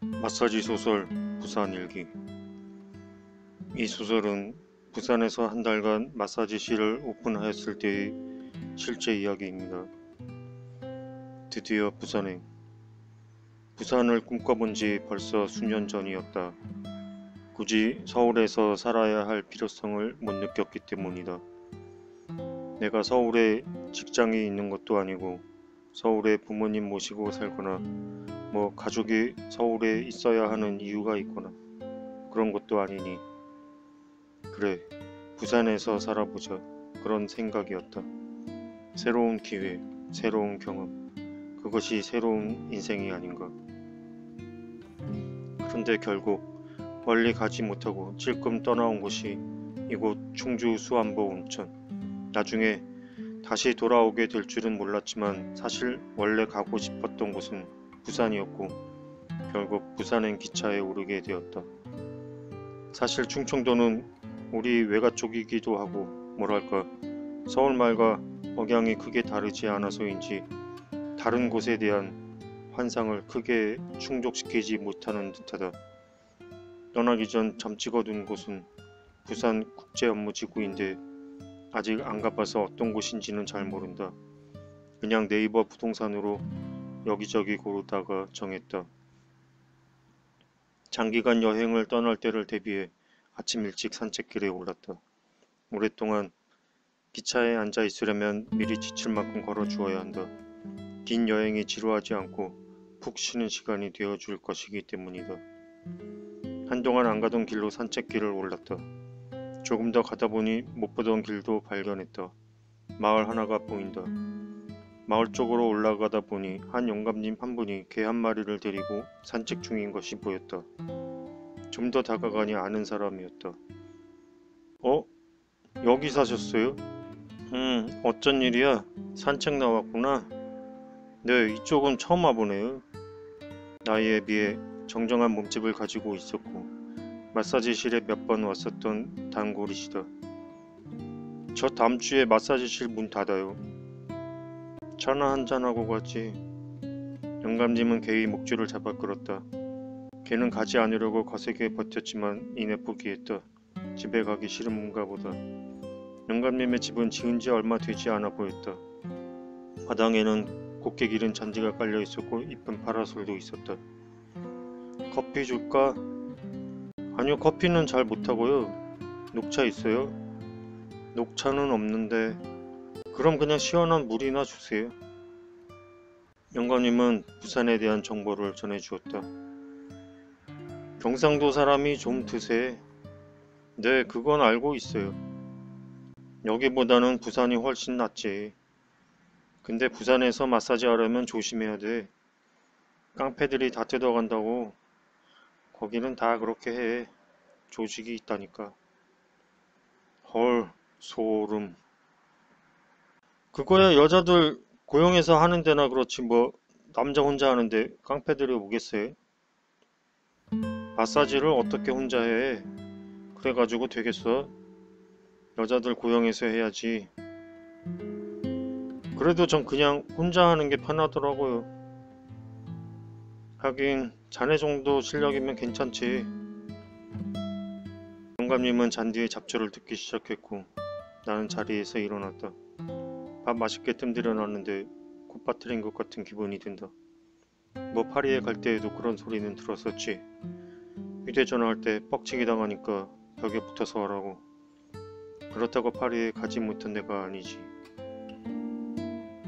마사지 소설 부산 일기 이 소설은 부산에서 한 달간 마사지실을 오픈하였을 때의 실제 이야기입니다. 드디어 부산행 부산을 꿈꿔본 지 벌써 수년 전이었다. 굳이 서울에서 살아야 할 필요성을 못 느꼈기 때문이다. 내가 서울에 직장이 있는 것도 아니고 서울에 부모님 모시고 살거나 뭐 가족이 서울에 있어야 하는 이유가 있거나 그런 것도 아니니 그래 부산에서 살아보자 그런 생각이었다. 새로운 기회, 새로운 경험 그것이 새로운 인생이 아닌가. 그런데 결국 멀리 가지 못하고 찔끔 떠나온 곳이 이곳 충주 수안보 온천. 나중에 다시 돌아오게 될 줄은 몰랐지만 사실 원래 가고 싶었던 곳은 부산이었고 결국 부산행 기차에 오르게 되었다. 사실 충청도는 우리 외가 쪽이기도 하고 뭐랄까 서울 말과 억양이 크게 다르지 않아서인지 다른 곳에 대한 환상을 크게 충족시키지 못하는 듯하다. 떠나기 전 잠 찍어둔 곳은 부산 국제업무지구인데 아직 안 가봐서 어떤 곳인지는 잘 모른다. 그냥 네이버 부동산으로 여기저기 고르다가 정했다. 장기간 여행을 떠날 때를 대비해 아침 일찍 산책길에 올랐다. 오랫동안 기차에 앉아 있으려면 미리 지칠 만큼 걸어 주어야 한다. 긴 여행이 지루하지 않고 푹 쉬는 시간이 되어 줄 것이기 때문이다. 한동안 안 가던 길로 산책길을 올랐다. 조금 더 가다 보니 못 보던 길도 발견했다. 마을 하나가 보인다. 마을 쪽으로 올라가다 보니 한 영감님 한 분이 개 한 마리를 데리고 산책 중인 것이 보였다. 좀 더 다가가니 아는 사람이었다. 어? 여기 사셨어요? 음, 어쩐 일이야? 산책 나왔구나. 네, 이쪽은 처음 와보네요. 나이에 비해 정정한 몸집을 가지고 있었고 마사지실에 몇 번 왔었던 단골이시다. 저 다음 주에 마사지실 문 닫아요. 차나 한잔하고 가지. 영감님은 개의 목줄을 잡아 끌었다. 개는 가지 않으려고 거세게 버텼지만 이내 포기했다. 집에 가기 싫은가 보다. 영감님의 집은 지은 지 얼마 되지 않아 보였다. 마당에는 곱게 기른 잔디가 깔려 있었고 이쁜 파라솔도 있었다. 커피 줄까? 아니요, 커피는 잘 못하고요. 녹차 있어요? 녹차는 없는데 그럼 그냥 시원한 물이나 주세요. 영감님은 부산에 대한 정보를 전해주었다. 경상도 사람이 좀 드세. 네, 그건 알고 있어요. 여기보다는 부산이 훨씬 낫지. 근데 부산에서 마사지 하려면 조심해야 돼. 깡패들이 다 뜯어간다고. 거기는 다 그렇게 해. 조직이 있다니까. 헐, 소름. 그거야 여자들 고용해서 하는 데나 그렇지 뭐 남자 혼자 하는데 깡패들이 오겠어요? 마사지를 어떻게 혼자 해? 그래가지고 되겠어? 여자들 고용해서 해야지. 그래도 전 그냥 혼자 하는 게 편하더라고요. 하긴 자네 정도 실력이면 괜찮지. 영감님은 잔디의 잡초를 듣기 시작했고 나는 자리에서 일어났다. 밥 맛있게 뜸들여 놨는데 콧 빠뜨린 것 같은 기분이 든다. 뭐 파리에 갈 때에도 그런 소리는 들었었지. 휴대전화 할 때 뻑치기 당하니까 벽에 붙어서 하라고. 그렇다고 파리에 가지 못한 데가 아니지.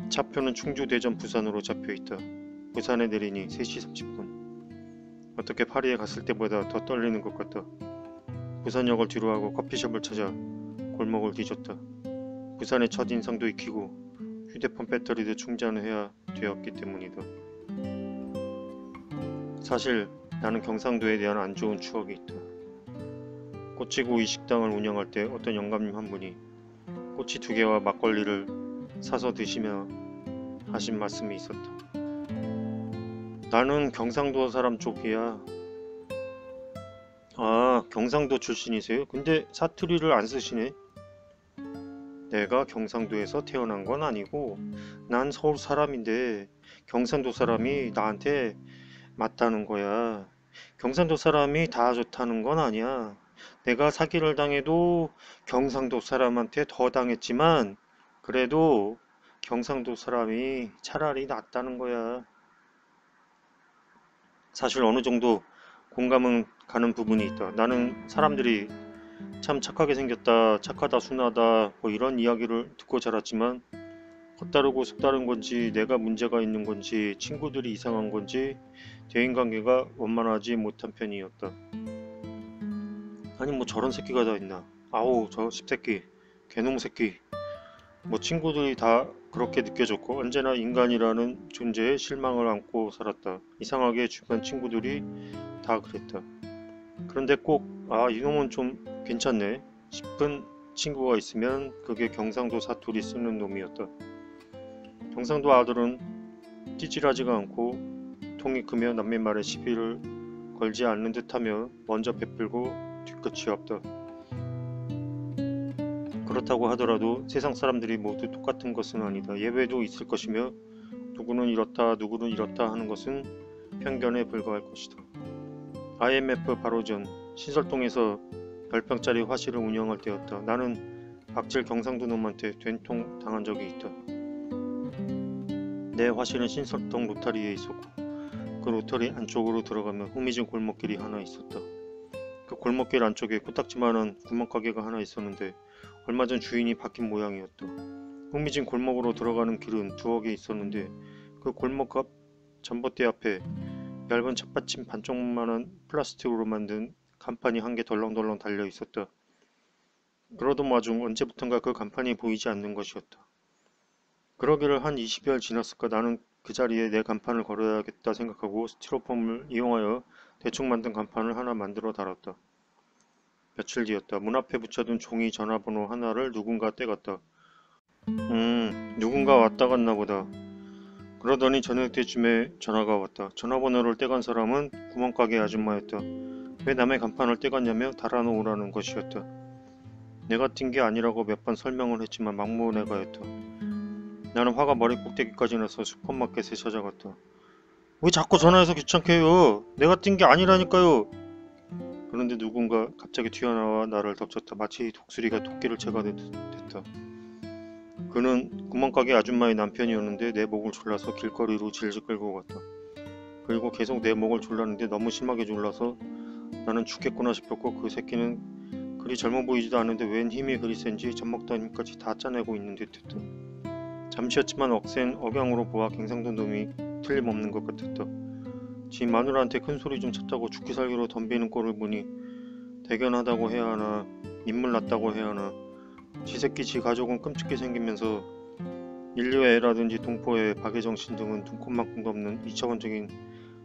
차표는 충주 대전 부산으로 잡혀 있다. 부산에 내리니 3시 30분. 어떻게 파리에 갔을 때보다 더 떨리는 것 같다. 부산역을 뒤로 하고 커피숍을 찾아 골목을 뒤졌다. 부산의 첫인상도 익히고 휴대폰 배터리도 충전을 해야 되었기 때문이다. 사실 나는 경상도에 대한 안 좋은 추억이 있다. 꼬치구이 식당을 운영할 때 어떤 영감님 한 분이 꼬치 두 개와 막걸리를 사서 드시며 하신 말씀이 있었다. 나는 경상도 사람 쪽이야. 아, 경상도 출신이세요? 근데 사투리를 안 쓰시네? 내가 경상도에서 태어난 건 아니고 난 서울 사람인데 경상도 사람이 나한테 맞다는 거야. 경상도 사람이 다 좋다는 건 아니야. 내가 사기를 당해도 경상도 사람한테 더 당했지만 그래도 경상도 사람이 차라리 낫다는 거야. 사실 어느 정도 공감은 가는 부분이 있다. 나는 사람들이 참 착하게 생겼다, 착하다, 순하다, 뭐 이런 이야기를 듣고 자랐지만 겉다르고 속다른 건지 내가 문제가 있는 건지 친구들이 이상한 건지 대인관계가 원만하지 못한 편이었다. 아니 뭐 저런 새끼가 다 있나? 아우 저 씹새끼, 개놈 새끼. 뭐 친구들이 다 그렇게 느껴졌고 언제나 인간이라는 존재에 실망을 안고 살았다. 이상하게 주변 친구들이 다 그랬다. 그런데 꼭 아 이놈은 좀 괜찮네 싶은 친구가 있으면 그게 경상도 사투리 쓰는 놈이었다. 경상도 아들은 찌질하지가 않고 통이 크며 남의 말에 시비를 걸지 않는 듯하며 먼저 베풀고 뒤끝이 없다. 그렇다고 하더라도 세상 사람들이 모두 똑같은 것은 아니다. 예외도 있을 것이며 누구는 이렇다 누구는 이렇다 하는 것은 편견에 불과할 것이다. IMF 바로 전 신설동에서 별평짜리 화실을 운영할 때였다. 나는 박질 경상도 놈한테 된통 당한 적이 있다. 내 화실은 신설동 로타리에 있었고 그 로타리 안쪽으로 들어가면 후미진 골목길이 하나 있었다. 그 골목길 안쪽에 코딱지만한 구멍가게가 하나 있었는데 얼마 전 주인이 바뀐 모양이었다. 흥미진 골목으로 들어가는 길은 개 있었는데 그 골목 앞 전봇대 앞에 얇은 찻받침 반쪽만한 플라스틱으로 만든 간판이 한 개 덜렁덜렁 달려 있었다. 그러던 와중 언제부턴가 그 간판이 보이지 않는 것이었다. 그러기를 한 20여일 지났을까 나는 그 자리에 내 간판을 걸어야겠다 생각하고 스티로폼을 이용하여 대충 만든 간판을 하나 만들어 달았다. 며칠 뒤였다. 문 앞에 붙여둔 종이 전화번호 하나를 누군가 떼갔다. 음, 누군가 왔다 갔나 보다. 그러더니 저녁 때쯤에 전화가 왔다. 전화번호를 떼간 사람은 구멍가게 아줌마였다. 왜 남의 간판을 떼갔냐며 달아놓으라는 것이었다. 내가 뛴게 아니라고 몇 번 설명을 했지만 막무내가였다. 나는 화가 머리 꼭대기까지 나서 슈퍼마켓에 찾아갔다. 왜 자꾸 전화해서 귀찮게 해요? 내가 뛴게 아니라니까요. 그런데 누군가 갑자기 튀어나와 나를 덮쳤다. 마치 독수리가 토끼를 채가듯 됐다. 그는 구멍가게 아줌마의 남편이었는데 내 목을 졸라서 길거리로 질질 끌고 갔다. 그리고 계속 내 목을 졸랐는데 너무 심하게 졸라서 나는 죽겠구나 싶었고 그 새끼는 그리 젊어 보이지도 않는데 웬 힘이 그리 센지 젖먹다 힘까지 다 짜내고 있는 듯 했다. 잠시였지만 억센 억양으로 보아 갱상도 놈이 틀림없는 것 같았다. 지 마누라한테 큰 소리 좀 쳤다고 죽기 살기로 덤비는 꼴을 보니 대견하다고 해야 하나 인물 났다고 해야 하나 지 새끼 지 가족은 끔찍게 생기면서 인류의 애라든지 동포의 박애정신 등은 눈꼽만큼도 없는 이차원적인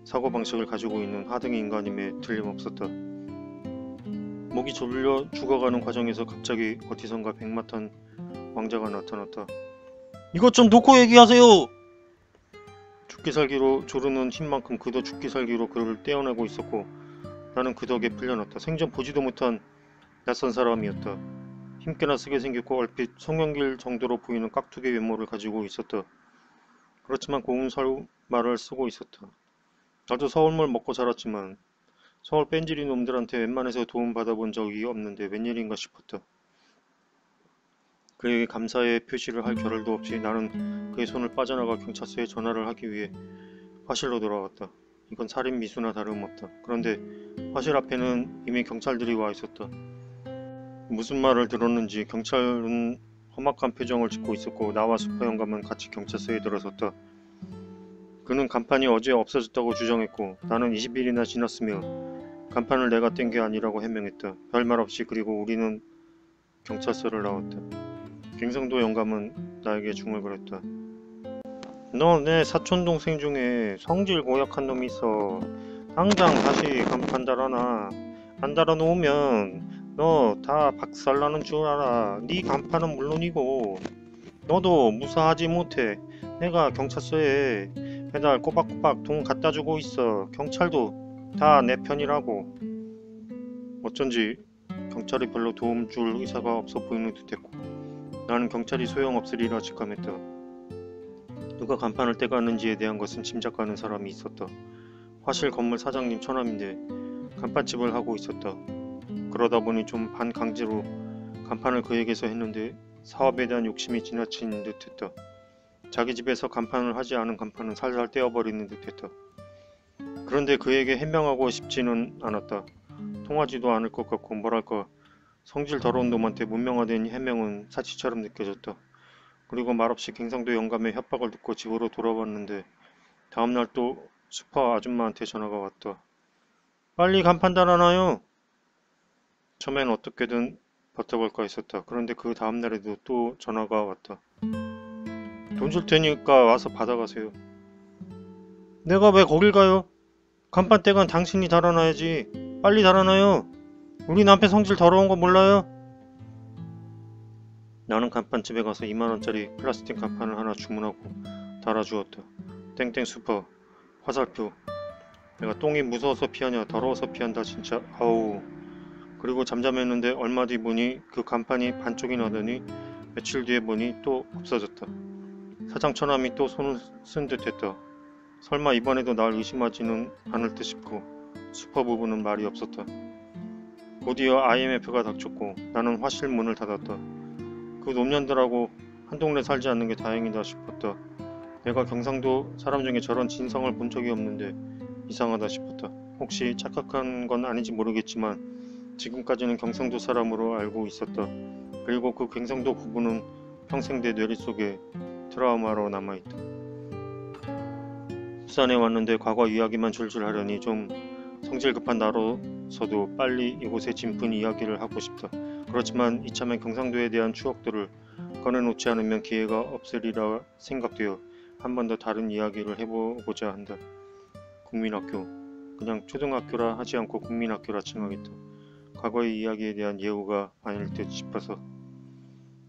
사고방식을 가지고 있는 하등의 인간임에 틀림없었다. 목이 졸려 죽어가는 과정에서 갑자기 어디선가 백마탄 왕자가 나타났다. 이것 좀 놓고 얘기하세요! 죽기 살기로 조르는 힘만큼 그도 죽기 살기로 그를 떼어내고 있었고 나는 그 덕에 풀려났다. 생전 보지도 못한 낯선 사람이었다. 힘께나 쓰게 생겼고 얼핏 송영길 정도로 보이는 깍두기 외모를 가지고 있었다. 그렇지만 고운 설말을 쓰고 있었다. 나도 서울물 먹고 자랐지만 서울 뺀질이 놈들한테 웬만해서 도움 받아본 적이 없는데 웬일인가 싶었다. 그에게 감사의 표시를 할 겨를도 없이 나는 그의 손을 빠져나가 경찰서에 전화를 하기 위해 화실로 돌아갔다. 이건 살인 미수나 다름없다. 그런데 화실 앞에는 이미 경찰들이 와 있었다. 무슨 말을 들었는지 경찰은 험악한 표정을 짓고 있었고 나와 슈퍼 영감은 같이 경찰서에 들어섰다. 그는 간판이 어제 없어졌다고 주장했고 나는 20일이나 지났으며 간판을 내가 뗀 게 아니라고 해명했다. 별말 없이 그리고 우리는 경찰서를 나왔다. 갱성도 영감은 나에게 중얼거렸다. 너 내 사촌 동생 중에 성질 고약한 놈이 있어. 당장 다시 간판 달아놔. 안 달아놓으면 너 다 박살나는 줄 알아. 네 간판은 물론이고 너도 무사하지 못해. 내가 경찰서에 매달 꼬박꼬박 돈 갖다 주고 있어. 경찰도 다 내 편이라고. 어쩐지 경찰이 별로 도움 줄 의사가 없어 보이는 듯했고 나는 경찰이 소용없으리라 직감했다. 누가 간판을 떼갔는지에 대한 것은 짐작가는 사람이 있었다. 화실 건물 사장님 처남인데 간판집을 하고 있었다. 그러다 보니 좀 반강제로 간판을 그에게서 했는데 사업에 대한 욕심이 지나친 듯했다. 자기 집에서 간판을 하지 않은 간판은 살살 떼어버리는 듯했다. 그런데 그에게 해명하고 싶지는 않았다. 통하지도 않을 것 같고 뭐랄까 성질 더러운 놈한테 문명화된 해명은 사치처럼 느껴졌다. 그리고 말없이 갱상도 영감의 협박을 듣고 집으로 돌아왔는데 다음날 또 슈퍼 아줌마한테 전화가 왔다. 빨리 간판 달아놔요. 처음엔 어떻게든 버텨볼까 했었다. 그런데 그 다음날에도 또 전화가 왔다. 돈 줄 테니까 와서 받아가세요. 내가 왜 거길 가요? 간판대간 당신이 달아놔야지. 빨리 달아놔요. 우리 남편 성질 더러운 거 몰라요? 나는 간판집에 가서 2만원짜리 플라스틱 간판을 하나 주문하고 달아주었다. 땡땡 슈퍼 화살표 내가 똥이 무서워서 피하냐 더러워서 피한다 진짜 아우 그리고 잠잠했는데 얼마 뒤 보니 그 간판이 반쪽이 나더니 며칠 뒤에 보니 또 없어졌다. 사장 처남이 또 손을 쓴 듯했다. 설마 이번에도 날 의심하지는 않을 듯 싶고 슈퍼 부부는 말이 없었다. 곧이어 IMF가 닥쳤고 나는 화실 문을 닫았다. 그 놈년들하고 한 동네 살지 않는 게 다행이다 싶었다. 내가 경상도 사람 중에 저런 진성을 본 적이 없는데 이상하다 싶었다. 혹시 착각한 건 아닌지 모르겠지만 지금까지는 경상도 사람으로 알고 있었다. 그리고 그 경상도 부부는 평생 내 뇌리 속에 트라우마로 남아있다. 부산에 왔는데 과거 이야기만 줄줄 하려니 좀 성질 급한 나로서도 빨리 이곳의 진푼 이야기를 하고 싶다. 그렇지만 이참에 경상도에 대한 추억들을 꺼내놓지 않으면 기회가 없으리라 생각되어 한 번 더 다른 이야기를 해보고자 한다. 국민학교 그냥 초등학교라 하지 않고 국민학교라 칭하겠다. 과거의 이야기에 대한 예우가 아닐 듯 싶어서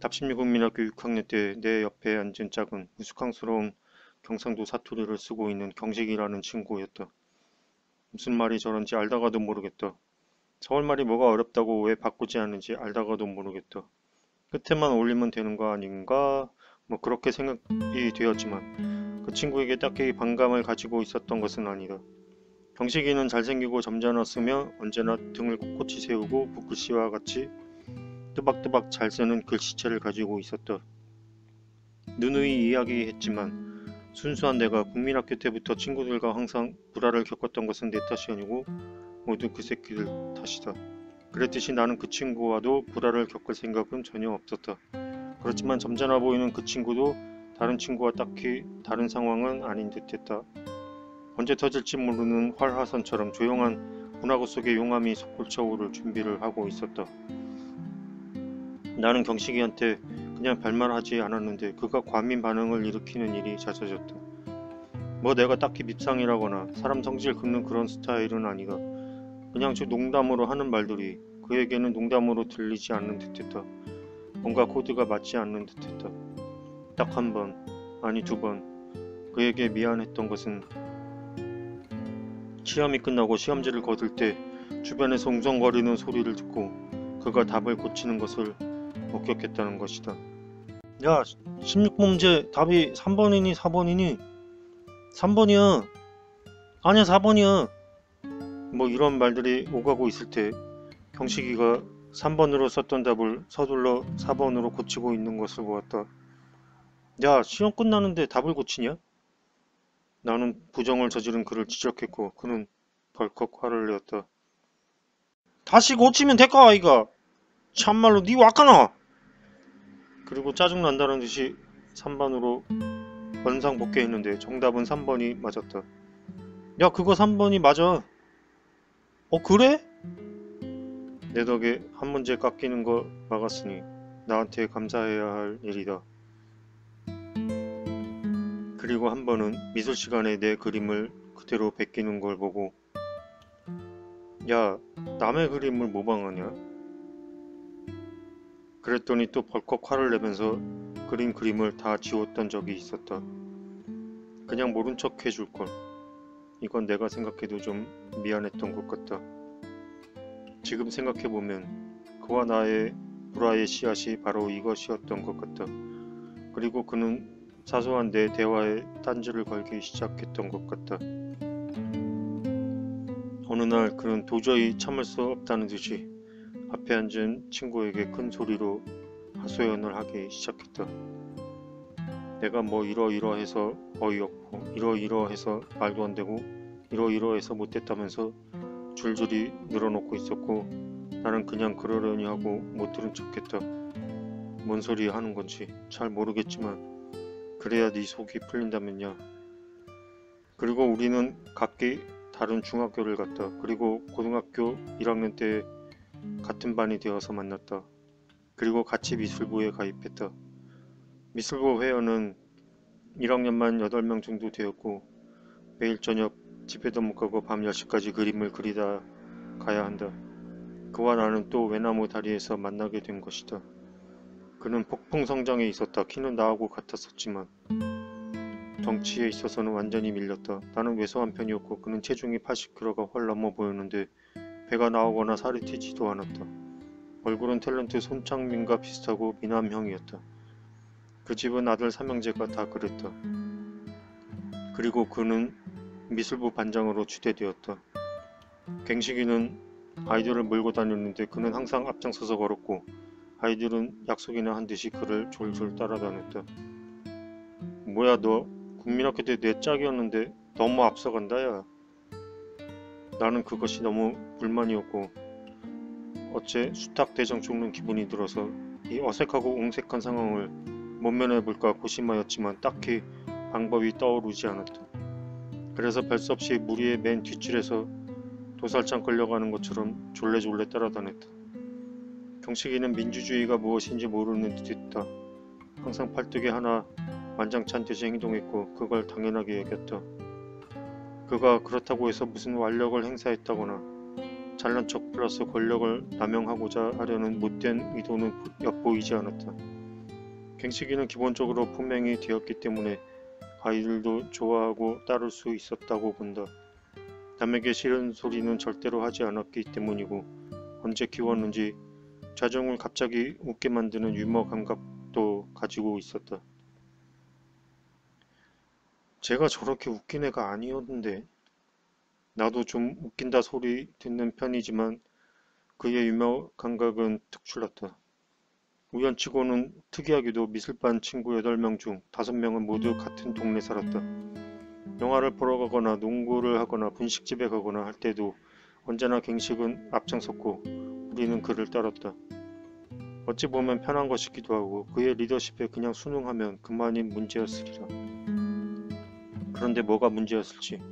답심리 국민학교 6학년 때 내 옆에 앉은 짝은 우스꽝스러운 경상도 사투리를 쓰고 있는 경식이라는 친구였다. 무슨 말이 저런지 알다가도 모르겠다. 서울말이 뭐가 어렵다고 왜 바꾸지 않는지 알다가도 모르겠다. 끝에만 올리면 되는 거 아닌가? 뭐 그렇게 생각이 되었지만 그 친구에게 딱히 반감을 가지고 있었던 것은 아니다. 경식이는 잘생기고 점잖았으며 언제나 등을 꼿꼿이 세우고 붓글씨와 같이 뜨박뜨박 잘 쓰는 글씨체를 가지고 있었다. 누누이 이야기했지만 순수한 내가 국민학교 때부터 친구들과 항상 불화를 겪었던 것은 내 탓이 아니고 모두 그 새끼들 탓이다. 그랬듯이 나는 그 친구와도 불화를 겪을 생각은 전혀 없었다. 그렇지만 점잖아 보이는 그 친구도 다른 친구와 딱히 다른 상황은 아닌 듯했다. 언제 터질지 모르는 활화선처럼 조용한 분화구 속에 용암이 솟구쳐 오를 준비를 하고 있었다. 나는 경식이한테 그냥 별말하지 않았는데 그가 과민 반응을 일으키는 일이 잦아졌다. 뭐 내가 딱히 밉상이라거나 사람 성질 긁는 그런 스타일은 아니다. 그냥 저 농담으로 하는 말들이 그에게는 농담으로 들리지 않는 듯했다. 뭔가 코드가 맞지 않는 듯했다. 딱 한 번, 아니 두 번, 그에게 미안했던 것은 시험이 끝나고 시험지를 거둘 때 주변에서 웅성거리는 소리를 듣고 그가 답을 고치는 것을 목격했다는 것이다. 야, 16문제 답이 3번이니 4번이니? 3번이야. 아니야, 4번이야. 뭐 이런 말들이 오가고 있을 때 경식이가 3번으로 썼던 답을 서둘러 4번으로 고치고 있는 것을 보았다. 야, 시험 끝나는데 답을 고치냐? 나는 부정을 저지른 그를 지적했고 그는 벌컥 화를 내었다. 다시 고치면 될까 아이가? 참말로 니 와까나? 그리고 짜증난다는 듯이 3번으로 원상 복귀했는데 정답은 3번이 맞았다. 야 그거 3번이 맞아. 어 그래? 내 덕에 한 문제 깎이는 거 막았으니 나한테 감사해야 할 일이다. 그리고 한 번은 미술 시간에 내 그림을 그대로 베끼는 걸 보고 야 남의 그림을 모방하냐? 그랬더니 또 벌컥 화를 내면서 그린 그림을 다 지웠던 적이 있었다. 그냥 모른 척 해줄 걸. 이건 내가 생각해도 좀 미안했던 것 같다. 지금 생각해보면 그와 나의 불화의 씨앗이 바로 이것이었던 것 같다. 그리고 그는 사소한 내 대화에 딴지를 걸기 시작했던 것 같다. 어느 날 그는 도저히 참을 수 없다는 듯이 앞에 앉은 친구에게 큰 소리로 하소연을 하기 시작했다. 내가 뭐 이러이러해서 어이없고 이러이러해서 말도 안 되고 이러이러해서 못됐다면서 줄줄이 늘어놓고 있었고 나는 그냥 그러려니 하고 못 들은 척했다. 뭔 소리 하는 건지 잘 모르겠지만 그래야 네 속이 풀린다면야. 그리고 우리는 각기 다른 중학교를 갔다. 그리고 고등학교 1학년 때 같은 반이 되어서 만났다. 그리고 같이 미술부에 가입했다. 미술부 회원은 1학년만 8명 정도 되었고 매일 저녁 집에도 못 가고 밤 10시까지 그림을 그리다 가야 한다. 그와 나는 또 외나무 다리에서 만나게 된 것이다. 그는 폭풍 성장에 있었다. 키는 나하고 같았었지만 덩치에 있어서는 완전히 밀렸다. 나는 왜소한 편이었고 그는 체중이 80kg가 훨 넘어 보였는데 배가 나오거나 살이 튀지도 않았다. 얼굴은 탤런트 손창민과 비슷하고 미남형이었다. 그 집은 아들 삼형제가 다 그랬다. 그리고 그는 미술부 반장으로 추대되었다. 갱식이는 아이들을 몰고 다녔는데 그는 항상 앞장서서 걸었고 아이들은 약속이나 한 듯이 그를 졸졸 따라다녔다. 뭐야 너 국민학교 때 내 짝이었는데 너무 앞서간다 야. 나는 그것이 너무 불만이었고 어째 수탁대장 죽는 기분이 들어서 이 어색하고 옹색한 상황을 못면해볼까 고심하였지만 딱히 방법이 떠오르지 않았다. 그래서 별수 없이 무리의 맨 뒷줄에서 도살장 끌려가는 것처럼 졸래졸래 따라다녔다. 경식이는 민주주의가 무엇인지 모르는 듯했다. 항상 팔뚝에 하나 완장찬 듯이 행동했고 그걸 당연하게 여겼다. 그가 그렇다고 해서 무슨 완력을 행사했다거나 잘난 척 플러스 권력을 남용하고자 하려는 못된 의도는 엿보이지 않았다. 갱식이는 기본적으로 품행이 되었기 때문에 아이들도 좋아하고 따를 수 있었다고 본다. 남에게 싫은 소리는 절대로 하지 않았기 때문이고 언제 키웠는지 자정을 갑자기 웃게 만드는 유머 감각도 가지고 있었다. 제가 저렇게 웃긴 애가 아니었는데 나도 좀 웃긴다 소리 듣는 편이지만 그의 유머 감각은 특출났다. 우연치고는 특이하게도 미술반 친구 8명 중 5명은 모두 같은 동네 살았다. 영화를 보러 가거나 농구를 하거나 분식집에 가거나 할 때도 언제나 갱식은 앞장섰고 우리는 그를 따랐다. 어찌 보면 편한 것이기도 하고 그의 리더십에 그냥 순응하면 그만이 문제였으리라. 그런데 뭐가 문제였을지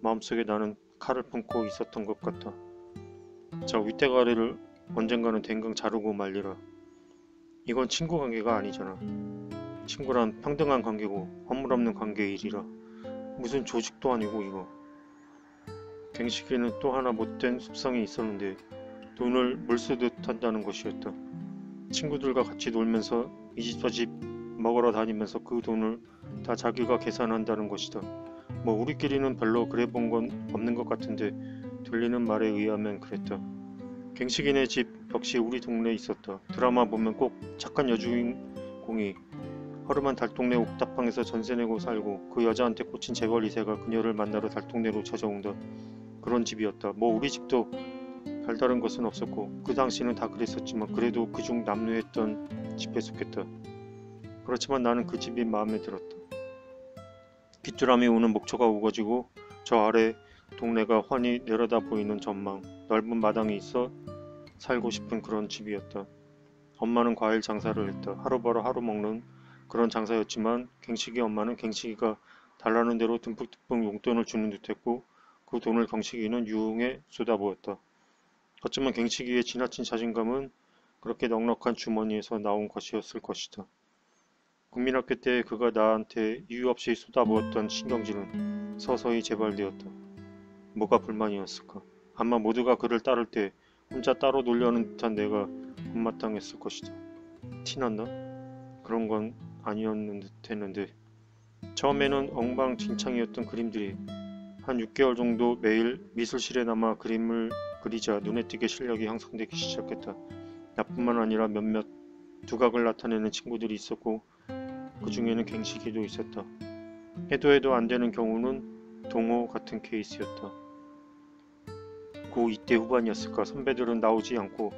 마음속에 나는 칼을 품고 있었던 것 같아. 저 윗대가리를 언젠가는 댕강 자르고 말리라. 이건 친구 관계가 아니잖아. 친구란 평등한 관계고 허물 없는 관계의 일이라. 무슨 조직도 아니고 이거. 갱식이는 또 하나 못된 습성이 있었는데 돈을 물쓰듯 한다는 것이었다. 친구들과 같이 놀면서 이 집 저 집 먹으러 다니면서 그 돈을 다 자기가 계산한다는 것이다. 뭐 우리끼리는 별로 그래 본 건 없는 것 같은데 들리는 말에 의하면 그랬다. 갱식이네 집 역시 우리 동네에 있었다. 드라마 보면 꼭 착한 여주인공이 하루만 달동네 옥탑방에서 전세 내고 살고 그 여자한테 꽂힌 재벌 2세가 그녀를 만나러 달동네로 찾아온다. 그런 집이었다. 뭐 우리 집도 별다른 것은 없었고 그 당시는 다 그랬었지만 그래도 그중 남루했던 집에 속했다. 그렇지만 나는 그 집이 마음에 들었다. 귀뚜라미 우는 목초가 우거지고 저 아래 동네가 환히 내려다 보이는 전망, 넓은 마당이 있어 살고 싶은 그런 집이었다. 엄마는 과일 장사를 했다. 하루 벌어 하루 먹는 그런 장사였지만 갱식이 엄마는 갱식이가 달라는 대로 듬뿍듬뿍 용돈을 주는 듯했고 그 돈을 경식이는 유흥에 쏟아부었다. 어쩌면 갱식이의 지나친 자신감은 그렇게 넉넉한 주머니에서 나온 것이었을 것이다. 국민학교 때 그가 나한테 이유 없이 쏟아부었던 신경질은 서서히 재발되었다. 뭐가 불만이었을까? 아마 모두가 그를 따를 때 혼자 따로 놀려는 듯한 내가 못마땅했을 것이다. 티났나? 그런 건 아니었는 듯 했는데 처음에는 엉망진창이었던 그림들이 한 6개월 정도 매일 미술실에 남아 그림을 그리자 눈에 띄게 실력이 향상되기 시작했다. 나뿐만 아니라 몇몇 두각을 나타내는 친구들이 있었고 그 중에는 갱식이도 있었다. 해도 해도 안 되는 경우는 동호 같은 케이스였다. 고 이때 후반이었을까 선배들은 나오지 않고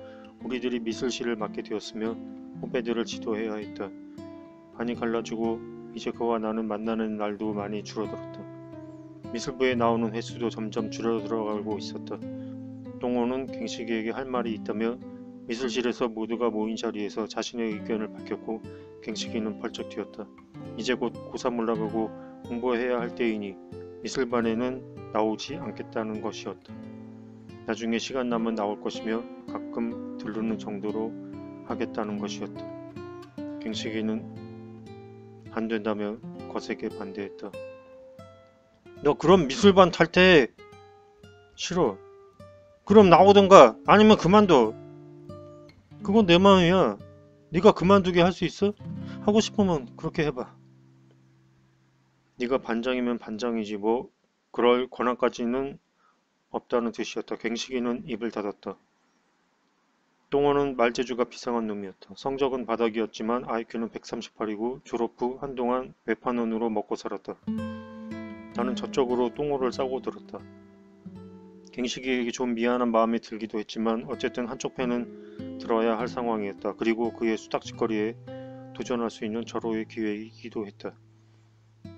우리들이 미술실을 맡게 되었으며 후배들을 지도해야 했다. 반이 갈라지고 이제 그와 나는 만나는 날도 많이 줄어들었다. 미술부에 나오는 횟수도 점점 줄어들어가고 있었다. 똥호는 갱식이에게 할 말이 있다며 미술실에서 모두가 모인 자리에서 자신의 의견을 밝혔고 갱식이는 펄쩍 튀었다. 이제 곧 고3 올라가고 공부해야 할 때이니 미술반에는 나오지 않겠다는 것이었다. 나중에 시간 나면 나올 것이며 가끔 들르는 정도로 하겠다는 것이었다. 갱식이는 안 된다며 거세게 반대했다. 너 그럼 미술반 탈 때 싫어. 그럼 나오든가 아니면 그만둬. 그건 내 마음이야. 네가 그만두게 할 수 있어? 하고 싶으면 그렇게 해봐. 네가 반장이면 반장이지 뭐 그럴 권한까지는 없다는 뜻이었다. 갱식이는 입을 닫았다. 똥호는 말재주가 비상한 놈이었다. 성적은 바닥이었지만 IQ는 138이고 졸업 후 한동안 외판원으로 먹고 살았다. 나는 저쪽으로 똥호를 싸고 들었다. 갱식이에게 좀 미안한 마음이 들기도 했지만 어쨌든 한쪽 편은 들어야 할 상황이었다. 그리고 그의 수닥짓거리에 도전할 수 있는 절호의 기회이기도 했다.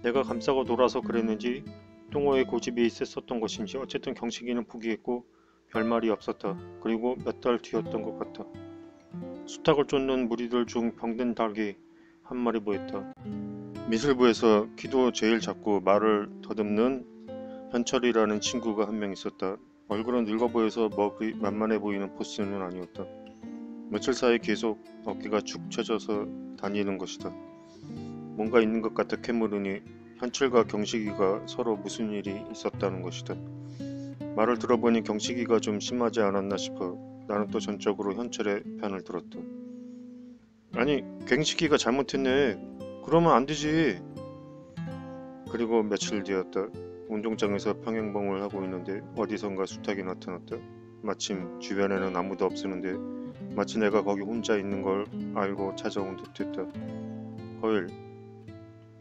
내가 감싸고 놀아서 그랬는지 똥호의 고집이 셌었던 것인지 어쨌든 경식이는 포기했고 별말이 없었다. 그리고 몇 달 뒤였던 것 같다. 수탉을 쫓는 무리들 중 병든 닭이 한 마리 보였다. 미술부에서 키도 제일 작고 말을 더듬는 현철이라는 친구가 한 명 있었다. 얼굴은 늙어 보여서 뭐 그리 만만해 보이는 포스는 아니었다. 며칠 사이 계속 어깨가 축 처져서 다니는 것이다. 뭔가 있는 것 같아 캐물으니 현철과 경식이가 서로 무슨 일이 있었다는 것이다. 말을 들어보니 경식이가 좀 심하지 않았나 싶어 나는 또 전적으로 현철의 편을 들었다. 아니 경식이가 잘못했네. 그러면 안 되지. 그리고 며칠 뒤였다. 운동장에서 평행봉을 하고 있는데 어디선가 수탉이 나타났다. 마침 주변에는 아무도 없었는데 마치 내가 거기 혼자 있는 걸 알고 찾아온 듯했다. 거일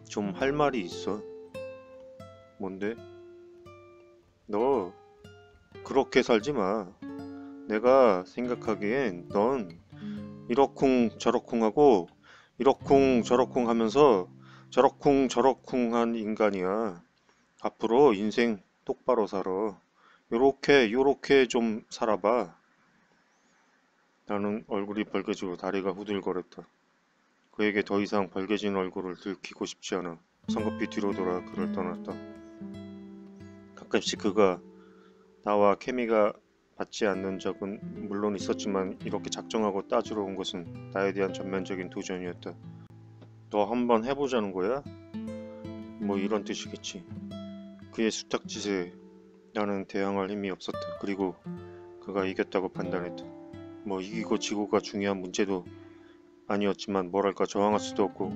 좀 할 말이 있어. 뭔데? 너 그렇게 살지 마. 내가 생각하기엔 넌 이러쿵 저러쿵 하고 이러쿵 저러쿵 하면서 저러쿵 저러쿵 한 인간이야. 앞으로 인생 똑바로 살아. 요렇게 요렇게 좀 살아봐. 나는 얼굴이 벌개지고 다리가 후들거렸다. 그에게 더 이상 벌개진 얼굴을 들키고 싶지 않아 성급히 뒤로 돌아 그를 떠났다. 가끔씩 그가 나와 케미가 맞지 않는 적은 물론 있었지만 이렇게 작정하고 따지러 온 것은 나에 대한 전면적인 도전이었다. 너 한번 해보자는 거야? 뭐 이런 뜻이겠지. 그의 수탉짓에 나는 대항할 힘이 없었다. 그리고 그가 이겼다고 판단했다. 뭐 이기고 지고가 중요한 문제도 아니었지만 뭐랄까 저항할 수도 없고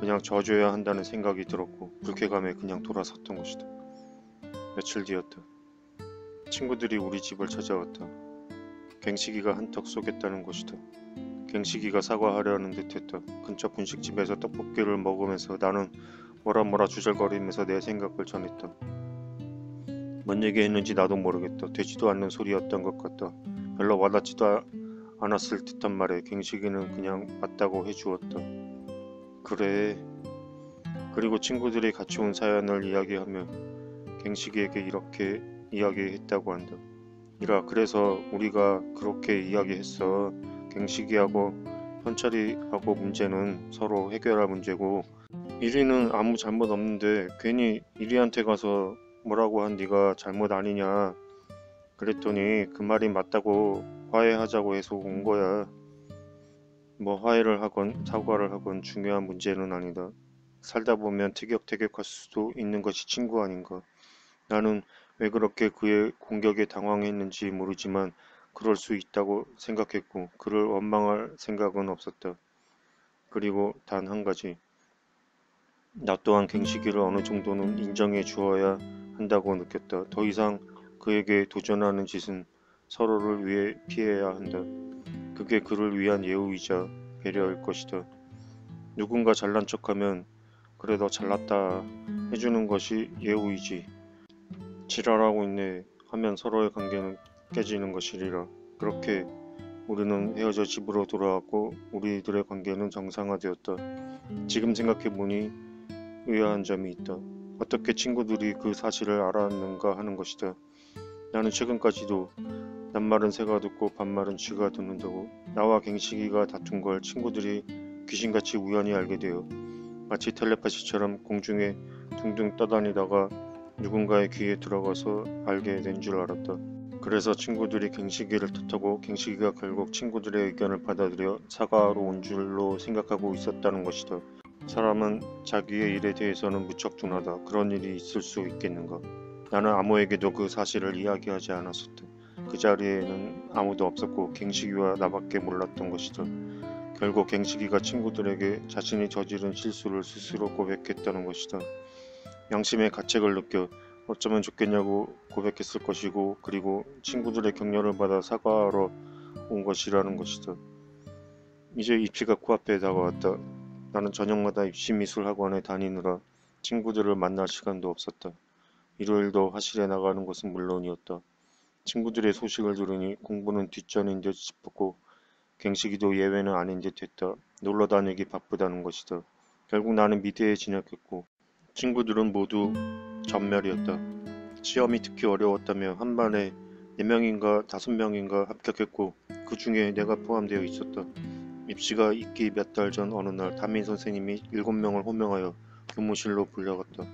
그냥 져줘야 한다는 생각이 들었고 불쾌감에 그냥 돌아섰던 것이다. 며칠 뒤였다. 친구들이 우리 집을 찾아왔다. 갱식이가 한턱 쏘겠다는 것이다. 갱식이가 사과하려는 듯했다. 근처 분식집에서 떡볶이를 먹으면서 나는 뭐라 뭐라 주절거리면서 내 생각을 전했다. 뭔 얘기했는지 나도 모르겠다. 되지도 않는 소리였던 것 같다. 별로 와닿지도 않았을 듯한 말에 갱식이는 그냥 맞다고 해주었다. 그래. 그리고 친구들이 같이 온 사연을 이야기하며 갱식이에게 이렇게 이야기했다고 한다. 이라 그래서 우리가 그렇게 이야기했어. 갱식이하고 현철이하고 문제는 서로 해결할 문제고 이리는 아무 잘못 없는데 괜히 이리한테 가서 뭐라고 한 네가 잘못 아니냐 그랬더니 그 말이 맞다고 화해하자고 해서 온 거야. 뭐 화해를 하건 사과를 하건 중요한 문제는 아니다. 살다 보면 티격태격할 수도 있는 것이 친구 아닌가. 나는 왜 그렇게 그의 공격에 당황했는지 모르지만 그럴 수 있다고 생각했고 그를 원망할 생각은 없었다. 그리고 단 한 가지. 나 또한 갱식이를 어느 정도는 인정해 주어야 한다고 느꼈다. 더 이상 그에게 도전하는 짓은 서로를 위해 피해야 한다. 그게 그를 위한 예우이자 배려일 것이다. 누군가 잘난 척하면 그래 너 잘났다 해주는 것이 예우이지. 지랄하고 있네 하면 서로의 관계는 깨지는 것이리라. 그렇게 우리는 헤어져 집으로 돌아왔고 우리들의 관계는 정상화되었다. 지금 생각해보니 의아한 점이 있다. 어떻게 친구들이 그 사실을 알았는가 하는 것이다. 나는 최근까지도 낱말은 새가 듣고 반말은 쥐가 듣는다고 나와 갱식이가 다툰 걸 친구들이 귀신같이 우연히 알게 되어 마치 텔레파시처럼 공중에 둥둥 떠다니다가 누군가의 귀에 들어가서 알게 된 줄 알았다. 그래서 친구들이 갱식이를 탓하고 갱식이가 결국 친구들의 의견을 받아들여 사과하러 온 줄로 생각하고 있었다는 것이다. 사람은 자기의 일에 대해서는 무척 둔하다. 그런 일이 있을 수 있겠는가? 나는 아무에게도 그 사실을 이야기하지 않았었다. 그 자리에는 아무도 없었고 갱식이와 나밖에 몰랐던 것이다. 결국 갱식이가 친구들에게 자신이 저지른 실수를 스스로 고백했다는 것이다. 양심의 가책을 느껴 어쩌면 좋겠냐고 고백했을 것이고 그리고 친구들의 격려를 받아 사과하러 온 것이라는 것이다. 이제 입시가 코앞에 다가왔다. 나는 저녁마다 입시미술학원에 다니느라 친구들을 만날 시간도 없었다. 일요일도 화실에 나가는 것은 물론이었다. 친구들의 소식을 들으니 공부는 뒷전인 듯 싶었고 갱식이도 예외는 아닌 듯 했다. 놀러 다니기 바쁘다는 것이다. 결국 나는 미대에 진학했고 친구들은 모두 전멸이었다. 시험이 특히 어려웠다며 한 반에 4명인가 5명인가 합격했고 그 중에 내가 포함되어 있었다. 입시가 있기 몇 달 전 어느 날 담임 선생님이 7명을 호명하여 교무실로 불려갔다.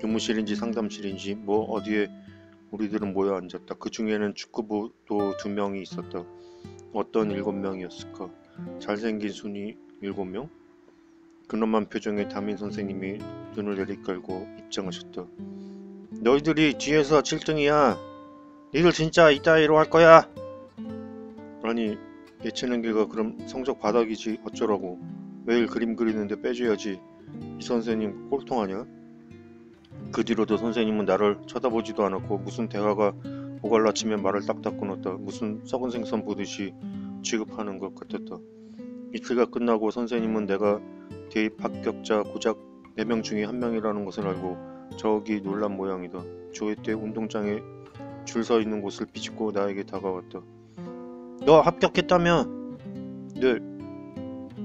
교무실인지 상담실인지 뭐 어디에 우리들은 모여 앉았다. 그 중에는 축구부도 두 명이 있었다. 어떤 일곱 명이었을까? 잘생긴 순이 일곱 명? 근엄한 표정의 담임 선생님이 눈을 내리깔고 입장하셨다. 너희들이 뒤에서 7등이야. 니들 진짜 이따위로 할 거야. 아니 예체능계가 그럼 성적 바닥이지 어쩌라고. 매일 그림 그리는데 빼줘야지. 이 선생님 꼴통 아니야? 그 뒤로도 선생님은 나를 쳐다보지도 않았고 무슨 대화가 오갈라치면 말을 딱딱 끊었다. 무슨 썩은 생선 보듯이 취급하는 것 같았다. 이틀가 끝나고 선생님은 내가 대입 합격자 고작 4명 중에 한 명이라는 것을 알고 저기 놀란 모양이다. 조회 때 운동장에 줄 서 있는 곳을 비집고 나에게 다가왔다. 너 합격했다며? 네.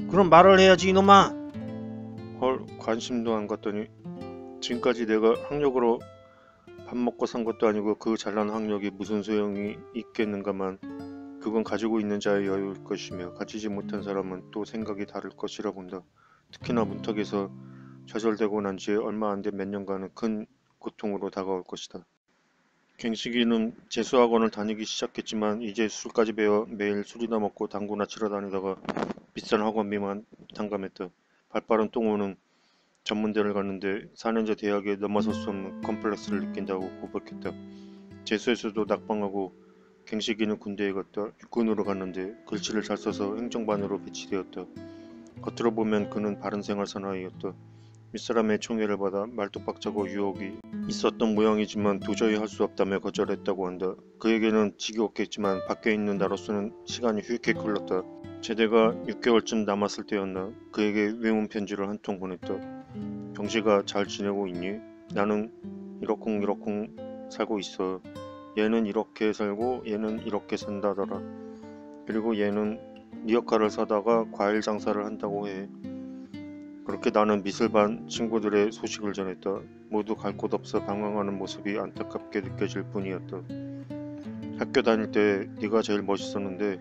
그럼 말을 해야지 이놈아. 헐 관심도 안 갔더니 지금까지 내가 학력으로 밥 먹고 산 것도 아니고 그 잘난 학력이 무슨 소용이 있겠는가만 그건 가지고 있는 자의 여유일 것이며 가지지 못한 사람은 또 생각이 다를 것이라 본다. 특히나 문턱에서 좌절되고 난지 얼마 안 된 몇 년간은 큰 고통으로 다가올 것이다. 갱식이는 재수학원을 다니기 시작했지만 이제 술까지 배워 매일 술이나 먹고 당구나 치러 다니다가 비싼 학원비만 탕감했다. 발빠른 똥오는 전문대를 갔는데 4년제 대학에 넘어설 수 없는 컴플렉스를 느낀다고 고백했다. 재수에서도 낙방하고 갱식이는 군대에 갔다. 육군으로 갔는데 글씨를 잘 써서 행정반으로 배치되었다. 겉으로 보면 그는 바른 생활 사나이였다. 윗사람의 총애를 받아 말뚝박자고 유혹이 있었던 모양이지만 도저히 할 수 없다며 거절했다고 한다. 그에게는 지겹겠지만 밖에 있는 나로서는 시간이 휙휙 흘렀다. 제대가 6개월쯤 남았을 때였나 그에게 외문 편지를 한 통 보냈다. 경씨가 잘 지내고 있니? 나는 이러쿵이러쿵 살고 있어. 얘는 이렇게 살고 얘는 이렇게 산다더라. 그리고 얘는 리어카를 사다가 과일 장사를 한다고 해. 그렇게 나는 미술반 친구들의 소식을 전했다. 모두 갈 곳 없어 방황하는 모습이 안타깝게 느껴질 뿐이었다. 학교 다닐 때 네가 제일 멋있었는데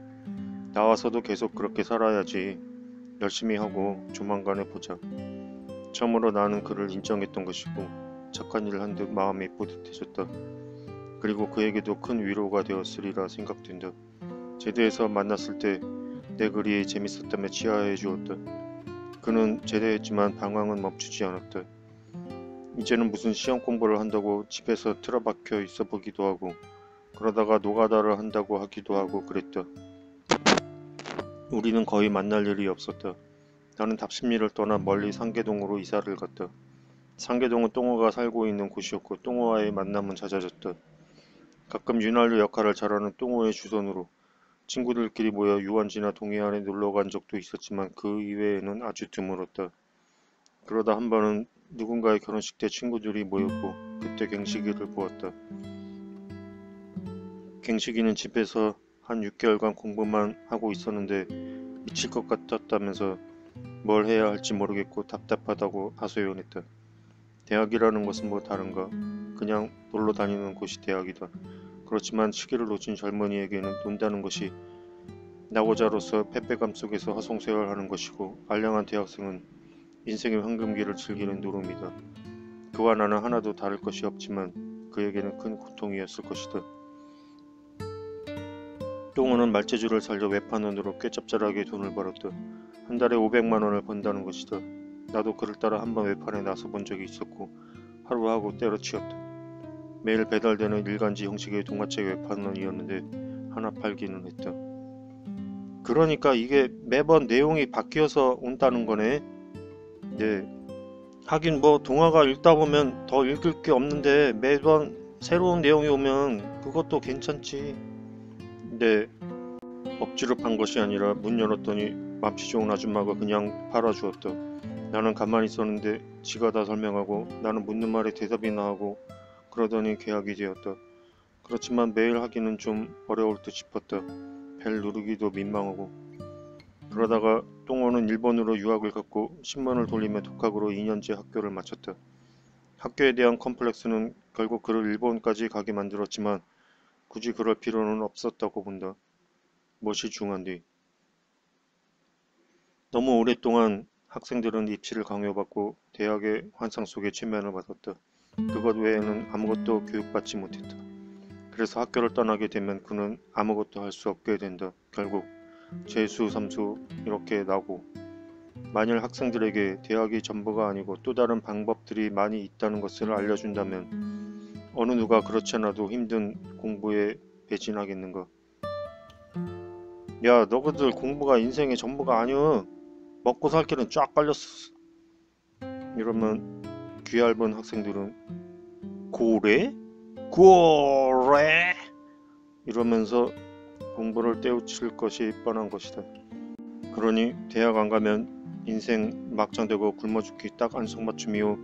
나와서도 계속 그렇게 살아야지. 열심히 하고 조만간에 보자. 처음으로 나는 그를 인정했던 것이고 착한 일을 한 듯 마음이 뿌듯해졌다. 그리고 그에게도 큰 위로가 되었으리라 생각된다. 제대에서 만났을 때 내 글이 재밌었다며 치하해 주었다. 그는 제대했지만 방황은 멈추지 않았다. 이제는 무슨 시험 공부를 한다고 집에서 틀어박혀 있어 보기도 하고 그러다가 노가다를 한다고 하기도 하고 그랬다. 우리는 거의 만날 일이 없었다. 나는 답심리를 떠나 멀리 상계동으로 이사를 갔다. 상계동은 똥호가 살고 있는 곳이었고 똥호와의 만남은 잦아졌다. 가끔 윤활유 역할을 잘하는 똥호의 주선으로 친구들끼리 모여 유원지나 동해안에 놀러 간 적도 있었지만 그 이외에는 아주 드물었다. 그러다 한 번은 누군가의 결혼식 때 친구들이 모였고 그때 갱식이를 보았다. 갱식이는 집에서 한 6개월간 공부만 하고 있었는데 미칠 것 같았다면서 뭘 해야 할지 모르겠고 답답하다고 하소연했다. 대학이라는 것은 뭐 다른가? 그냥 놀러 다니는 곳이 대학이다. 그렇지만 시기를 놓친 젊은이에게는 논다는 것이 나고자로서 패배감 속에서 화송세월하는 것이고 알량한 대학생은 인생의 황금기를 즐기는 노름이다. 그와 나는 하나도 다를 것이 없지만 그에게는 큰 고통이었을 것이다. 똥우는 말재주를 살려 외판원으로 꽤 짭짤하게 돈을 벌었다. 한 달에 500만 원을 번다는 것이다. 나도 그를 따라 한번 외판에 나서 본 적이 있었고 하루하고 때려치웠다. 매일 배달되는 일간지 형식의 동화책 외판원이었는데 하나 팔기는 했다. 그러니까 이게 매번 내용이 바뀌어서 온다는 거네. 네. 하긴 뭐 동화가 읽다 보면 더 읽을 게 없는데 매번 새로운 내용이 오면 그것도 괜찮지. 네. 억지로 판 것이 아니라 문 열었더니 맘씨 좋은 아줌마가 그냥 팔아주었다. 나는 가만히 있었는데 지가 다 설명하고 나는 묻는 말에 대답이나 하고 그러더니 계약이 되었다. 그렇지만 매일 하기는 좀 어려울 듯 싶었다. 벨 누르기도 민망하고 그러다가 똥호는 일본으로 유학을 갔고 신문을 돌리며 독학으로 2년째 학교를 마쳤다. 학교에 대한 컴플렉스는 결국 그를 일본까지 가게 만들었지만 굳이 그럴 필요는 없었다고 본다. 무엇이 중요한디? 너무 오랫동안 학생들은 입시를 강요받고 대학의 환상 속에 최면을 받았다. 그것 외에는 아무것도 교육받지 못했다. 그래서 학교를 떠나게 되면 그는 아무것도 할 수 없게 된다. 결국 재수, 삼수 이렇게 나고 만일 학생들에게 대학이 전부가 아니고 또 다른 방법들이 많이 있다는 것을 알려준다면 어느 누가 그렇지 않아도 힘든 공부에 배진하겠는가? 야, 너희들 공부가 인생의 전부가 아니여. 먹고 살 길은 쫙 깔렸어. 이러면 귀얇은 학생들은 고래? 고래? 이러면서 공부를 떼우칠 것이 뻔한 것이다. 그러니 대학 안 가면 인생 막장되고 굶어 죽기 딱 안성맞춤이요.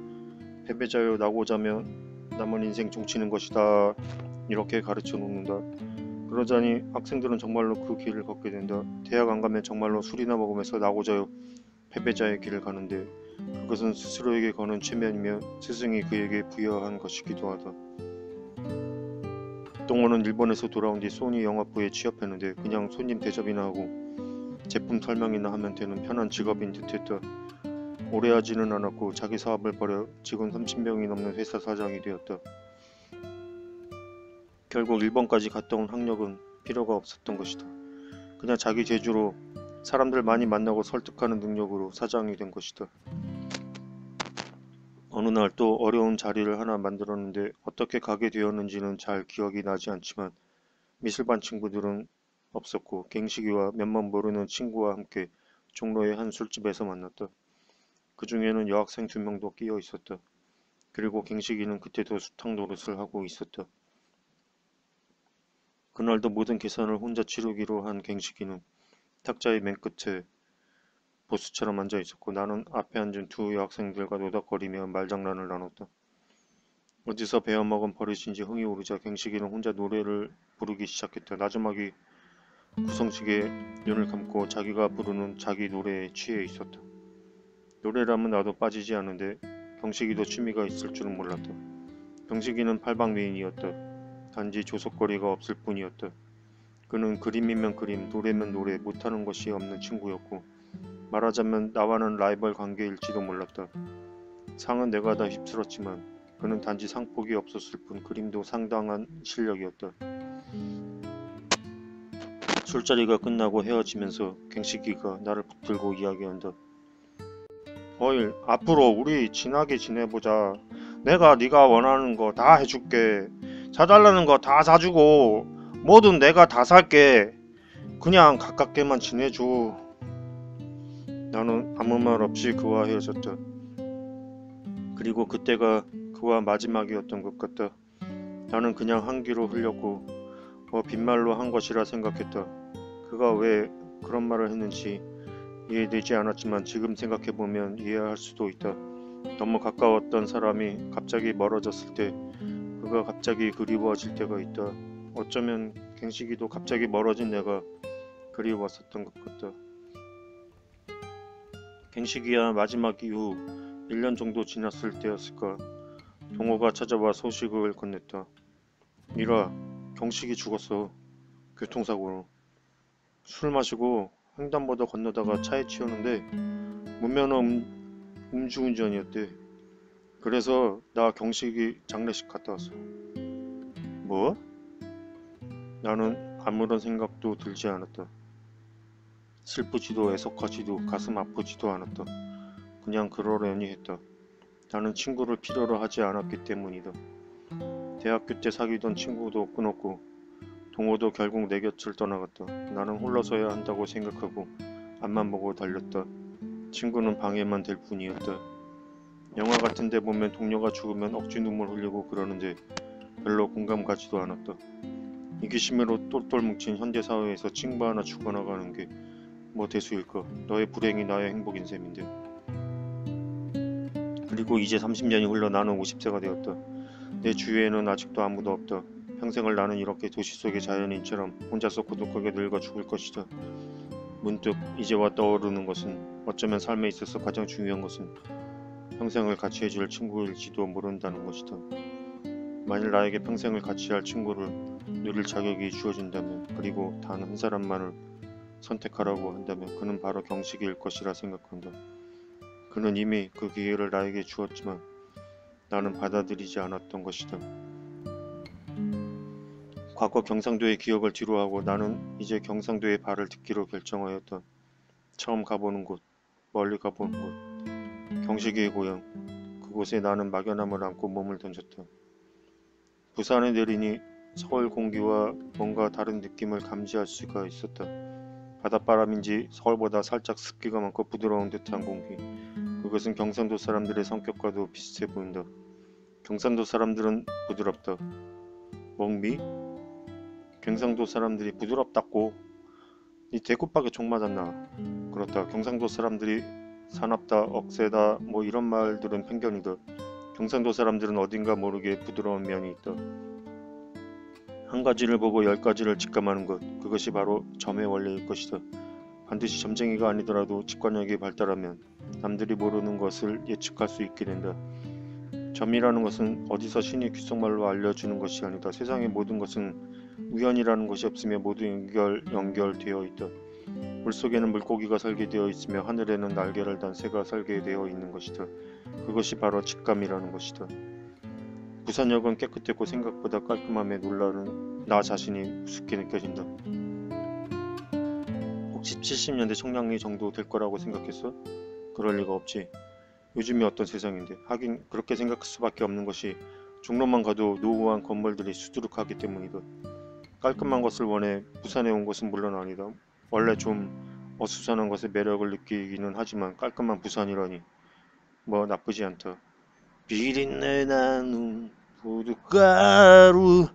패배자요 나고 자며 남은 인생 종치는 것이다. 이렇게 가르쳐 놓는다. 그러자니 학생들은 정말로 그 길을 걷게 된다. 대학 안 가면 정말로 술이나 먹으면서 나고 자요. 패배자의 길을 가는데 그것은 스스로에게 거는 최면이며 스승이 그에게 부여한 것이기도 하다. 동호는 일본에서 돌아온 뒤 소니 영화부에 취업했는데 그냥 손님 대접이나 하고 제품 설명이나 하면 되는 편한 직업인 듯했다. 오래 하지는 않았고 자기 사업을 벌여 직원 30명이 넘는 회사 사장이 되었다. 결국 일본까지 갔다 온 학력은 필요가 없었던 것이다. 그냥 자기 재주로 사람들 많이 만나고 설득하는 능력으로 사장이 된 것이다. 어느 날 또 어려운 자리를 하나 만들었는데 어떻게 가게 되었는지는 잘 기억이 나지 않지만 미술반 친구들은 없었고 갱식이와 몇몇 모르는 친구와 함께 종로의 한 술집에서 만났다. 그 중에는 여학생 두 명도 끼어 있었다. 그리고 갱식이는 그때도 수탁 노릇을 하고 있었다. 그날도 모든 계산을 혼자 치르기로 한 갱식이는 탁자의 맨 끝에 보스처럼 앉아 있었고 나는 앞에 앉은 두 여학생들과 노닥거리며 말장난을 나눴다. 어디서 베어먹은 버릇인지 흥이 오르자 갱식이는 혼자 노래를 부르기 시작했다. 나지막이 구성식에 눈을 감고 자기가 부르는 자기 노래에 취해 있었다. 노래라면 나도 빠지지 않은데 경식이도 취미가 있을 줄은 몰랐다. 경식이는 팔방미인이었다. 단지 조속거리가 없을 뿐이었다. 그는 그림이면 그림, 노래면 노래, 못하는 것이 없는 친구였고 말하자면 나와는 라이벌 관계일지도 몰랐다. 상은 내가 다 휩쓸었지만 그는 단지 상폭이 없었을 뿐 그림도 상당한 실력이었다. 술자리가 끝나고 헤어지면서 갱식이가 나를 붙들고 이야기한다. 어일, 앞으로 우리 친하게 지내보자. 내가 네가 원하는 거 다 해줄게. 사달라는 거 다 사주고 뭐든 내가 다 살게. 그냥 가깝게만 지내줘. 나는 아무 말 없이 그와 헤어졌다. 그리고 그때가 그와 마지막이었던 것 같다. 나는 그냥 한 귀로 흘렸고 뭐 빈말로 한 것이라 생각했다. 그가 왜 그런 말을 했는지 이해되지 않았지만 지금 생각해보면 이해할 수도 있다. 너무 가까웠던 사람이 갑자기 멀어졌을 때 그가 갑자기 그리워질 때가 있다. 어쩌면 갱식이도 갑자기 멀어진 내가 그리웠었던 것 같다. 갱식이야 마지막 이후 1년 정도 지났을 때였을까. 동호가 찾아와 소식을 건넸다. 미라, 경식이 죽었어. 교통사고로. 술 마시고 횡단보도 건너다가 차에 치우는데 무면허 음, 음주운전이었대. 그래서 나 경식이 장례식 갔다 왔어. 뭐? 나는 아무런 생각도 들지 않았다. 슬프지도 애석하지도 가슴 아프지도 않았다. 그냥 그러려니 했다. 나는 친구를 필요로 하지 않았기 때문이다. 대학교 때 사귀던 친구도 끊었고 동호도 결국 내 곁을 떠나갔다. 나는 홀러서야 한다고 생각하고 앞만 보고 달렸다. 친구는 방해만 될 뿐이었다. 영화 같은 데 보면 동료가 죽으면 억지 눈물 흘리고 그러는데 별로 공감 가지도 않았다. 이기심으로 똘똘 뭉친 현대사회에서 친구 하나 죽어나가는 게 뭐 대수일까? 너의 불행이 나의 행복인 셈인데. 그리고 이제 30년이 흘러 나는 50세가 되었다. 내 주위에는 아직도 아무도 없다. 평생을 나는 이렇게 도시 속의 자연인처럼 혼자서 고독하게 늙어 죽을 것이다. 문득 이제와 떠오르는 것은 어쩌면 삶에 있어서 가장 중요한 것은 평생을 같이 해줄 친구일지도 모른다는 것이다. 만일 나에게 평생을 같이 할 친구를 누릴 자격이 주어진다면 그리고 단 한 사람만을 선택하라고 한다면 그는 바로 경식일 것이라 생각한다. 그는 이미 그 기회를 나에게 주었지만 나는 받아들이지 않았던 것이다. 과거 경상도의 기억을 뒤로하고 나는 이제 경상도의 발을 딛기로 결정하였다. 처음 가보는 곳, 멀리 가보는 곳, 경식이의 고향. 그곳에 나는 막연함을 안고 몸을 던졌다. 부산에 내리니 서울 공기와 뭔가 다른 느낌을 감지할 수가 있었다. 바닷바람인지 서울보다 살짝 습기가 많고 부드러운 듯한 공기. 그것은 경상도 사람들의 성격과도 비슷해 보인다. 경상도 사람들은 부드럽다. 멍미? 경상도 사람들이 부드럽다고 이 대구박에 종 맞았나? 그렇다. 경상도 사람들이 사납다, 억세다 뭐 이런 말들은 편견이다. 경상도 사람들은 어딘가 모르게 부드러운 면이 있다. 한 가지를 보고 열 가지를 직감하는 것, 그것이 바로 점의 원리일 것이다. 반드시 점쟁이가 아니더라도 직관력이 발달하면 남들이 모르는 것을 예측할 수 있게 된다. 점이라는 것은 어디서 신이 귓속말로 알려주는 것이 아니다. 세상의 모든 것은 우연이라는 것이 없으며 모두 연결, 연결되어 있다. 물 속에는 물고기가 살게 되어 있으며 하늘에는 날개를 단 새가 살게 되어 있는 것이다. 그것이 바로 직감이라는 것이다. 부산역은 깨끗했고 생각보다 깔끔함에 놀라는 나 자신이 우습게 느껴진다. 혹시 70년대 청량리 정도 될 거라고 생각했어? 그럴 리가 없지. 요즘이 어떤 세상인데 하긴 그렇게 생각할 수밖에 없는 것이 종로만 가도 노후한 건물들이 수두룩하기 때문이다. 깔끔한 것을 원해 부산에 온 것은 물론 아니다. 원래 좀 어수선한 것에 매력을 느끼기는 하지만 깔끔한 부산이라니 뭐 나쁘지 않다. 비린내 나는 보드가루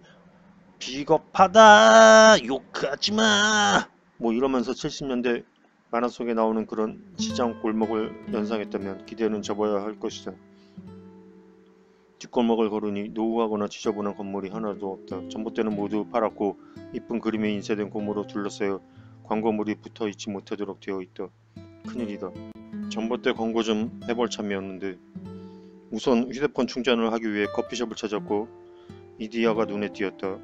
비겁하다 욕하지마 뭐 이러면서 70년대 만화 속에 나오는 그런 시장 골목을 연상했다면 기대는 접어야 할 것이다. 뒷골목을 걸으니 노후하거나 지저분한 건물이 하나도 없다. 전봇대는 모두 파랗고 이쁜 그림에 인쇄된 고무로 둘러싸여 광고물이 붙어 있지 못하도록 되어 있다. 큰일이다. 전봇대 광고 좀 해볼 참이었는데 우선 휴대폰 충전을 하기 위해 커피숍을 찾았고 이디야가 눈에 띄었다.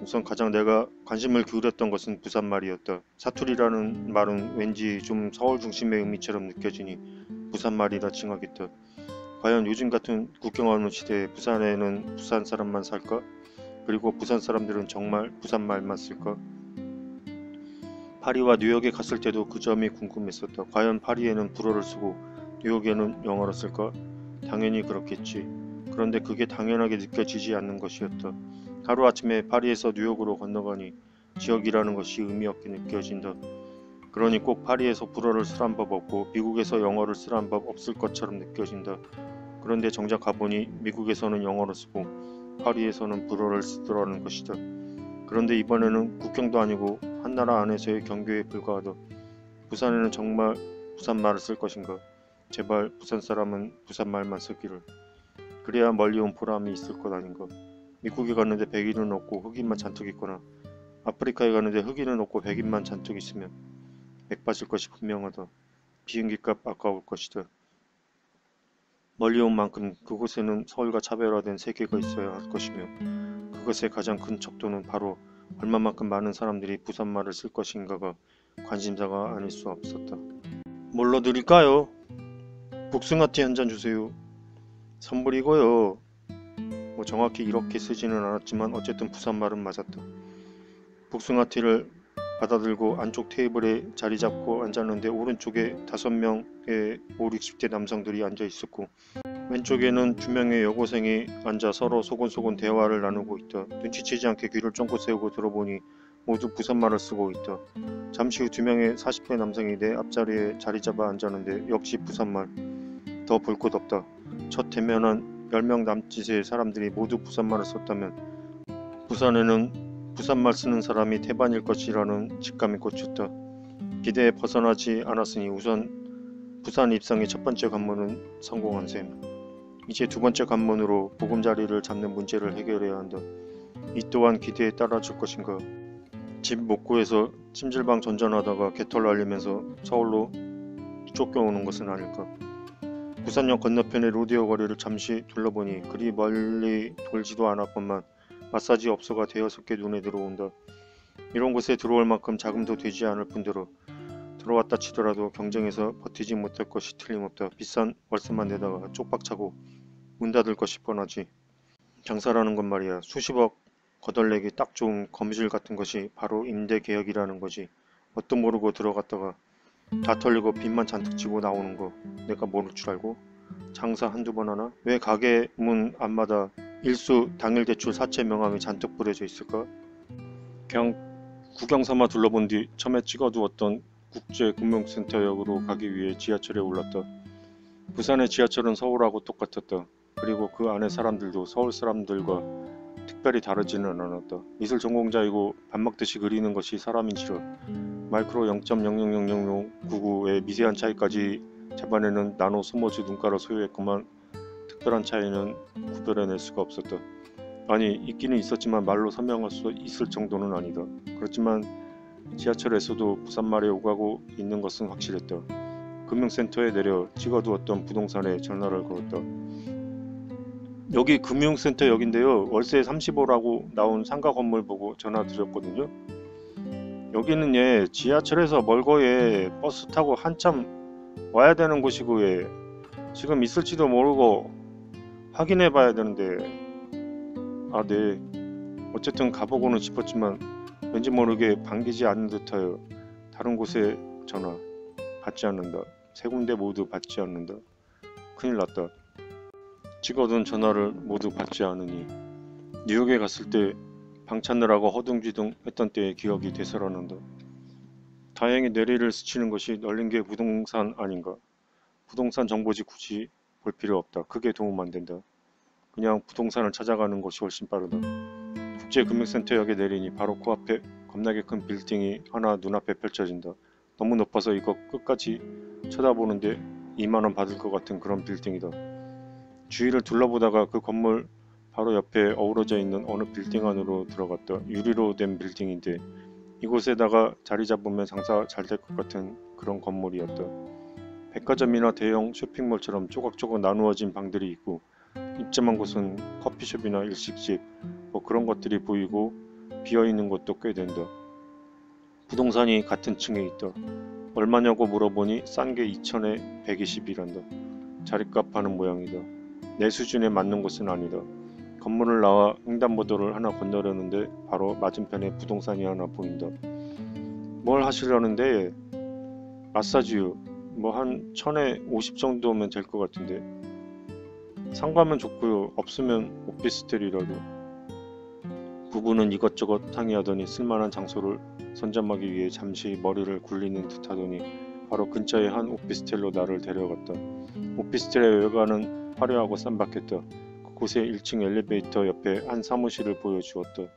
우선 가장 내가 관심을 기울였던 것은 부산 말이었다. 사투리라는 말은 왠지 좀 서울 중심의 의미처럼 느껴지니 부산 말이라 칭하겠다. 과연 요즘 같은 국경 없는 시대에 부산에는 부산 사람만 살까? 그리고 부산 사람들은 정말 부산 말만 쓸까? 파리와 뉴욕에 갔을 때도 그 점이 궁금했었다. 과연 파리에는 불어를 쓰고 뉴욕에는 영어를 쓸까? 당연히 그렇겠지. 그런데 그게 당연하게 느껴지지 않는 것이었다. 하루아침에 파리에서 뉴욕으로 건너가니 지역이라는 것이 의미 없게 느껴진다. 그러니 꼭 파리에서 불어를 쓰란 법 없고 미국에서 영어를 쓰란 법 없을 것처럼 느껴진다. 그런데 정작 가보니 미국에서는 영어를 쓰고 파리에서는 불어를 쓰더라는 것이다. 그런데 이번에는 국경도 아니고 한 나라 안에서의 경계에 불과하다. 부산에는 정말 부산말을 쓸 것인가? 제발 부산 사람은 부산 말만 쓰기를. 그래야 멀리 온 보람이 있을 것 아닌가? 미국에 갔는데 백인은 없고 흑인만 잔뜩 있거나 아프리카에 가는데 흑인은 없고 백인만 잔뜩 있으면 맥 빠질 것이 분명하다. 비행기 값 아까울 것이다. 멀리 온 만큼 그곳에는 서울과 차별화된 세계가 있어야 할 것이며 그것의 가장 큰 척도는 바로 얼마만큼 많은 사람들이 부산말을 쓸 것인가가 관심사가 아닐 수 없었다. 뭘로 드릴까요? 복숭아티 한 잔 주세요. 선물이고요. 뭐 정확히 이렇게 쓰지는 않았지만 어쨌든 부산 말은 맞았다. 복숭아티를 받아들고 안쪽 테이블에 자리 잡고 앉았는데 오른쪽에 다섯 명의 5, 60대 남성들이 앉아 있었고 왼쪽에는 두 명의 여고생이 앉아 서로 소곤소곤 대화를 나누고 있다. 눈치채지 않게 귀를 쫑긋 세우고 들어보니 모두 부산말을 쓰고 있다. 잠시 후 두 명의 40대 남성이 내 앞자리에 자리 잡아 앉았는데 역시 부산말. 더 볼 것 없다. 첫 대면한 10명 남짓의 사람들이 모두 부산말을 썼다면 부산에는 부산말 쓰는 사람이 태반일 것이라는 직감이 꽂혔다. 기대에 벗어나지 않았으니 우선 부산 입성의 첫 번째 관문은 성공한 셈. 이제 두 번째 관문으로 보금자리를 잡는 문제를 해결해야 한다. 이 또한 기대에 따라줄 것인가. 집 목구에서 찜질방 전전하다가 개털 날리면서 서울로 쫓겨오는 것은 아닐까. 부산역 건너편의 로데오 거리를 잠시 둘러보니 그리 멀리 돌지도 않았건만 마사지 업소가 대여섯 개 눈에 들어온다. 이런 곳에 들어올 만큼 자금도 되지 않을 뿐더러 들어왔다 치더라도 경쟁에서 버티지 못할 것이 틀림없다. 비싼 월세만 내다가 쪽박차고 문 닫을 것이 뻔하지. 장사라는 건 말이야. 수십억 거덜내기 딱 좋은 거미줄 같은 것이 바로 임대계약이라는 거지. 뭣도 모르고 들어갔다가 다 털리고 빚만 잔뜩 지고 나오는 거 내가 모를 줄 알고 장사 한두 번 하나? 왜 가게 문 앞마다 일수 당일 대출 사채 명함이 잔뜩 뿌려져 있을까? 그냥 구경 삼아 둘러본 뒤 처음에 찍어두었던 국제금융센터역으로 가기 위해 지하철에 올랐다. 부산의 지하철은 서울하고 똑같았다. 그리고 그 안에 사람들도 서울 사람들과 특별히 다르지는 않았다. 미술 전공자이고 밥 먹듯이 그리는 것이 사람인지라 마이크로 0.000099의 미세한 차이까지 잡아내는 나노 소모즈 눈가를 소유했구만 특별한 차이는 구별해낼 수가 없었다. 아니 있기는 있었지만 말로 설명할 수 있을 정도는 아니다. 그렇지만 지하철에서도 부산말에 오가고 있는 것은 확실했다. 금융센터에 내려 찍어두었던 부동산에 전화를 걸었다. 여기 금융센터 역인데요. 월세 35라고 나온 상가 건물 보고 전화 드렸거든요. 여기는 예 지하철에서 예 버스 타고 한참 와야 되는 곳이고 예 지금 있을지도 모르고 확인해 봐야 되는데. 아 네. 어쨌든 가보고는 싶었지만 왠지 모르게 반기지 않는 듯하여 다른 곳에 전화 받지 않는다. 세 군데 모두 받지 않는다. 큰일 났다 찍어둔 전화를 모두 받지 않으니 뉴욕에 갔을 때 방 찾느라고 허둥지둥 했던 때의 기억이 되살아난다 다행히 내리를 스치는 것이 널린 게 부동산 아닌가 부동산 정보지 굳이 볼 필요 없다 크게 도움 안 된다 그냥 부동산을 찾아가는 것이 훨씬 빠르다. 국제금융센터역에 내리니 바로 코앞에 겁나게 큰 빌딩이 하나 눈앞에 펼쳐진다. 너무 높아서 이거 끝까지 쳐다보는데 2만원 받을 것 같은 그런 빌딩이다. 주위를 둘러보다가 그 건물 바로 옆에 어우러져 있는 어느 빌딩 안으로 들어갔다. 유리로 된 빌딩인데 이곳에다가 자리 잡으면 장사 잘 될 것 같은 그런 건물이었다. 백화점이나 대형 쇼핑몰처럼 조각조각 나누어진 방들이 있고 입점한 곳은 커피숍이나 일식집 뭐 그런 것들이 보이고 비어있는 곳도 꽤 된다. 부동산이 같은 층에 있다. 얼마냐고 물어보니 싼 게 2천에 120이란다. 자리값 하는 모양이다. 내 수준에 맞는 곳은 아니다. 건물을 나와 횡단보도를 하나 건너려는데 바로 맞은편에 부동산이 하나 보인다. 뭘 하시려는데 마사지요. 뭐 한 천에 50 정도면 될 것 같은데 상가면 좋고요. 없으면 오피스텔이라도. 부부는 이것저것 상의하더니 쓸만한 장소를 선점하기 위해 잠시 머리를 굴리는 듯하더니 바로 근처의 한 오피스텔로 나를 데려갔다. 오피스텔의 외관은 화려하고 쌈박했다. 그곳의 1층 엘리베이터 옆에 한 사무실을 보여주었다.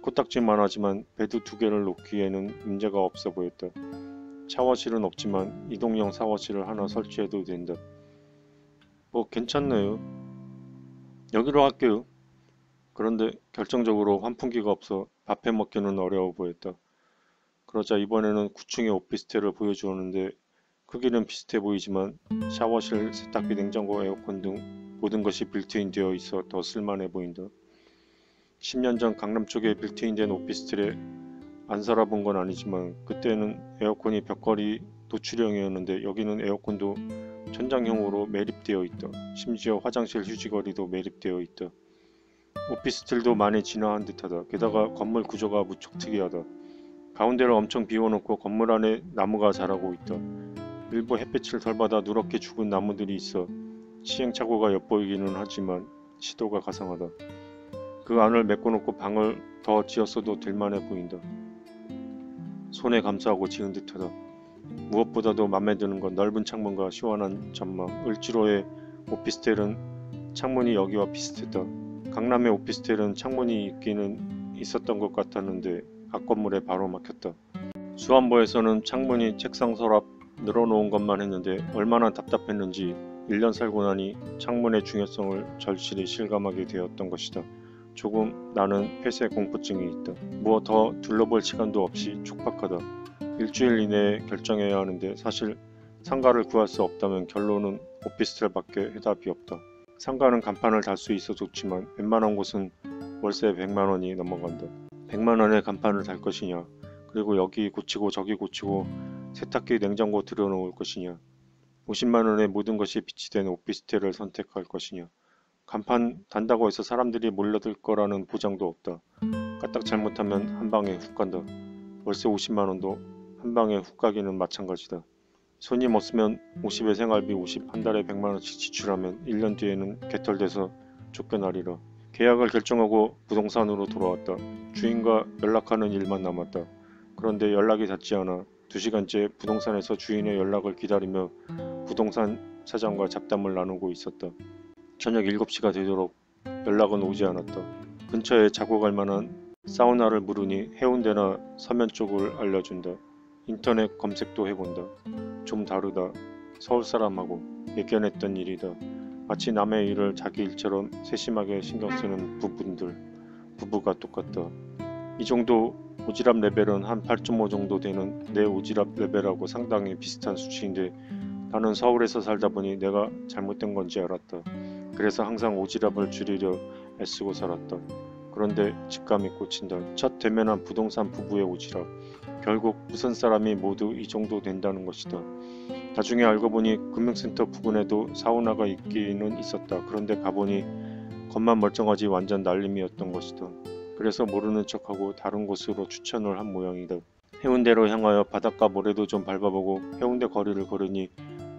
코딱지만 하지만 bed 두 개를 놓기에는 문제가 없어 보였다. 샤워실은 없지만 이동형 샤워실을 하나 설치해도 된다. 뭐 괜찮네요. 여기로 할게요. 그런데 결정적으로 환풍기가 없어 밥해 먹기는 어려워 보였다. 그러자 이번에는 9층의 오피스텔을 보여주었는데 크기는 비슷해 보이지만 샤워실, 세탁기, 냉장고, 에어컨 등 모든 것이 빌트인 되어 있어 더 쓸만해 보인다. 10년 전 강남 쪽에 built-in된 오피스텔에 안 살아본 건 아니지만 그때는 에어컨이 벽걸이 노출형이었는데 여기는 에어컨도 천장형으로 매립되어 있다. 심지어 화장실 휴지거리도 매립되어 있다. 오피스텔도 많이 진화한 듯하다. 게다가 건물 구조가 무척 특이하다. 가운데를 엄청 비워놓고 건물 안에 나무가 자라고 있다. 일부 햇빛을 덜 받아 누렇게 죽은 나무들이 있어 시행착오가 엿보이기는 하지만 시도가 가상하다. 그 안을 메꿔놓고 방을 더 지었어도 될만해 보인다. 손에 감싸고 지은 듯하다. 무엇보다도 마음에 드는 건 넓은 창문과 시원한 전망. 을지로의 오피스텔은 창문이 여기와 비슷했다. 강남의 오피스텔은 창문이 있기는 있었던 것 같았는데 앞 건물에 바로 막혔다. 수안보에서는 창문이 책상 서랍 늘어놓은 것만 했는데 얼마나 답답했는지 1년 살고 나니 창문의 중요성을 절실히 실감하게 되었던 것이다. 조금 나는 폐쇄 공포증이 있다. 무엇 더 둘러볼 시간도 없이 촉박하다. 일주일 이내에 결정해야 하는데 사실 상가를 구할 수 없다면 결론은 오피스텔밖에 해답이 없다. 상가는 간판을 달 수 있어 좋지만 웬만한 곳은 월세 100만 원이 넘어간다. 100만 원에 간판을 달 것이냐 그리고 여기 고치고 저기 고치고 세탁기 냉장고 들여놓을 것이냐 50만 원에 모든 것이 비치된 오피스텔을 선택할 것이냐 간판 단다고 해서 사람들이 몰려들 거라는 보장도 없다. 까딱 잘못하면 한 방에 훅 간다. 월세 50만 원도 한 방에 훅 가기는 마찬가지다. 손님 없으면 50의 생활비 50, 한 달에 100만 원씩 지출하면 1년 뒤에는 개털돼서 쫓겨나리라. 계약을 결정하고 부동산으로 돌아왔다. 주인과 연락하는 일만 남았다. 그런데 연락이 닿지 않아 2시간째 부동산에서 주인의 연락을 기다리며 부동산 사장과 잡담을 나누고 있었다. 저녁 7시가 되도록 연락은 오지 않았다. 근처에 자고 갈 만한 사우나를 물으니 해운대나 서면 쪽을 알려준다. 인터넷 검색도 해본다. 좀 다르다. 서울 사람하고 예견했던 일이다. 마치 남의 일을 자기 일처럼 세심하게 신경 쓰는 부분들. 부부가 똑같다. 이 정도 오지랖 레벨은 한 8.5 정도 되는 내 오지랖 레벨하고 상당히 비슷한 수치인데 나는 서울에서 살다 보니 내가 잘못된 건지 알았다. 그래서 항상 오지랖을 줄이려 애쓰고 살았다. 그런데 직감이 꽂힌다. 첫 대면한 부동산 부부의 오지랖. 결국 무슨 사람이 모두 이 정도 된다는 것이다. 나중에 알고 보니 금융센터 부근에도 사우나가 있기는 있었다. 그런데 가보니 겉만 멀쩡하지 완전 날림이었던 것이다. 그래서 모르는 척하고 다른 곳으로 추천을 한 모양이다. 해운대로 향하여 바닷가 모래도 좀 밟아보고 해운대 거리를 걸으니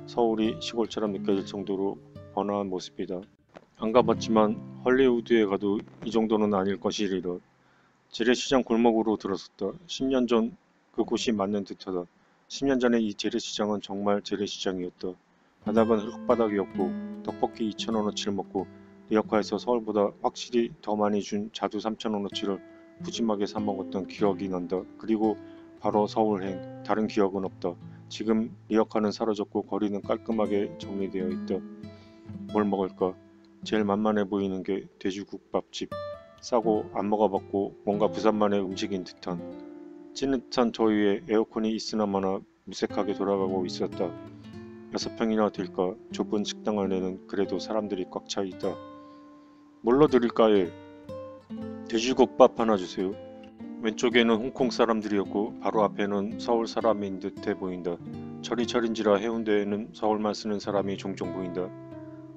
서울이 시골처럼 느껴질 정도로 번화한 모습이다. 안 가봤지만 헐리우드에 가도 이 정도는 아닐 것이리라. 재래시장 골목으로 들어섰다. 10년 전 그곳이 맞는 듯하다. 10년 전에 이 재래시장은 정말 재래시장이었다. 바닥은 흙바닥이었고 떡볶이 2,000원어치를 먹고 리어카에서 서울보다 확실히 더 많이 준 자두 3,000원어치를 푸짐하게 사 먹었던 기억이 난다. 그리고 바로 서울행. 다른 기억은 없다. 지금 리어카는 사라졌고 거리는 깔끔하게 정리되어 있다. 뭘 먹을까? 제일 만만해 보이는 게 돼지국밥집. 싸고 안 먹어봤고 뭔가 부산만의 음식인 듯한 찐듯한 더위에 에어컨이 있으나마나 무색하게 돌아가고 있었다. 여섯 평이나 될까 좁은 식당 안에는 그래도 사람들이 꽉 차 있다. 뭘로 드릴까 해? 돼지국밥 하나 주세요. 왼쪽에는 홍콩 사람들이었고 바로 앞에는 서울 사람인 듯해 보인다. 철이 철인지라 해운대에는 서울만 쓰는 사람이 종종 보인다.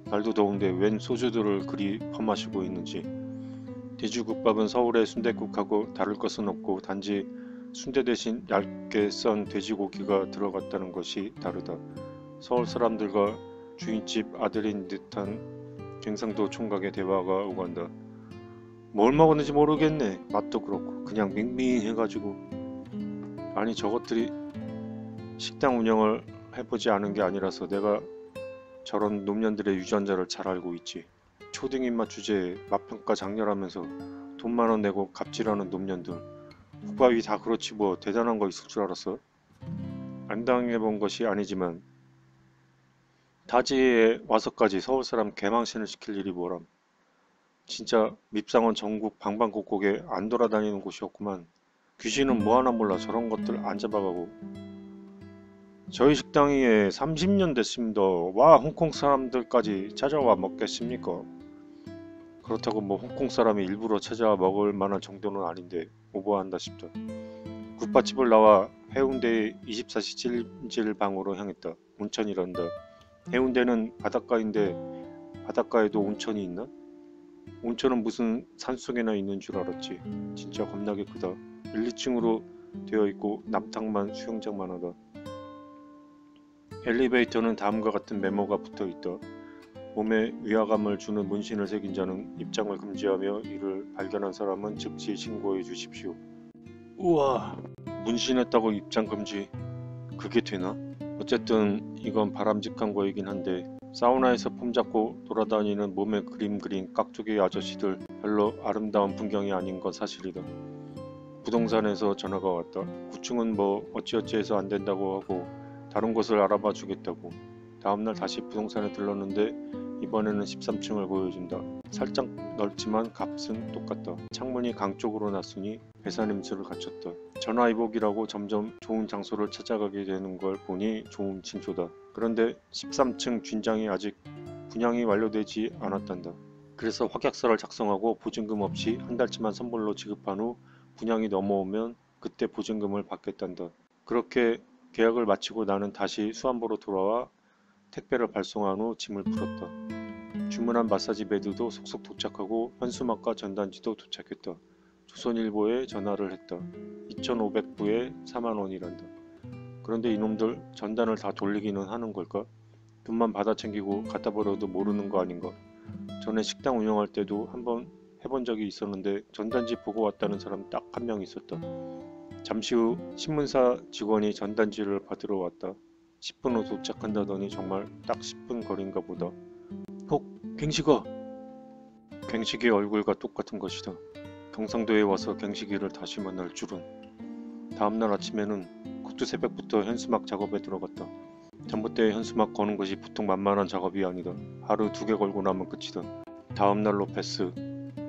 날도 더운데 웬 소주들을 그리 퍼마시고 있는지. 돼지국밥은 서울의 순대국하고 다를 것은 없고 단지 순대 대신 얇게 썬 돼지고기가 들어갔다는 것이 다르다. 서울 사람들과 주인집 아들인 듯한 갱상도 총각의 대화가 오간다. 뭘 먹었는지 모르겠네. 맛도 그렇고 그냥 밍밍해가지고. 아니 저것들이 식당 운영을 해보지 않은 게 아니라서 내가 저런 노년들의 유전자를 잘 알고 있지. 초딩 입맛 주제에 맛평가 장렬하면서 돈 만 원 내고 갑질하는 놈년들. 국밥이 다 그렇지 뭐 대단한 거 있을 줄 알았어. 안 당해본 것이 아니지만 다지에 와서까지 서울 사람 개망신을 시킬 일이 뭐람. 진짜 밉상은 전국 방방곡곡에 안 돌아다니는 곳이었구만. 귀신은 뭐 하나 몰라 저런 것들 안 잡아가고. 저희 식당이 30년 됐습니다. 와 홍콩 사람들까지 찾아와 먹겠습니까? 그렇다고 뭐 홍콩 사람이 일부러 찾아와 먹을 만한 정도는 아닌데 오버한다 싶다. 국밥집을 나와 해운대의 24시 찜질방으로 향했다. 온천이란다. 해운대는 바닷가인데 바닷가에도 온천이 있나? 온천은 무슨 산속에나 있는 줄 알았지. 진짜 겁나게 크다. 1, 2층으로 되어 있고 남탕만 수영장만 하다. 엘리베이터는 다음과 같은 메모가 붙어 있다. 몸에 위화감을 주는 문신을 새긴 자는 입장을 금지하며 이를 발견한 사람은 즉시 신고해 주십시오. 우와, 문신했다고 입장 금지. 그게 되나? 어쨌든 이건 바람직한 거이긴 한데 사우나에서 폼 잡고 돌아다니는 몸에 그림 그린 깍두기 아저씨들 별로 아름다운 풍경이 아닌 건 사실이다. 부동산에서 전화가 왔다. 9층은 뭐 어찌어찌해서 안 된다고 하고 다른 곳을 알아봐 주겠다고. 다음날 다시 부동산에 들렀는데 이번에는 13층을 보여준다. 살짝 넓지만 값은 똑같다. 창문이 강 쪽으로 났으니 회사 냄새를 갖췄다. 전화위복이라고 점점 좋은 장소를 찾아가게 되는 걸 보니 좋은 징조다. 그런데 13층 쥔장이 아직 분양이 완료되지 않았단다. 그래서 확약서를 작성하고 보증금 없이 한 달치만 선불로 지급한 후 분양이 넘어오면 그때 보증금을 받겠단다. 그렇게 계약을 마치고 나는 다시 수안보로 돌아와 택배를 발송한 후 짐을 풀었다. 주문한 마사지 베드도 속속 도착하고 현수막과 전단지도 도착했다. 조선일보에 전화를 했다. 2,500부에 4만 원이란다. 그런데 이놈들 전단을 다 돌리기는 하는 걸까? 돈만 받아 챙기고 갖다 버려도 모르는 거 아닌가? 전에 식당 운영할 때도 한번 해본 적이 있었는데 전단지 보고 왔다는 사람 딱 한 명 있었다. 잠시 후 신문사 직원이 전단지를 받으러 왔다. 10분 후 도착한다더니 정말 딱 10분 거리인가 보다. 혹 갱식아! 갱식의 얼굴과 똑같은 것이다. 경상도에 와서 갱식이를 다시 만날 줄은. 다음날 아침에는 그것도 새벽부터 현수막 작업에 들어갔다. 전봇대에 현수막 거는 것이 보통 만만한 작업이 아니다. 하루 두 개 걸고 나면 끝이다. 다음날로 패스.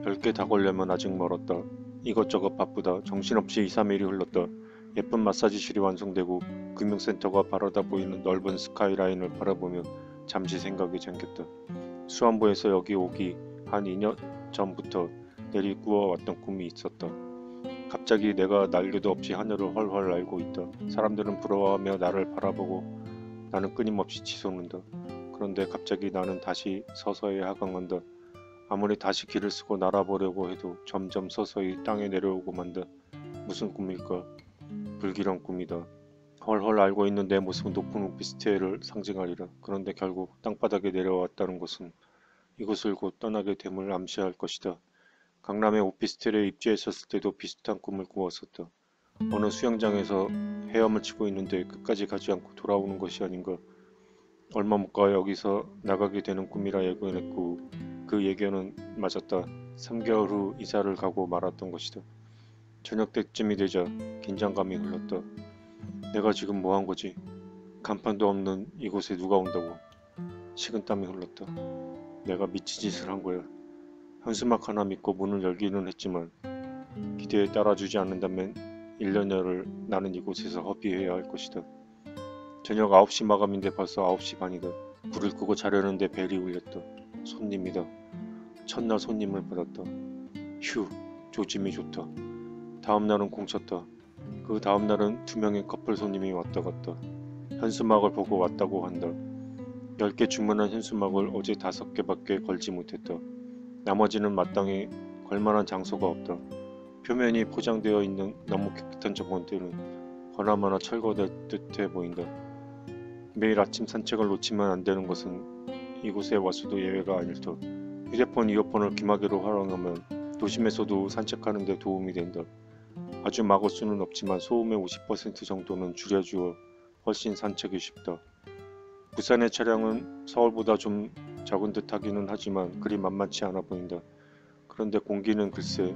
10개 다 걸려면 아직 멀었다. 이것저것 바쁘다. 정신없이 2, 3일이 흘렀다. 예쁜 마사지실이 완성되고 금융센터가 바라다 보이는 넓은 스카이라인을 바라보며 잠시 생각이 잠겼다. 수안보에서 여기 오기 한 2년 전부터 내리 꾸어 왔던 꿈이 있었다. 갑자기 내가 날개도 없이 하늘을 헐헐 날고 있다. 사람들은 부러워하며 나를 바라보고 나는 끊임없이 치솟는다. 그런데 갑자기 나는 다시 서서히 하강한다. 아무리 다시 길을 쓰고 날아보려고 해도 점점 서서히 땅에 내려오고 만다. 무슨 꿈일까? 불길한 꿈이다. 헐헐 알고 있는 내 모습은 높은 오피스텔을 상징하리라. 그런데 결국 땅바닥에 내려왔다는 것은 이곳을 곧 떠나게 됨을 암시할 것이다. 강남의 오피스텔에 입주했었을 때도 비슷한 꿈을 꾸었었다. 어느 수영장에서 헤엄을 치고 있는데 끝까지 가지 않고 돌아오는 것이 아닌가. 얼마 못 가 여기서 나가게 되는 꿈이라 예견했고 그 예견은 맞았다. 3개월 후 이사를 가고 말았던 것이다. 저녁 때쯤이 되자 긴장감이 흘렀다. 내가 지금 뭐 한 거지? 간판도 없는 이곳에 누가 온다고. 식은땀이 흘렀다. 내가 미친 짓을 한 거야. 현수막 하나 믿고 문을 열기는 했지만 기대에 따라주지 않는다면 1년여를 나는 이곳에서 허비해야 할 것이다. 저녁 9시 마감인데 벌써 9시 반이다. 불을 끄고 자려는데 벨이 울렸다. 손님이다. 첫날 손님을 받았다. 휴, 조짐이 좋다. 다음날은 공쳤다. 그 다음 날은 두 명의 커플 손님이 왔다 갔다. 현수막을 보고 왔다고 한다. 10개 주문한 현수막을 어제 5개밖에 걸지 못했다. 나머지는 마땅히 걸만한 장소가 없다. 표면이 포장되어 있는 너무 깨끗한 저번대는 허나마나 철거될 듯해 보인다. 매일 아침 산책을 놓치면 안 되는 것은 이곳에 와서도 예외가 아닐 터. 휴대폰 이어폰을 귀마개로 활용하면 도심에서도 산책하는 데 도움이 된다. 아주 막을 수는 없지만 소음의 50% 정도는 줄여주어 훨씬 산책이 쉽다. 부산의 차량은 서울보다 좀 적은 듯 하기는 하지만 그리 만만치 않아 보인다. 그런데 공기는 글쎄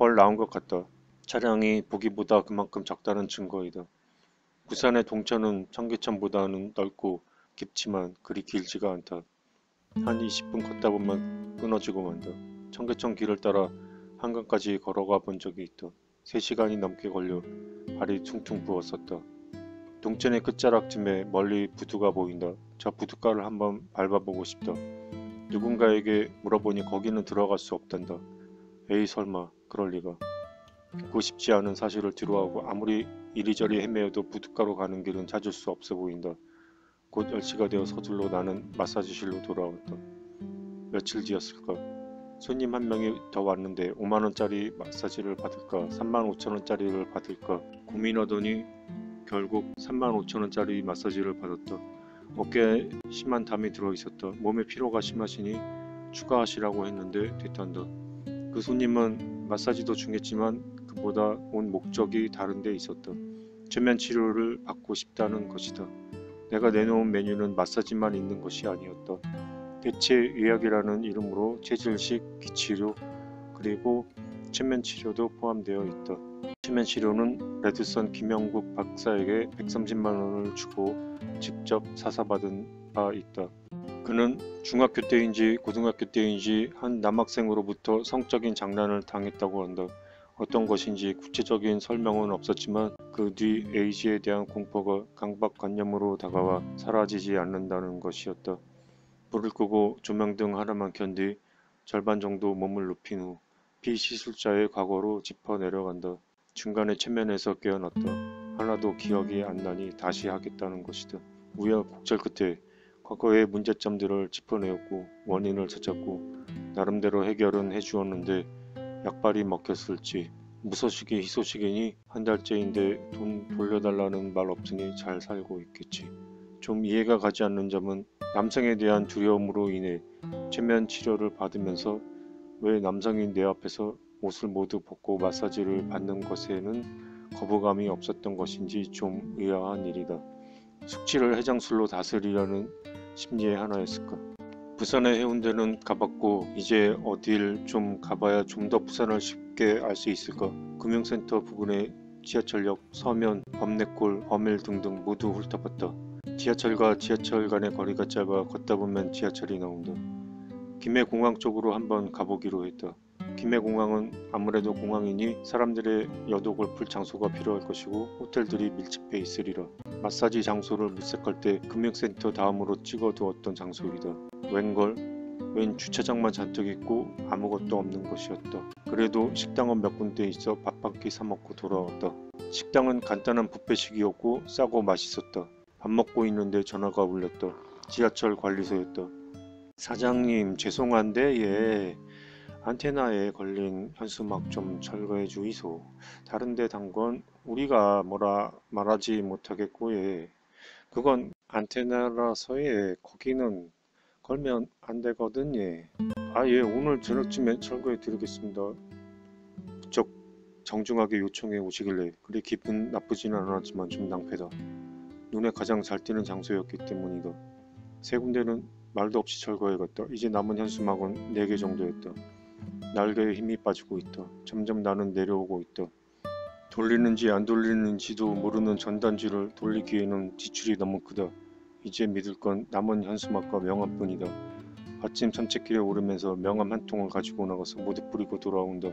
헐 나온 것 같다. 차량이 보기보다 그만큼 적다는 증거이다. 부산의 동천은 청계천보다는 넓고 깊지만 그리 길지가 않다. 한 20분 걷다 보면 끊어지고 만다. 청계천 길을 따라 한강까지 걸어가 본 적이 있다. 3시간이 넘게 걸려 발이 퉁퉁 부었었다. 동천의 끝자락쯤에 멀리 부두가 보인다. 저 부두가를 한번 밟아보고 싶다. 누군가에게 물어보니 거기는 들어갈 수 없단다. 에이 설마 그럴 리가. 믿고 싶지 않은 사실을 뒤로하고 아무리 이리저리 헤매어도 부둣가로 가는 길은 찾을 수 없어 보인다. 곧 10시가 되어 서둘러 나는 마사지실로 돌아왔다. 며칠 뒤였을까? 손님 한 명이 더 왔는데 5만원짜리 마사지를 받을까 3만 5천원짜리를 받을까 고민하더니 결국 3만 5천원짜리 마사지를 받았다. 어깨에 심한 담이 들어있었다. 몸에 피로가 심하시니 추가하시라고 했는데 됐단다. 그 손님은 마사지도 중했지만 그보다 온 목적이 다른 데 있었다. 최면 치료를 받고 싶다는 것이다. 내가 내놓은 메뉴는 마사지만 있는 것이 아니었다. 대체 의학이라는 이름으로 체질식, 기치료, 그리고 최면 치료도 포함되어 있다. 최면 치료는 레드선 김영국 박사에게 130만 원을 주고 직접 사사받은 바 있다. 그는 중학교 때인지 고등학교 때인지 한 남학생으로부터 성적인 장난을 당했다고 한다. 어떤 것인지 구체적인 설명은 없었지만 그 뒤 에이즈에 대한 공포가 강박관념으로 다가와 사라지지 않는다는 것이었다. 불을 끄고 조명등 하나만 견디 절반 정도 몸을 눕힌 후 비시술자의 과거로 짚어 내려간다. 중간에 체면에서 깨어났다. 하나도 기억이 안 나니 다시 하겠다는 것이다. 우여곡절 끝에 과거의 문제점들을 짚어내었고 원인을 찾았고 나름대로 해결은 해주었는데 약발이 먹혔을지 무소식이 희소식이니 한 달째인데 돈 돌려달라는 말 없으니 잘 살고 있겠지. 좀 이해가 가지 않는 점은 남성에 대한 두려움으로 인해 최면 치료를 받으면서 왜 남성이 내 앞에서 옷을 모두 벗고 마사지를 받는 것에는 거부감이 없었던 것인지 좀 의아한 일이다. 숙취를 해장술로 다스리려는 심리의 하나였을까. 부산의 해운대는 가봤고 이제 어딜 좀 가봐야 좀 더 부산을 쉽게 알 수 있을까. 금융센터 부근의 지하철역, 서면, 범내골, 범일 등등 모두 훑어봤다. 지하철과 지하철 간의 거리가 짧아 걷다 보면 지하철이 나온다. 김해공항 쪽으로 한번 가보기로 했다. 김해공항은 아무래도 공항이니 사람들의 여독을 풀 장소가 필요할 것이고 호텔들이 밀집해 있으리라. 마사지 장소를 물색할 때 금융센터 다음으로 찍어두었던 장소이다. 웬걸? 웬 주차장만 잔뜩 있고 아무것도 없는 것이었다. 그래도 식당은 몇 군데 있어 밥 한 끼 사먹고 돌아왔다. 식당은 간단한 뷔페식이었고 싸고 맛있었다. 밥 먹고 있는데 전화가 울렸다. 지하철 관리소였다. 사장님 죄송한데 예 안테나에 걸린 현수막 좀 철거해 주이소. 다른데 단건 우리가 뭐라 말하지 못하겠고 예. 그건 안테나라서 예 거기는 걸면 안 되거든 예. 아 예 오늘 저녁쯤에 철거해 드리겠습니다. 부쩍 정중하게 요청해 오시길래 그리 기분 나쁘지는 않았지만 좀 낭패다. 눈에 가장 잘 띄는 장소였기 때문이다. 세 군데는 말도 없이 철거해갔다. 이제 남은 현수막은 4개 정도였다. 날개에 힘이 빠지고 있다. 점점 나는 내려오고 있다. 돌리는지 안 돌리는지도 모르는 전단지를 돌리기에는 지출이 너무 크다. 이제 믿을 건 남은 현수막과 명함뿐이다. 아침 산책길에 오르면서 명함 한 통을 가지고 나가서 모두 뿌리고 돌아온다.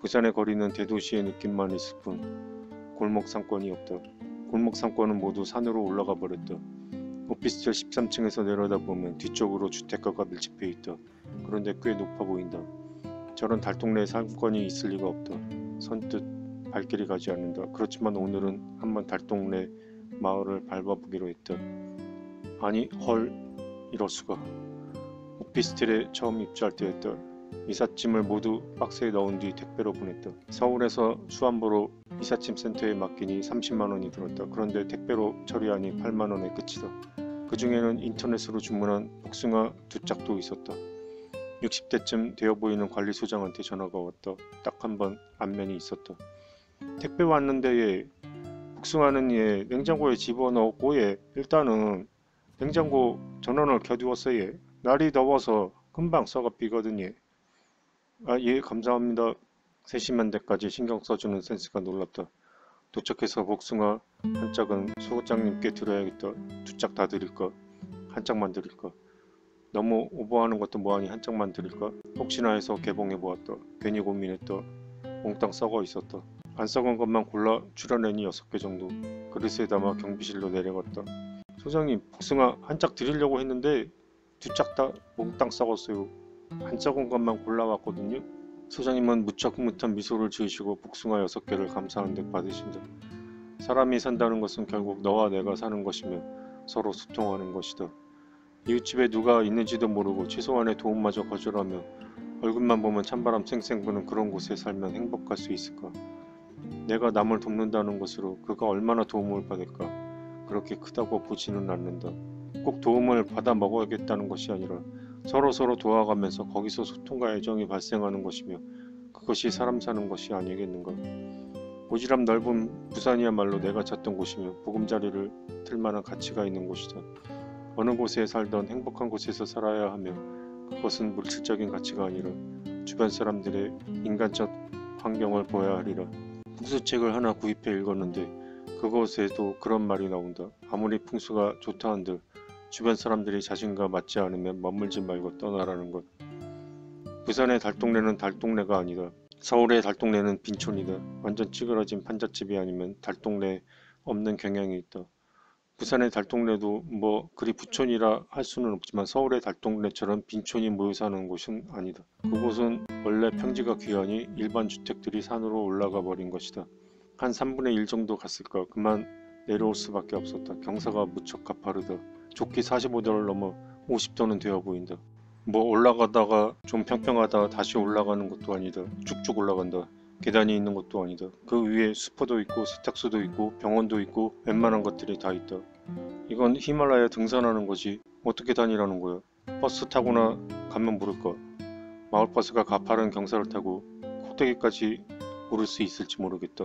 부산의 거리는 대도시의 느낌만 있을 뿐 골목 상권이 없다. 골목 상권은 모두 산으로 올라가 버렸다. 오피스텔 13층에서 내려다보면 뒤쪽으로 주택가가 밀집해 있다. 그런데 꽤 높아 보인다. 저런 달동네에 상권이 있을 리가 없다. 선뜻 발길이 가지 않는다. 그렇지만 오늘은 한번 달동네 마을을 밟아보기로 했다. 아니 헐 이럴 수가. 오피스텔에 처음 입주할 때였다. 이삿짐을 모두 박스에 넣은 뒤 택배로 보냈다. 서울에서 수안보로 이삿짐 센터에 맡기니 30만 원이 들었다. 그런데 택배로 처리하니 8만 원에 끝이다. 그 중에는 인터넷으로 주문한 복숭아 두 짝도 있었다. 60대쯤 되어 보이는 관리소장한테 전화가 왔다. 딱 한 번 안면이 있었다. 택배 왔는데 예, 복숭아는 예, 냉장고에 집어넣었고 예, 일단은 냉장고 전원을 켜두었어요. 예. 날이 더워서 금방 썩어 비거든 예. 아, 예, 감사합니다. 세심한 데까지 신경 써주는 센스가 놀랍다. 도착해서 복숭아 한 짝은 소장님께 드려야겠다. 두 짝 다 드릴까? 한 짝만 드릴까? 너무 오버하는 것도 뭐하니 한 장만 드릴까? 혹시나 해서 개봉해보았다. 괜히 고민했다. 몽땅 썩어 있었다. 안 썩은 것만 골라 출연해니 6개 정도. 그릇에 담아 경비실로 내려갔다. 소장님 복숭아 한 짝 드리려고 했는데 두 짝 다 몽땅 썩었어요. 안 썩은 것만 골라왔거든요. 소장님은 무척무탄 미소를 지으시고 복숭아 6개를 감사한 듯 받으신다. 사람이 산다는 것은 결국 너와 내가 사는 것이며 서로 소통하는 것이다. 이웃집에 누가 있는지도 모르고 최소한의 도움마저 거절하며 얼굴만 보면 찬바람 쌩쌩 부는 그런 곳에 살면 행복할 수 있을까? 내가 남을 돕는다는 것으로 그가 얼마나 도움을 받을까? 그렇게 크다고 보지는 않는다. 꼭 도움을 받아 먹어야겠다는 것이 아니라 서로 서로 도와가면서 거기서 소통과 애정이 발생하는 것이며 그것이 사람 사는 것이 아니겠는가? 오지랖 넓은 부산이야말로 내가 찾던 곳이며 보금자리를 틀 만한 가치가 있는 곳이다. 어느 곳에 살던 행복한 곳에서 살아야 하며 그것은 물질적인 가치가 아니라 주변 사람들의 인간적 환경을 보아야 하리라. 풍수책을 하나 구입해 읽었는데 그곳에도 그런 말이 나온다. 아무리 풍수가 좋다 한들 주변 사람들이 자신과 맞지 않으면 머물지 말고 떠나라는 것. 부산의 달동네는 달동네가 아니다. 서울의 달동네는 빈촌이다. 완전 찌그러진 판잣집이 아니면 달동네에 없는 경향이 있다. 부산의 달동네도 뭐 그리 부촌이라 할 수는 없지만 서울의 달동네처럼 빈촌이 모여 사는 곳은 아니다. 그곳은 원래 평지가 귀하니 일반 주택들이 산으로 올라가 버린 것이다. 한 3분의 1 정도 갔을까 그만 내려올 수밖에 없었다. 경사가 무척 가파르다. 좋게 45도를 넘어 50도는 되어 보인다. 뭐 올라가다가 좀 평평하다 다시 올라가는 것도 아니다. 쭉쭉 올라간다. 계단이 있는 것도 아니다. 그 위에 슈퍼도 있고 세탁소도 있고 병원도 있고 웬만한 것들이 다 있다. 이건 히말라야 등산하는 거지 어떻게 다니라는 거야. 버스 타거나 가면 모를까. 마을버스가 가파른 경사를 타고 꼭대기까지 오를 수 있을지 모르겠다.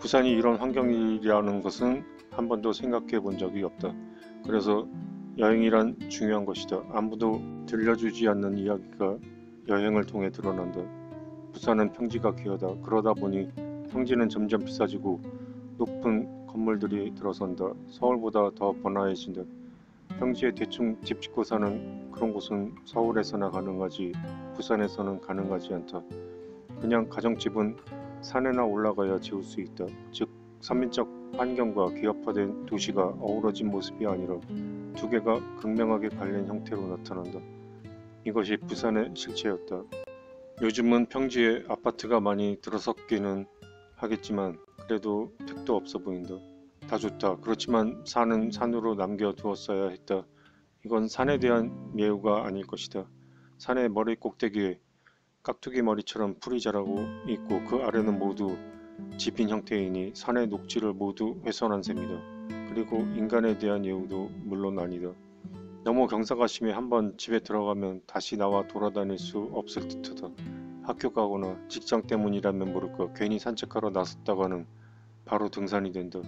부산이 이런 환경이라는 것은 한 번도 생각해 본 적이 없다. 그래서 여행이란 중요한 것이다. 아무도 들려주지 않는 이야기가 여행을 통해 드러난다. 부산은 평지가 귀하다. 그러다 보니 평지는 점점 비싸지고 높은 건물들이 들어선다. 서울보다 더 번화해진다. 평지에 대충 집 짓고 사는 그런 곳은 서울에서나 가능하지 부산에서는 가능하지 않다. 그냥 가정집은 산에나 올라가야 지을 수 있다. 즉 산민적 환경과 기업화된 도시가 어우러진 모습이 아니라 두 개가 극명하게 갈린 형태로 나타난다. 이것이 부산의 실체였다. 요즘은 평지에 아파트가 많이 들어섰기는 하겠지만 그래도 택도 없어 보인다. 다 좋다. 그렇지만 산은 산으로 남겨두었어야 했다. 이건 산에 대한 예우가 아닐 것이다. 산의 머리 꼭대기에 깍두기 머리처럼 풀이 자라고 있고 그 아래는 모두 지핀 형태이니 산의 녹지를 모두 훼손한 셈이다. 그리고 인간에 대한 예우도 물론 아니다. 너무 경사가 심해 한번 집에 들어가면 다시 나와 돌아다닐 수 없을 듯하다. 학교 가거나 직장 때문이라면 모를까 괜히 산책하러 나섰다가는 바로 등산이 된다.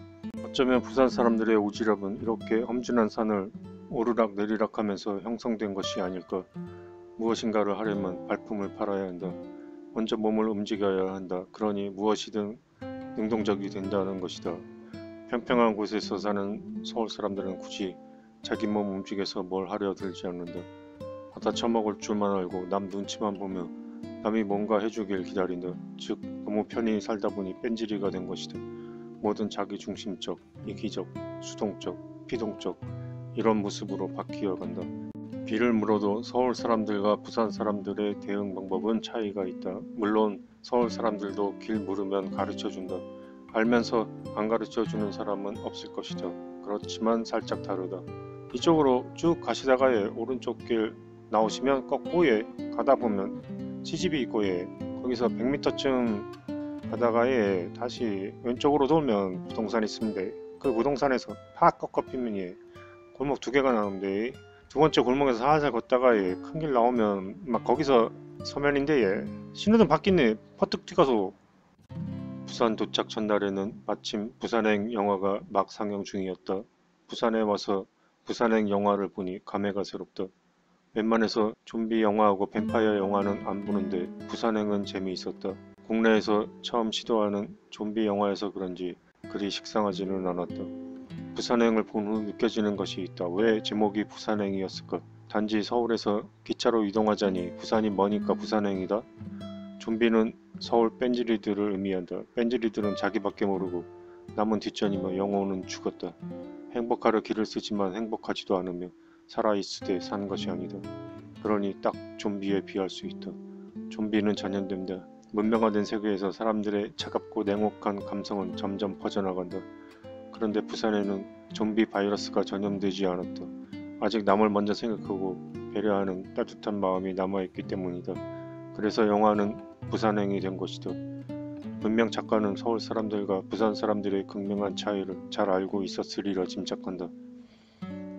어쩌면 부산 사람들의 오지랖은 이렇게 험준한 산을 오르락 내리락 하면서 형성된 것이 아닐까. 무엇인가를 하려면 발품을 팔아야 한다. 먼저 몸을 움직여야 한다. 그러니 무엇이든 능동적이 된다는 것이다. 평평한 곳에서 사는 서울 사람들은 굳이 자기 몸 움직여서 뭘 하려 들지 않는다. 받아 처먹을 줄만 알고 남 눈치만 보며 남이 뭔가 해주길 기다린다. 즉 너무 편히 살다 보니 뺀질이가 된 것이다. 뭐든 자기 중심적, 이기적, 수동적, 피동적 이런 모습으로 바뀌어 간다. 비를 물어도 서울 사람들과 부산 사람들의 대응 방법은 차이가 있다. 물론 서울 사람들도 길 물으면 가르쳐 준다. 알면서 안 가르쳐 주는 사람은 없을 것이다. 그렇지만 살짝 다르다. 이쪽으로 쭉 가시다가 예, 오른쪽 길 나오시면 꺾고 예, 가다 보면 시집이 있고 예, 거기서 100m쯤 가다가 예, 다시 왼쪽으로 돌면 부동산 있습니다. 그 부동산에서 팍 꺾어 피면 예, 골목 두 개가 나오는데 두 번째 골목에서 살살 걷다가 예, 큰 길 나오면 막 거기서 서면인데 예, 신호등 바뀌네 퍼뜩 뛰가서 부산 도착 전날에는 마침 부산행 영화가 막 상영 중이었다. 부산에 와서 부산행 영화를 보니 감회가 새롭다. 웬만해서 좀비 영화하고 뱀파이어 영화는 안 보는데 부산행은 재미있었다. 국내에서 처음 시도하는 좀비 영화여서 그런지 그리 식상하지는 않았다. 부산행을 본 후 느껴지는 것이 있다. 왜 제목이 부산행이었을까? 단지 서울에서 기차로 이동하자니 부산이 머니까 부산행이다. 좀비는 서울 뺀질이들을 의미한다. 뺀질이들은 자기밖에 모르고 남은 뒷전이며 영혼은 죽었다. 행복하려 길을 쓰지만 행복하지도 않으며 살아있으되 사는 것이 아니다. 그러니 딱 좀비에 비할 수 있다. 좀비는 전염된다. 문명화된 세계에서 사람들의 차갑고 냉혹한 감성은 점점 퍼져나간다. 그런데 부산에는 좀비 바이러스가 전염되지 않았다. 아직 남을 먼저 생각하고 배려하는 따뜻한 마음이 남아있기 때문이다. 그래서 영화는 부산행이 된 것이다. 분명 작가는 서울 사람들과 부산 사람들의 극명한 차이를 잘 알고 있었으리라 짐작한다.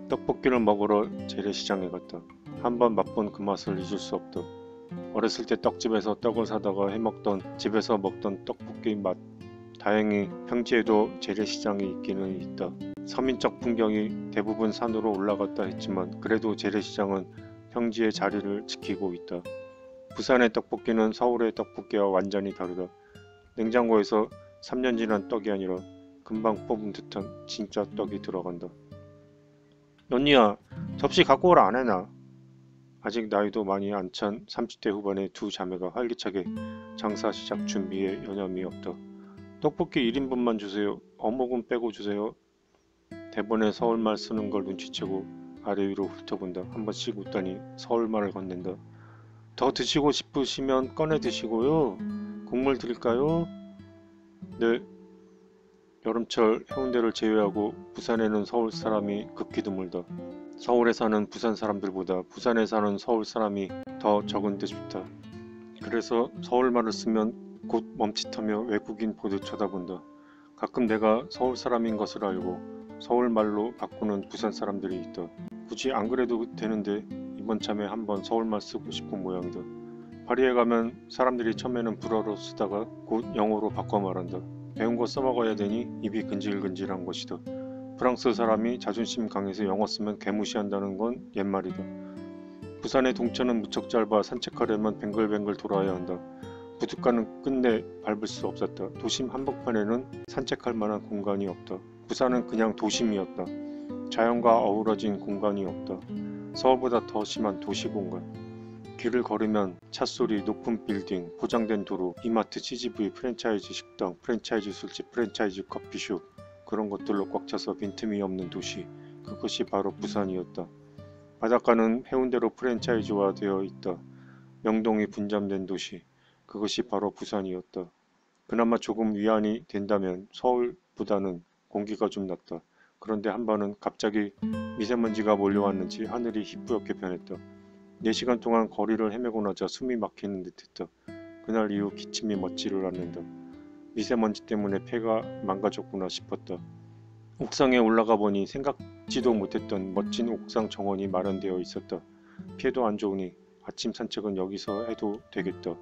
떡볶이를 먹으러 재래시장에 갔다. 한번 맛본 그 맛을 잊을 수 없다. 어렸을 때 떡집에서 떡을 사다가 해먹던 집에서 먹던 떡볶이 맛. 다행히 평지에도 재래시장이 있기는 있다. 서민적 풍경이 대부분 산으로 올라갔다 했지만 그래도 재래시장은 평지의 자리를 지키고 있다. 부산의 떡볶이는 서울의 떡볶이와 완전히 다르다. 냉장고에서 3년 지난 떡이 아니라 금방 뽑은 듯한 진짜 떡이 들어간다. 언니야, 접시 갖고 오라 안 해나? 아직 나이도 많이 안 찬 30대 후반의 두 자매가 활기차게 장사 시작 준비에 여념이 없다. 떡볶이 1인분만 주세요. 어묵은 빼고 주세요. 대본에 서울말 쓰는 걸 눈치채고 아래 위로 훑어본다. 한 번씩 웃다니 서울말을 건넨다. 더 드시고 싶으시면 꺼내 드시고요. 국물 드릴까요? 네. 여름철 해운대를 제외하고 부산에는 서울 사람이 극히 드물다. 서울에 사는 부산 사람들보다 부산에 사는 서울 사람이 더 적은 듯 싶다. 그래서 서울말을 쓰면 곧 멈칫하며 외국인 보듯 쳐다본다. 가끔 내가 서울 사람인 것을 알고 서울 말로 바꾸는 부산 사람들이 있다. 굳이 안 그래도 되는데 이번 참에 한번 서울말 쓰고 싶은 모양이다. 파리에 가면 사람들이 처음에는 불어로 쓰다가 곧 영어로 바꿔 말한다. 배운 거 써먹어야 되니 입이 근질근질한 것이다. 프랑스 사람이 자존심 강해서 영어 쓰면 개무시한다는 건 옛말이다. 부산의 동천은 무척 짧아 산책하려면 뱅글뱅글 돌아야 한다. 부둣가는 끝내 밟을 수 없었다. 도심 한복판에는 산책할 만한 공간이 없다. 부산은 그냥 도심이었다. 자연과 어우러진 공간이 없다. 서울보다 더 심한 도시 공간. 길을 걸으면 찻소리, 높은 빌딩, 포장된 도로, 이마트, CGV, 프랜차이즈 식당, 프랜차이즈 술집, 프랜차이즈 커피숍 그런 것들로 꽉 차서 빈틈이 없는 도시. 그것이 바로 부산이었다. 바닷가는 해운대로 프랜차이즈화되어 있다. 명동이 분점된 도시. 그것이 바로 부산이었다. 그나마 조금 위안이 된다면 서울보다는 공기가 좀 낫다. 그런데 한 번은 갑자기 미세먼지가 몰려왔는지 하늘이 희뿌옇게 변했다. 4시간 동안 거리를 헤매고 나자 숨이 막히는 듯했다. 그날 이후 기침이 멎지를 않는다. 미세먼지 때문에 폐가 망가졌구나 싶었다. 옥상에 올라가 보니 생각지도 못했던 멋진 옥상 정원이 마련되어 있었다. 피해도 안 좋으니 아침 산책은 여기서 해도 되겠다.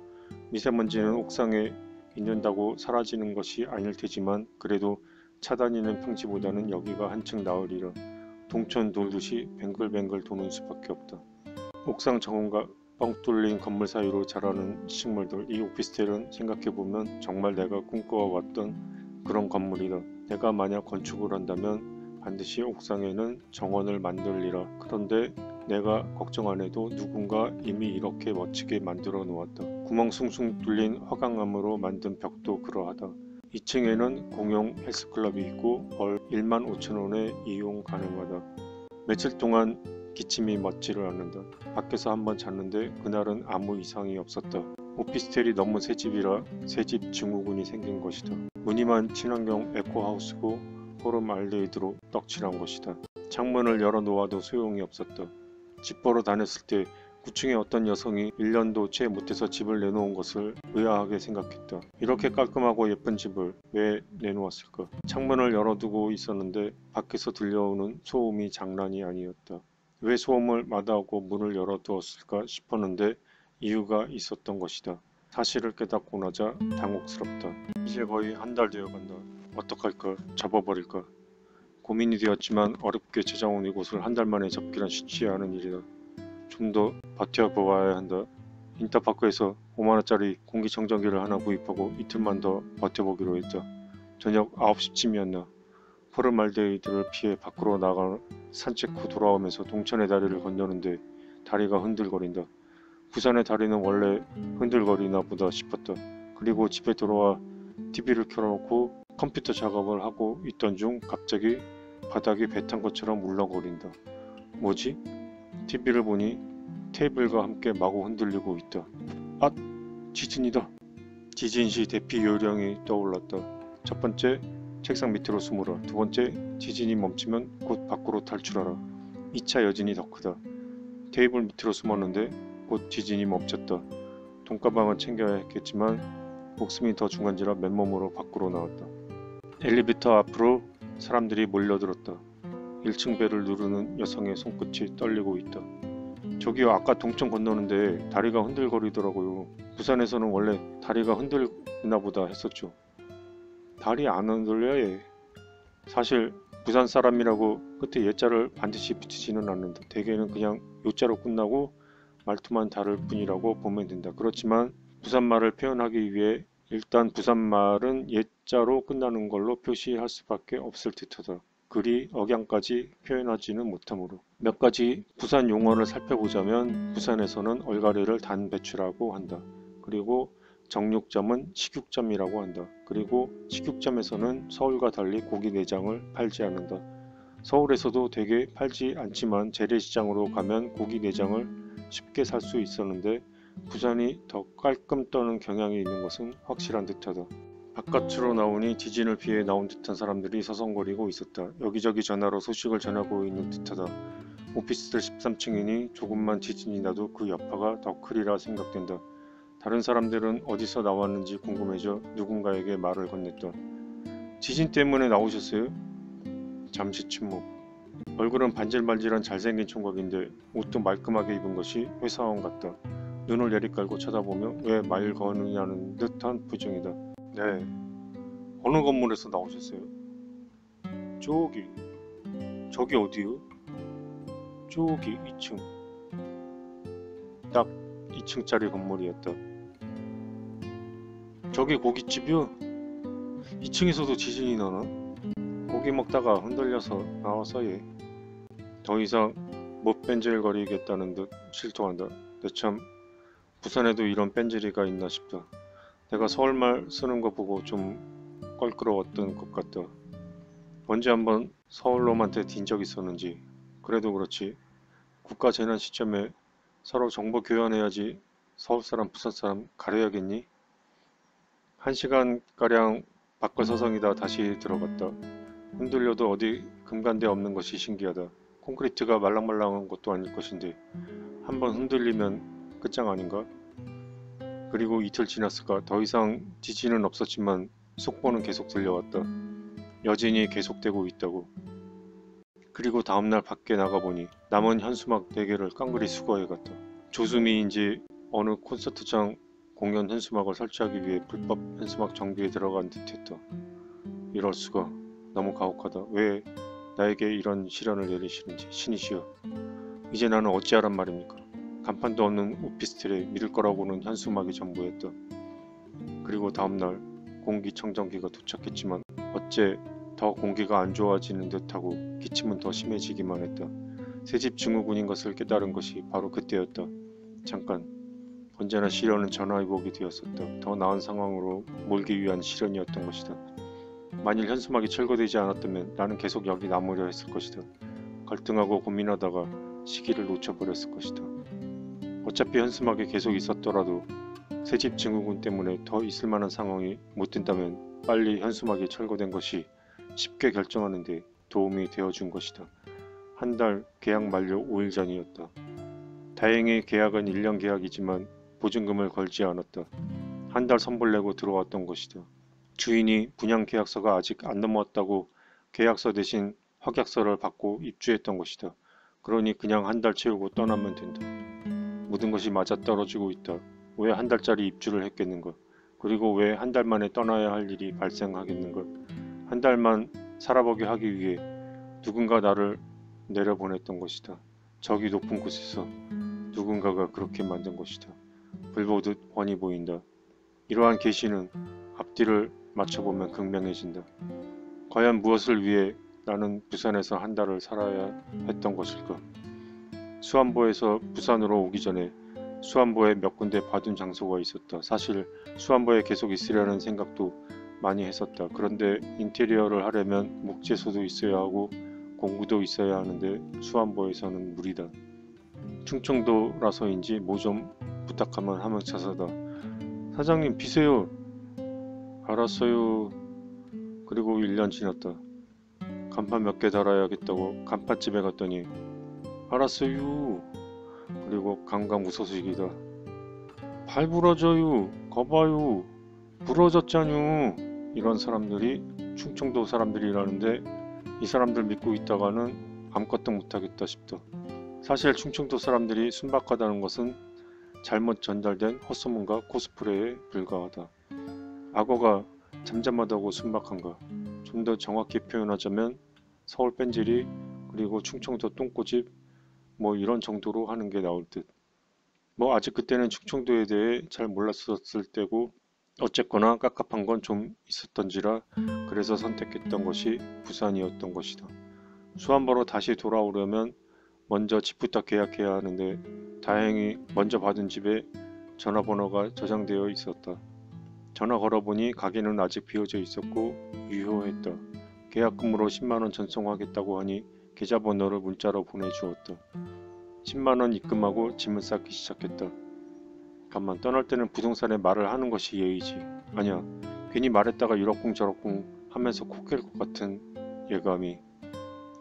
미세먼지는 옥상에 있는다고 사라지는 것이 아닐 테지만 그래도 차 다니는 평지보다는 여기가 한층 나으리라. 동천 돌듯이 뱅글뱅글 도는 수밖에 없다. 옥상 정원과 뻥 뚫린 건물 사이로 자라는 식물들 이 오피스텔은 생각해보면 정말 내가 꿈꿔왔던 그런 건물이다. 내가 만약 건축을 한다면 반드시 옥상에는 정원을 만들리라. 그런데 내가 걱정 안 해도 누군가 이미 이렇게 멋지게 만들어 놓았다. 구멍 숭숭 뚫린 화강암으로 만든 벽도 그러하다. 2층에는 공용 헬스클럽이 있고 월 1만 5천 원에 이용 가능하다. 며칠 동안 기침이 멎지를 않는다. 밖에서 한번 잤는데 그날은 아무 이상이 없었다. 오피스텔이 너무 새 집이라 새집 증후군이 생긴 것이다. 무늬만 친환경 에코하우스고 포름 알데이드로 떡칠한 것이다. 창문을 열어 놓아도 소용이 없었다. 집 보러 다녔을 때 9층의 어떤 여성이 1년도 채 못해서 집을 내놓은 것을 의아하게 생각했다. 이렇게 깔끔하고 예쁜 집을 왜 내놓았을까? 창문을 열어두고 있었는데 밖에서 들려오는 소음이 장난이 아니었다. 왜 소음을 마다하고 문을 열어두었을까 싶었는데 이유가 있었던 것이다. 사실을 깨닫고 나자 당혹스럽다. 이제 거의 한 달 되어간다. 어떡할까? 접어버릴까? 고민이 되었지만 어렵게 찾아온 이곳을 한 달 만에 접기란 쉽지 않은 일이다. 좀 더 버텨보아야 한다. 인터파크에서 5만원짜리 공기청정기를 하나 구입하고 이틀만 더 버텨보기로 했다. 저녁 9시쯤이었나. 포름알데히드를 피해 밖으로 나가 산책 후 돌아오면서 동천의 다리를 건너는데 다리가 흔들거린다. 부산의 다리는 원래 흔들거리나 보다 싶었다. 그리고 집에 돌아와 TV를 켜놓고 컴퓨터 작업을 하고 있던 중 갑자기 바닥이 배탄 것처럼 울렁거린다. 뭐지? TV를 보니 테이블과 함께 마구 흔들리고 있다. 아! 지진이다. 지진 시 대피 요령이 떠올랐다. 첫 번째, 책상 밑으로 숨으라. 두 번째, 지진이 멈추면 곧 밖으로 탈출하라. 2차 여진이 더 크다. 테이블 밑으로 숨었는데 곧 지진이 멈췄다. 돈가방은 챙겨야 했겠지만 목숨이 더 중한지라 맨몸으로 밖으로 나왔다. 엘리베이터 앞으로 사람들이 몰려들었다. 1층 벨을 누르는 여성의 손끝이 떨리고 있다. 저기요 아까 동천 건너는데 다리가 흔들거리더라고요. 부산에서는 원래 다리가 흔들리나 보다 했었죠. 다리 안 흔들려 얘. 사실 부산 사람이라고 끝에 예자를 반드시 붙이지는 않는다. 대개는 그냥 요자로 끝나고 말투만 다를 뿐이라고 보면 된다. 그렇지만 부산말을 표현하기 위해 일단 부산말은 예자로 끝나는 걸로 표시할 수밖에 없을 듯하다. 그리 억양까지 표현하지는 못하므로 몇 가지 부산 용어를 살펴보자면 부산에서는 얼갈이를 단 배추라고 한다. 그리고 정육점은 식육점이라고 한다. 그리고 식육점에서는 서울과 달리 고기 내장을 팔지 않는다. 서울에서도 되게 팔지 않지만 재래시장으로 가면 고기 내장을 쉽게 살 수 있었는데 부산이 더 깔끔 떠는 경향이 있는 것은 확실한 듯하다. 바깥으로 나오니 지진을 피해 나온 듯한 사람들이 서성거리고 있었다. 여기저기 전화로 소식을 전하고 있는 듯하다. 오피스텔 13층이니 조금만 지진이 나도 그 여파가 더 크리라 생각된다. 다른 사람들은 어디서 나왔는지 궁금해져 누군가에게 말을 건넸다. 지진 때문에 나오셨어요? 잠시 침묵. 얼굴은 반질반질한 잘생긴 총각인데 옷도 말끔하게 입은 것이 회사원 같다. 눈을 내리깔고 쳐다보며 왜 말 거느냐는 듯한 표정이다. 네. 어느 건물에서 나오셨어요? 저기. 저기 어디요? 저기 2층. 딱 2층짜리 건물이었다. 저기 고깃집이요? 2층에서도 지진이 나나? 고기 먹다가 흔들려서 나와서 얘. 더 이상 못 뺀질거리겠다는 듯 실토한다. 내참 부산에도 이런 뺀질이가 있나 싶다. 내가 서울말 쓰는 거 보고 좀 껄끄러웠던 것 같다. 언제 한번 서울놈한테 딘 적 있었는지 그래도 그렇지 국가 재난 시점에 서로 정보 교환해야지 서울 사람 부산 사람 가려야겠니? 한 시간가량 밖을 서성이다 다시 들어갔다. 흔들려도 어디 금간데 없는 것이 신기하다. 콘크리트가 말랑말랑한 것도 아닐 것인데 한번 흔들리면 끝장 아닌가? 그리고 이틀 지났을까 더 이상 지진은 없었지만 속보는 계속 들려왔다. 여진이 계속되고 있다고. 그리고 다음날 밖에 나가보니 남은 현수막 4개를 깡그리 수거해갔다. 조수미인지 어느 콘서트장 공연 현수막을 설치하기 위해 불법 현수막 정비에 들어간 듯했다. 이럴 수가 너무 가혹하다. 왜 나에게 이런 시련을 내리시는지 신이시여. 이제 나는 어찌하란 말입니까? 간판도 없는 오피스텔에 믿을 거라고는 현수막이 전부였다. 그리고 다음날 공기청정기가 도착했지만 어째 더 공기가 안 좋아지는 듯하고 기침은 더 심해지기만 했다. 새집 증후군인 것을 깨달은 것이 바로 그때였다. 잠깐 언제나 시련은 전화위복이 되었었다. 더 나은 상황으로 몰기 위한 시련이었던 것이다. 만일 현수막이 철거되지 않았다면 나는 계속 여기 남으려 했을 것이다. 갈등하고 고민하다가 시기를 놓쳐버렸을 것이다. 어차피 현수막이 계속 있었더라도 새집 증후군 때문에 더 있을 만한 상황이 못 된다면 빨리 현수막이 철거된 것이 쉽게 결정하는 데 도움이 되어준 것이다. 한 달 계약 만료 5일 전이었다. 다행히 계약은 1년 계약이지만 보증금을 걸지 않았다. 한 달 선불 내고 들어왔던 것이다. 주인이 분양 계약서가 아직 안 넘어왔다고 계약서 대신 확약서를 받고 입주했던 것이다. 그러니 그냥 한 달 채우고 떠나면 된다. 모든 것이 맞아떨어지고 있다. 왜 한 달짜리 입주를 했겠는가? 그리고 왜 한 달 만에 떠나야 할 일이 발생하겠는가? 한 달만 살아보게 하기 위해 누군가 나를 내려보냈던 것이다. 저기 높은 곳에서 누군가가 그렇게 만든 것이다. 불보듯 훤히 보인다. 이러한 계시는 앞뒤를 맞춰보면 극명해진다. 과연 무엇을 위해 나는 부산에서 한 달을 살아야 했던 것일까? 수안보에서 부산으로 오기 전에 수안보에 몇 군데 봐둔 장소가 있었다. 사실 수안보에 계속 있으려는 생각도 많이 했었다. 그런데 인테리어를 하려면 목재소도 있어야 하고 공구도 있어야 하는데 수안보에서는 무리다. 충청도라서인지 뭐 좀 부탁하면 하면 차사다. 사장님 비세요. 알았어요. 그리고 1년 지났다. 간판 몇 개 달아야겠다고 간판집에 갔더니 알았어요. 그리고 강강 웃어주기다. 발 부러져요. 거봐요. 부러졌잖요. 이런 사람들이 충청도 사람들이라는데 이 사람들 믿고 있다가는 아무것도 못하겠다 싶다. 사실 충청도 사람들이 순박하다는 것은 잘못 전달된 헛소문과 코스프레에 불과하다. 악어가 잠잠하다고 순박한가? 좀 더 정확히 표현하자면 서울 뺀질이 그리고 충청도 똥꼬집 뭐 이런 정도로 하는 게 나올 듯. 뭐 아직 그때는 충청도에 대해 잘 몰랐었을 때고 어쨌거나 깝깝한 건 좀 있었던지라 그래서 선택했던 것이 부산이었던 것이다. 수안보로 다시 돌아오려면 먼저 집부터 계약해야 하는데 다행히 먼저 받은 집에 전화번호가 저장되어 있었다. 전화 걸어보니 가게는 아직 비어져 있었고 유효했다. 계약금으로 10만원 전송하겠다고 하니 계좌번호를 문자로 보내주었다. 10만원 입금하고 짐을 쌓기 시작했다. 가만 떠날 때는 부동산에 말을 하는 것이 예의지. 아니야. 괜히 말했다가 저러쿵 하면서 코깰것 같은 예감이.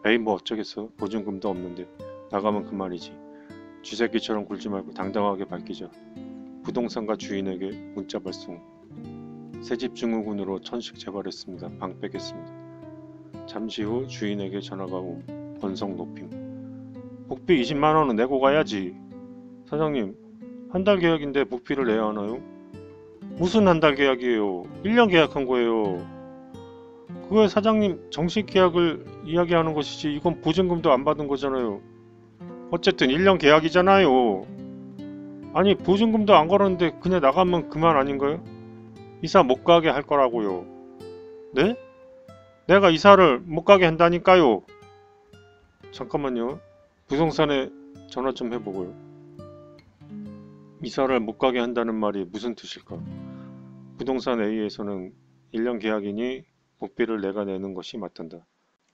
에이 뭐 어쩌겠어. 보증금도 없는데. 나가면 그만이지. 쥐새끼처럼 굴지 말고 당당하게 밝히자. 부동산과 주인에게 문자 발송. 새집 증후군으로 천식 재발했습니다. 방 빼겠습니다. 잠시 후 주인에게 전화가 옴. 번성 높임. 복비 20만 원은 내고 가야지. 사장님, 한 달 계약인데 복비를 내야 하나요? 무슨 한 달 계약이에요? 1년 계약한 거예요. 그거에 사장님 정식 계약을 이야기하는 것이지 이건 보증금도 안 받은 거잖아요. 어쨌든 1년 계약이잖아요. 아니 보증금도 안 걸었는데 그냥 나가면 그만 아닌가요? 이사 못 가게 할 거라고요. 네? 내가 이사를 못 가게 한다니까요. 잠깐만요. 부동산에 전화 좀 해보고요. 이사를 못 가게 한다는 말이 무슨 뜻일까? 부동산 A에서는 1년 계약이니 복비를 내가 내는 것이 맞단다.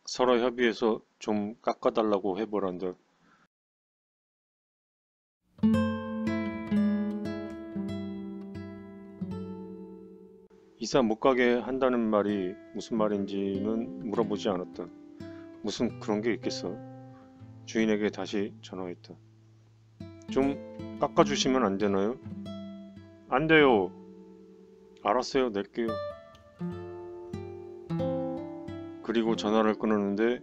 서로 협의해서 좀 깎아달라고 해보란다. 이사 못 가게 한다는 말이 무슨 말인지는 물어보지 않았다. 무슨 그런 게 있겠어. 주인에게 다시 전화했다. 좀 깎아주시면 안 되나요? 안 돼요. 알았어요. 낼게요. 그리고 전화를 끊었는데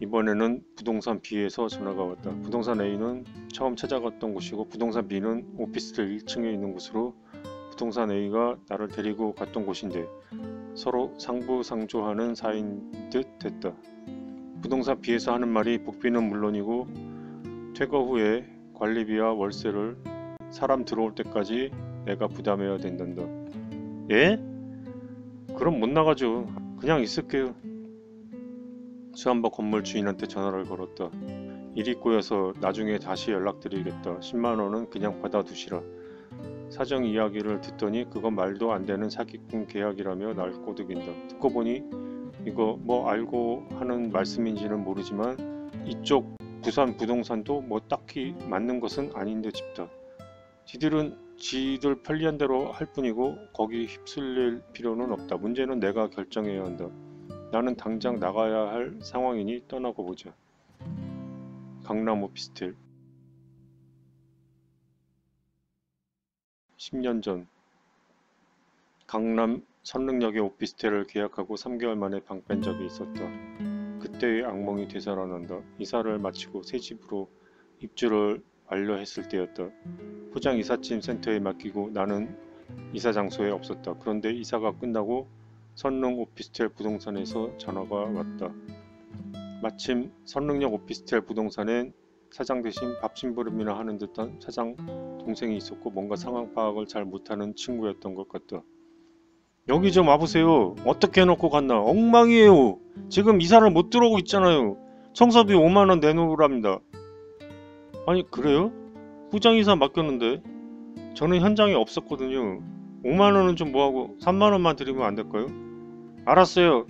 이번에는 부동산 B에서 전화가 왔다. 부동산 A는 처음 찾아갔던 곳이고 부동산 B는 오피스텔 1층에 있는 곳으로 부동산 A가 나를 데리고 갔던 곳인데 서로 상부상조하는 사이인 듯 됐다. 부동산 B에서 하는 말이 복비는 물론이고 퇴거 후에 관리비와 월세를 사람 들어올 때까지 내가 부담해야 된단다. 예? 그럼 못 나가죠. 그냥 있을게요. 수한바 건물 주인한테 전화를 걸었다. 일이 꼬여서 나중에 다시 연락드리겠다. 10만원은 그냥 받아두시라. 사정 이야기를 듣더니 그건 말도 안 되는 사기꾼 계약이라며 날 꼬드긴다. 듣고 보니 이거 뭐 알고 하는 말씀인지는 모르지만 이쪽 부산 부동산도 뭐 딱히 맞는 것은 아닌데 싶다. 지들은 지들 편리한 대로 할 뿐이고 거기 휩쓸릴 필요는 없다. 문제는 내가 결정해야 한다. 나는 당장 나가야 할 상황이니 떠나고 보자. 강남 오피스텔 10년 전 강남 선릉역의 오피스텔을 계약하고 3개월 만에 방 뺀 적이 있었다. 그때의 악몽이 되살아난다. 이사를 마치고 새 집으로 입주를 완료했을 때였다. 포장 이삿짐 센터에 맡기고 나는 이사 장소에 없었다. 그런데 이사가 끝나고 선릉 오피스텔 부동산에서 전화가 왔다. 마침 선릉역 오피스텔 부동산엔 사장 대신 밥심부름이나 하는 듯한 사장 동생이 있었고 뭔가 상황 파악을 잘 못하는 친구였던 것 같다. 여기 좀 와보세요. 어떻게 해놓고 갔나? 엉망이에요. 지금 이사를 못 들어오고 있잖아요. 청소비 5만원 내놓으랍니다. 아니 그래요? 부장이사 맡겼는데 저는 현장에 없었거든요. 5만 원은 좀 뭐하고 3만 원만 드리면 안 될까요? 알았어요.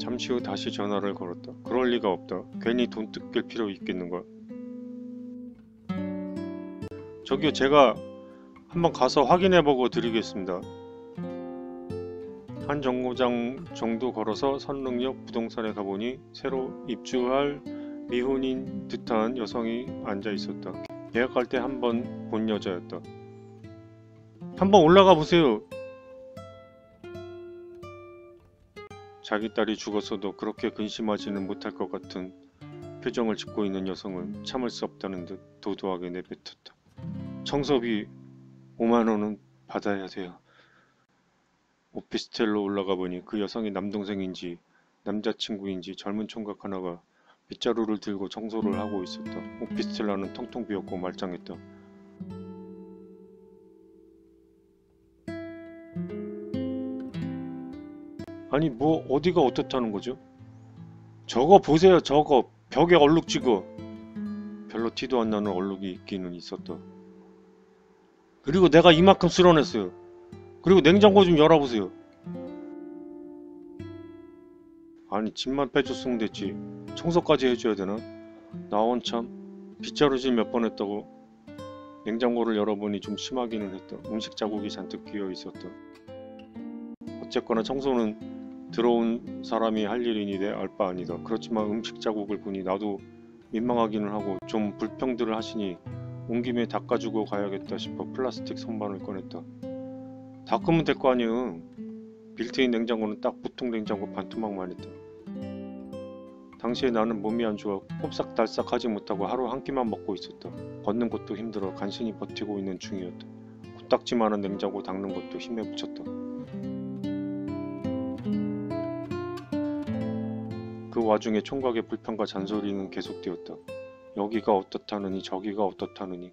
잠시 후 다시 전화를 걸었다. 그럴 리가 없다. 괜히 돈 뜯길 필요 있겠는가? 저기요, 제가 한번 가서 확인해 보고 드리겠습니다. 한 정거장 정도 걸어서 선릉역 부동산에 가보니 새로 입주할 미혼인 듯한 여성이 앉아 있었다. 계약할 때 한 번 본 여자였다. 한번 올라가 보세요. 자기 딸이 죽었어도 그렇게 근심하지는 못할 것 같은 표정을 짓고 있는 여성은 참을 수 없다는 듯 도도하게 내뱉었다. 청소비 5만 원은 받아야 돼요. 오피스텔로 올라가 보니 그 여성이 남동생인지 남자친구인지 젊은 총각 하나가 빗자루를 들고 청소를 하고 있었다. 오피스텔 안은 텅텅 비었고 말짱했다. 아니 뭐 어디가 어떻다는 거죠? 저거 보세요 저거 벽에 얼룩 찍어 별로 티도 안 나는 얼룩이 있기는 있었다 그리고 내가 이만큼 쓸어냈어요. 그리고 냉장고 좀 열어보세요. 아니 집만 빼줬으면 됐지. 청소까지 해줘야 되나? 나 원참 빗자루질 몇 번 했다고 냉장고를 열어보니 좀 심하기는 했다. 음식 자국이 잔뜩 끼어 있었다. 어쨌거나 청소는 들어온 사람이 할 일이니 내 알바 아니다. 그렇지만 음식 자국을 보니 나도 민망하기는 하고 좀 불평들을 하시니 온 김에 닦아주고 가야겠다 싶어 플라스틱 선반을 꺼냈다. 닦으면 될 거 아니에요. 빌트인 냉장고는 딱 보통 냉장고 반토막만 했다. 당시에 나는 몸이 안 좋아 꼼짝달싹 하지 못하고 하루 한 끼만 먹고 있었다. 걷는 것도 힘들어 간신히 버티고 있는 중이었다. 코딱지만한 냉장고 닦는 것도 힘에 부쳤다. 그 와중에 총각의 불평과 잔소리는 계속되었다. 여기가 어떻다느니 저기가 어떻다느니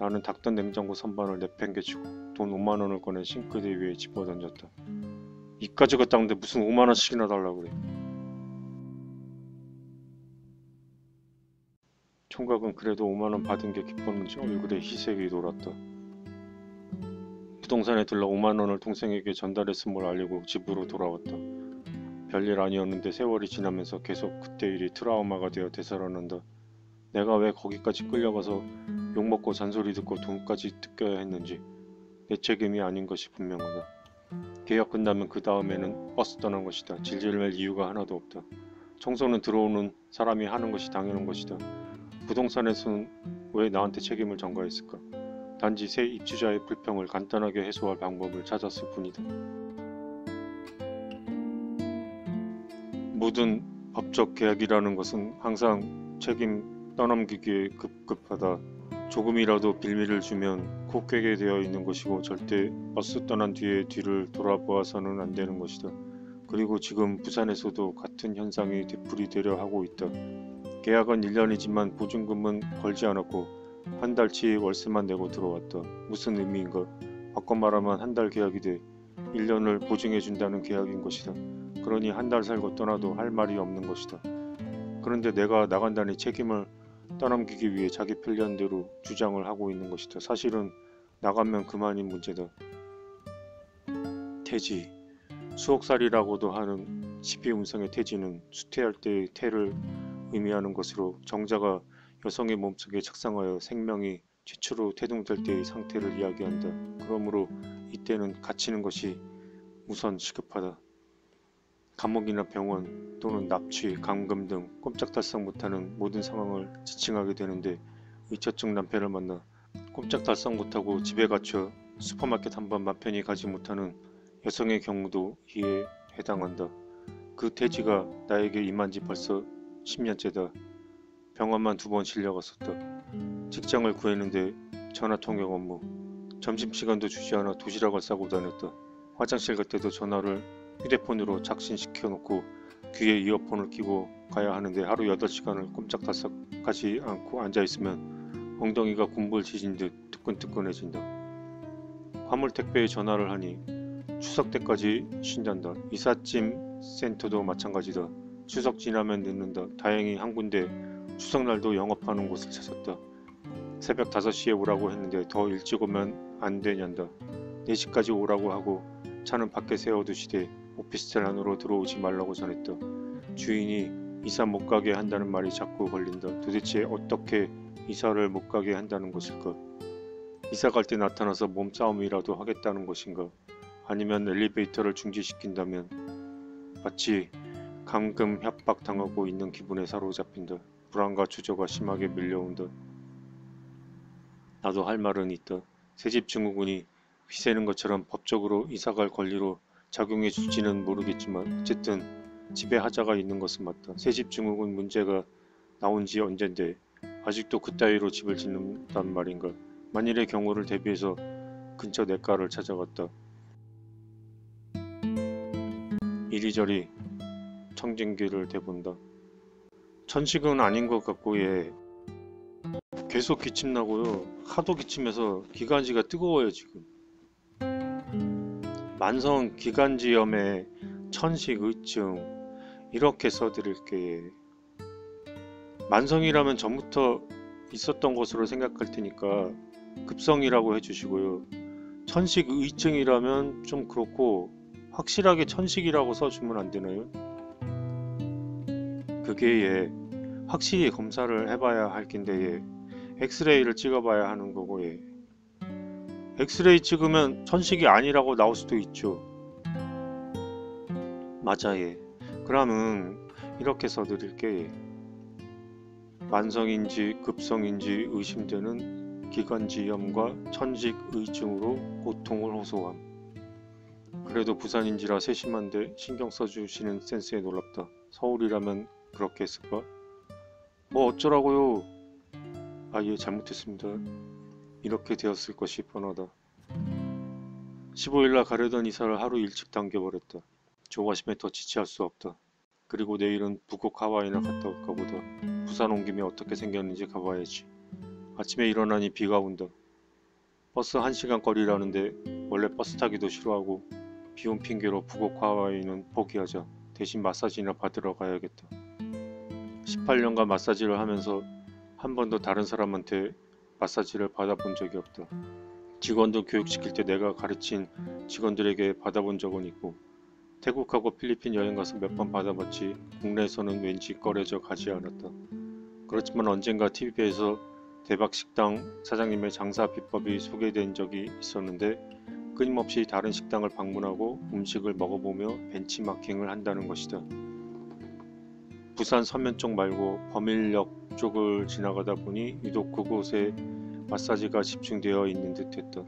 나는 닦던 냉장고 선반을 내팽개치고 돈 5만 원을 꺼내 싱크대 위에 집어던졌다. 이까지가 닦는데 무슨 5만 원씩이나 달라 그래. 총각은 그래도 5만 원 받은 게 기뻤는지 얼굴에 희색이 돌았다. 부동산에 들러 5만 원을 동생에게 전달했음을 알리고 집으로 돌아왔다. 별일 아니었는데 세월이 지나면서 계속 그때 일이 트라우마가 되어 되살아난다. 내가 왜 거기까지 끌려가서 욕먹고 잔소리 듣고 돈까지 뜯겨야 했는지 내 책임이 아닌 것이 분명하다. 계약 끝나면 그 다음에는 버스 떠난 것이다. 질질 맬 이유가 하나도 없다. 청소는 들어오는 사람이 하는 것이 당연한 것이다. 부동산에서는 왜 나한테 책임을 전가했을까? 단지 새 입주자의 불평을 간단하게 해소할 방법을 찾았을 뿐이다. 모든 법적 계약이라는 것은 항상 책임 떠넘기기에 급급하다. 조금이라도 빌미를 주면 코 꿰게 되어 있는 것이고 절대 버스 떠난 뒤에 뒤를 돌아보아서는 안 되는 것이다. 그리고 지금 부산에서도 같은 현상이 되풀이되려 하고 있다. 계약은 1년이지만 보증금은 걸지 않았고 한 달치 월세만 내고 들어왔다. 무슨 의미인가? 바꿔 말하면 한 달 계약이 돼 1년을 보증해 준다는 계약인 것이다. 그러니 한 달 살고 떠나도 할 말이 없는 것이다. 그런데 내가 나간다니 책임을 떠넘기기 위해 자기 편리한대로 주장을 하고 있는 것이다. 사실은 나가면 그만인 문제다. 태지 수옥살이라고도 하는 12음성의 태지는 수태할 때의 태를 의미하는 것으로 정자가 여성의 몸속에 착상하여 생명이 최초로 태동될 때의 상태를 이야기한다. 그러므로 이때는 갇히는 것이 우선 시급하다. 감옥이나 병원 또는 납치, 감금 등 꼼짝달싹 못하는 모든 상황을 지칭하게 되는데 의처증 남편을 만나 꼼짝달싹 못하고 집에 갇혀 슈퍼마켓 한번맘 편히 가지 못하는 여성의 경우도 이에 해당한다. 그 태지가 나에게 임한 지 벌써 10년째다. 병원만 두 번 실려갔었다. 직장을 구했는데 전화 통역 업무. 점심시간도 주지 않아 도시락을 싸고 다녔다. 화장실 갈 때도 전화를 휴대폰으로 작신시켜 놓고 귀에 이어폰을 끼고 가야 하는데 하루 8시간을 꼼짝달싹 하지 않고 앉아있으면 엉덩이가 군불 지진 듯 뜨끈뜨끈해진다. 화물 택배에 전화를 하니 추석 때까지 쉰단다. 이삿짐 센터도 마찬가지다. 추석 지나면 늦는다. 다행히 한 군데 추석날도 영업하는 곳을 찾았다. 새벽 5시에 오라고 했는데 더 일찍 오면 안 되년다. 4시까지 오라고 하고 차는 밖에 세워두시되 오피스텔 안으로 들어오지 말라고 전했다. 주인이 이사 못 가게 한다는 말이 자꾸 걸린다. 도대체 어떻게 이사를 못 가게 한다는 것일까? 이사 갈 때 나타나서 몸싸움이라도 하겠다는 것인가? 아니면 엘리베이터를 중지시킨다면 마치 감금 협박당하고 있는 기분에 사로잡힌다. 불안과 주저가 심하게 밀려온다. 나도 할 말은 있다. 새집 증후군이 휘새는 것처럼 법적으로 이사갈 권리로 작용해 줄지는 모르겠지만 어쨌든 집에 하자가 있는 것은 맞다. 새집 증후군 문제가 나온 지 언젠데 아직도 그 따위로 집을 짓는단 말인가. 만일의 경우를 대비해서 근처 내과를 찾아갔다. 이리저리 청진기를 대본다. 천식은 아닌 것 같고 예. 계속 기침 나고요. 하도 기침해서 기관지가 뜨거워요 지금. 만성 기관지염의 천식 의증 이렇게 써드릴게. 만성이라면 전부터 있었던 것으로 생각할 테니까 급성이라고 해주시고요. 천식 의증이라면 좀 그렇고 확실하게 천식이라고 써주면 안 되나요? 그게 예, 확실히 검사를 해봐야 할 텐데 예, 엑스레이를 찍어봐야 하는 거고 예. 엑스레이 찍으면 천식이 아니라고 나올 수도 있죠. 맞아 예. 그러면 이렇게 써드릴게 예. 만성인지 급성인지 의심되는 기관지염과 천식의증으로 고통을 호소함. 그래도 부산인지라 세심한데 신경 써주시는 센스에 놀랍다. 서울이라면 그렇게 했을까? 뭐 어쩌라고요? 아예 잘못했습니다. 이렇게 되었을 것이 뻔하다. 15일날 가려던 이사를 하루 일찍 당겨버렸다. 조바심에 더 지체할 수 없다. 그리고 내일은 북극 하와이나 갔다 올까 보다. 부산 온 김에 어떻게 생겼는지 가봐야지. 아침에 일어나니 비가 온다. 버스 1시간 거리라는데 원래 버스 타기도 싫어하고 비온 핑계로 북극 하와이는 포기하자. 대신 마사지나 받으러 가야겠다. 18년간 마사지를 하면서 한 번도 다른 사람한테 마사지를 받아본 적이 없다. 직원들 교육시킬 때 내가 가르친 직원들에게 받아본 적은 있고 태국하고 필리핀 여행 가서 몇 번 받아봤지 국내에서는 왠지 꺼려져 가지 않았다. 그렇지만 언젠가 TV에서 대박 식당 사장님의 장사 비법이 소개된 적이 있었는데 끊임없이 다른 식당을 방문하고 음식을 먹어보며 벤치마킹을 한다는 것이다. 부산 서면 쪽 말고 범일역 쪽을 지나가다 보니 유독 그곳에 마사지가 집중되어 있는 듯했다.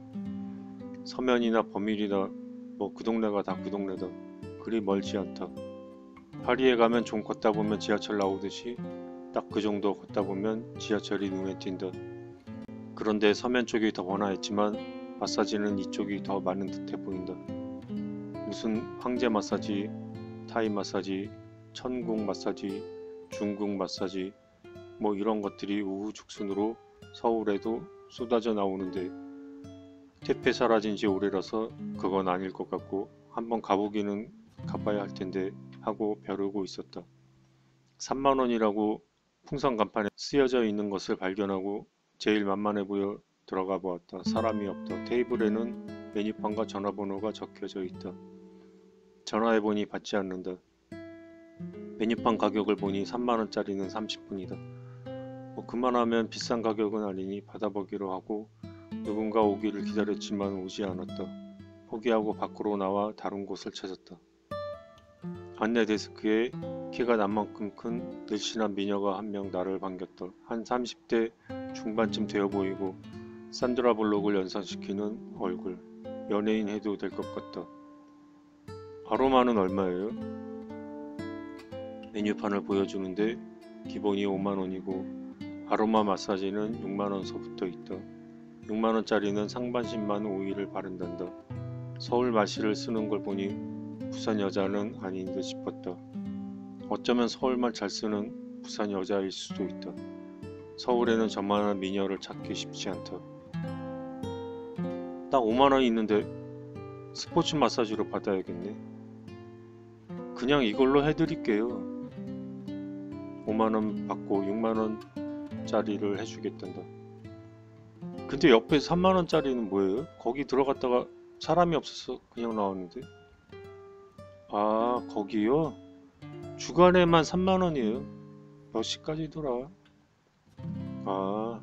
서면이나 범일이나 뭐 그 동네가 다 그 동네다. 그리 멀지 않다. 파리에 가면 좀 걷다 보면 지하철 나오듯이 딱 그 정도 걷다 보면 지하철이 눈에 띈다. 그런데 서면 쪽이 더 번화했지만 마사지는 이쪽이 더 많은 듯해 보인다. 무슨 황제 마사지, 타이 마사지, 천국 마사지, 중국 마사지 뭐 이런 것들이 우후죽순으로 서울에도 쏟아져 나오는데 퇴폐 사라진 지 오래라서 그건 아닐 것 같고 한번 가보기는 가봐야 할 텐데 하고 벼르고 있었다. 3만 원이라고 풍선 간판에 쓰여져 있는 것을 발견하고 제일 만만해 보여 들어가 보았다. 사람이 없다. 테이블에는 메뉴판과 전화번호가 적혀져 있다. 전화해보니 받지 않는다. 메뉴판 가격을 보니 3만원짜리는 30분이다. 뭐 그만하면 비싼 가격은 아니니 받아보기로 하고 누군가 오기를 기다렸지만 오지 않았다. 포기하고 밖으로 나와 다른 곳을 찾았다. 안내 데스크에 키가 난만큼 큰 늘씬한 미녀가 한 명 나를 반겼다. 한 30대 중반쯤 되어 보이고 산드라 블록을 연상시키는 얼굴. 연예인 해도 될 것 같다. 아로마는 얼마예요? 메뉴판을 보여주는데 기본이 5만원이고 아로마 마사지는 6만원서부터 있다. 6만원짜리는 상반신만 오일을 바른단다. 서울 마시를 쓰는 걸 보니 부산 여자는 아닌 듯 싶었다. 어쩌면 서울말 잘 쓰는 부산 여자일 수도 있다. 서울에는 저만한 미녀를 찾기 쉽지 않다. 딱 5만원 있는데 스포츠 마사지로 받아야겠네. 그냥 이걸로 해드릴게요. 5만원 받고 6만원짜리를 해주겠단다. 근데 옆에 3만원짜리는 뭐예요? 거기 들어갔다가 사람이 없어서 그냥 나왔는데? 아, 거기요? 주간에만 3만원이에요. 몇 시까지더라? 아,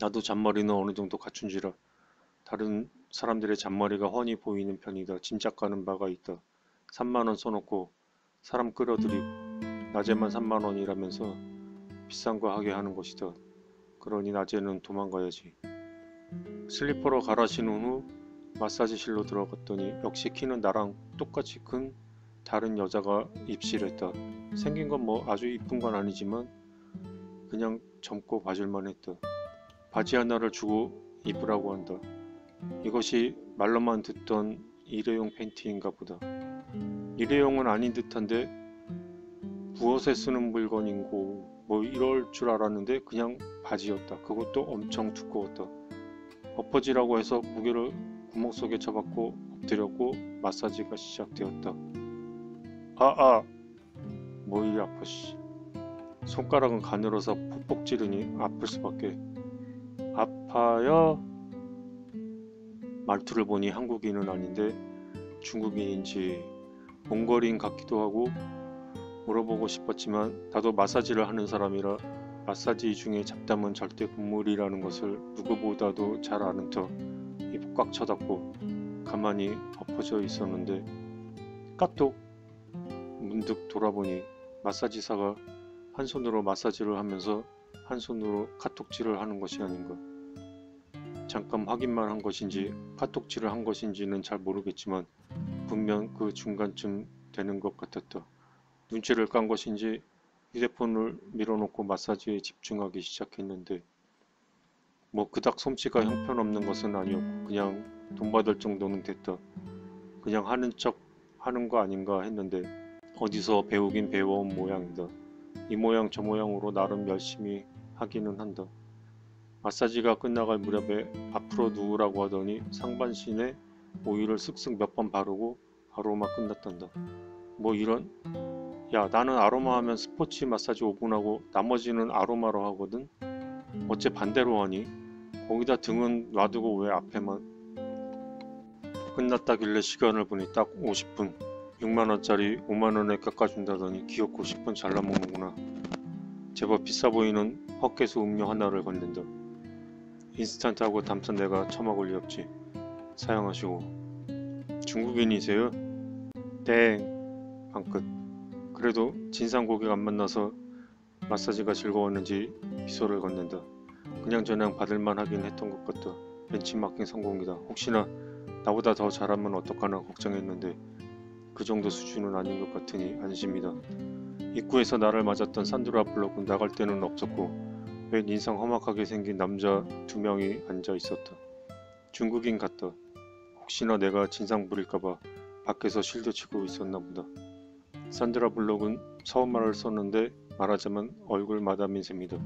나도 잔머리는 어느 정도 갖춘지라 다른 사람들의 잔머리가 훤히 보이는 편이다. 짐작 가는 바가 있다. 3만원 써놓고 사람 끌어들이고 낮에만 3만 원이라면서 비싼 거 하게 하는 것이다. 그러니 낮에는 도망가야지. 슬리퍼로 갈아 신은 후 마사지실로 들어갔더니 역시 키는 나랑 똑같이 큰 다른 여자가 입실했다. 생긴 건 뭐 아주 이쁜 건 아니지만 그냥 젊고 봐줄만 했다. 바지 하나를 주고 입으라고 한다. 이것이 말로만 듣던 일회용 팬티인가 보다. 일회용은 아닌 듯한데 부엌에 쓰는 물건이고 뭐 이럴 줄 알았는데 그냥 바지였다. 그것도 엄청 두꺼웠다. 엎어지라고 해서 무게를 구멍 속에 쳐박고 엎드렸고 마사지가 시작되었다. 아아 뭐 이리 아파 씨. 손가락은 가늘어서 푹푹 찌르니 아플 수밖에. 아파요? 말투를 보니 한국인은 아닌데 중국인인지 몽골인 같기도 하고 물어보고 싶었지만 나도 마사지를 하는 사람이라 마사지 중에 잡담은 절대 금물이라는 것을 누구보다도 잘 아는 터입꽉 쳐닫고 가만히 엎어져 있었는데 까똑 문득 돌아보니 마사지사가 한 손으로 마사지를 하면서 한 손으로 카톡질을 하는 것이 아닌가. 잠깐 확인만 한 것인지 카톡질을 한 것인지는 잘 모르겠지만 분명 그 중간쯤 되는 것 같았다. 눈치를 깐 것인지 휴대폰을 밀어놓고 마사지에 집중하기 시작했는데 뭐 그닥 솜씨가 형편없는 것은 아니었고 그냥 돈 받을 정도는 됐다. 그냥 하는 척 하는 거 아닌가 했는데 어디서 배우긴 배워온 모양이다. 이 모양 저 모양으로 나름 열심히 하기는 한다. 마사지가 끝나갈 무렵에 앞으로 누우라고 하더니 상반신에 오일을 쓱쓱 몇번 바르고 아로마 끝났단다. 뭐 이런? 야 나는 아로마 하면 스포츠 마사지 5분 하고 나머지는 아로마로 하거든? 어째 반대로 하니? 거기다 등은 놔두고 왜 앞에만? 끝났다길래 시간을 보니 딱 50분. 6만원짜리 5만원에 깎아준다더니 귀엽고 10분 잘라먹는구나. 제법 비싸 보이는 헛개수 음료 하나를 건넨다. 인스턴트하고 담선 내가 처먹을 리 없지. 사양하시고. 중국인이세요? 땡. 방끝. 그래도 진상 고객 안 만나서 마사지가 즐거웠는지 미소를 건넨다. 그냥 저냥 받을만 하긴 했던 것 같다. 벤치마킹 성공이다. 혹시나 나보다 더 잘하면 어떡하나 걱정했는데 그 정도 수준은 아닌 것 같으니 안심이다. 입구에서 나를 맞았던 산드라 블록은 나갈 데는 없었고 웬 인상 험악하게 생긴 남자 두 명이 앉아 있었다. 중국인 같다. 혹시나 내가 진상 부릴까봐 밖에서 실드 치고 있었나 보다. 산드라 블록은 서울말을 썼는데 말하자면 얼굴 마담인 셈이다.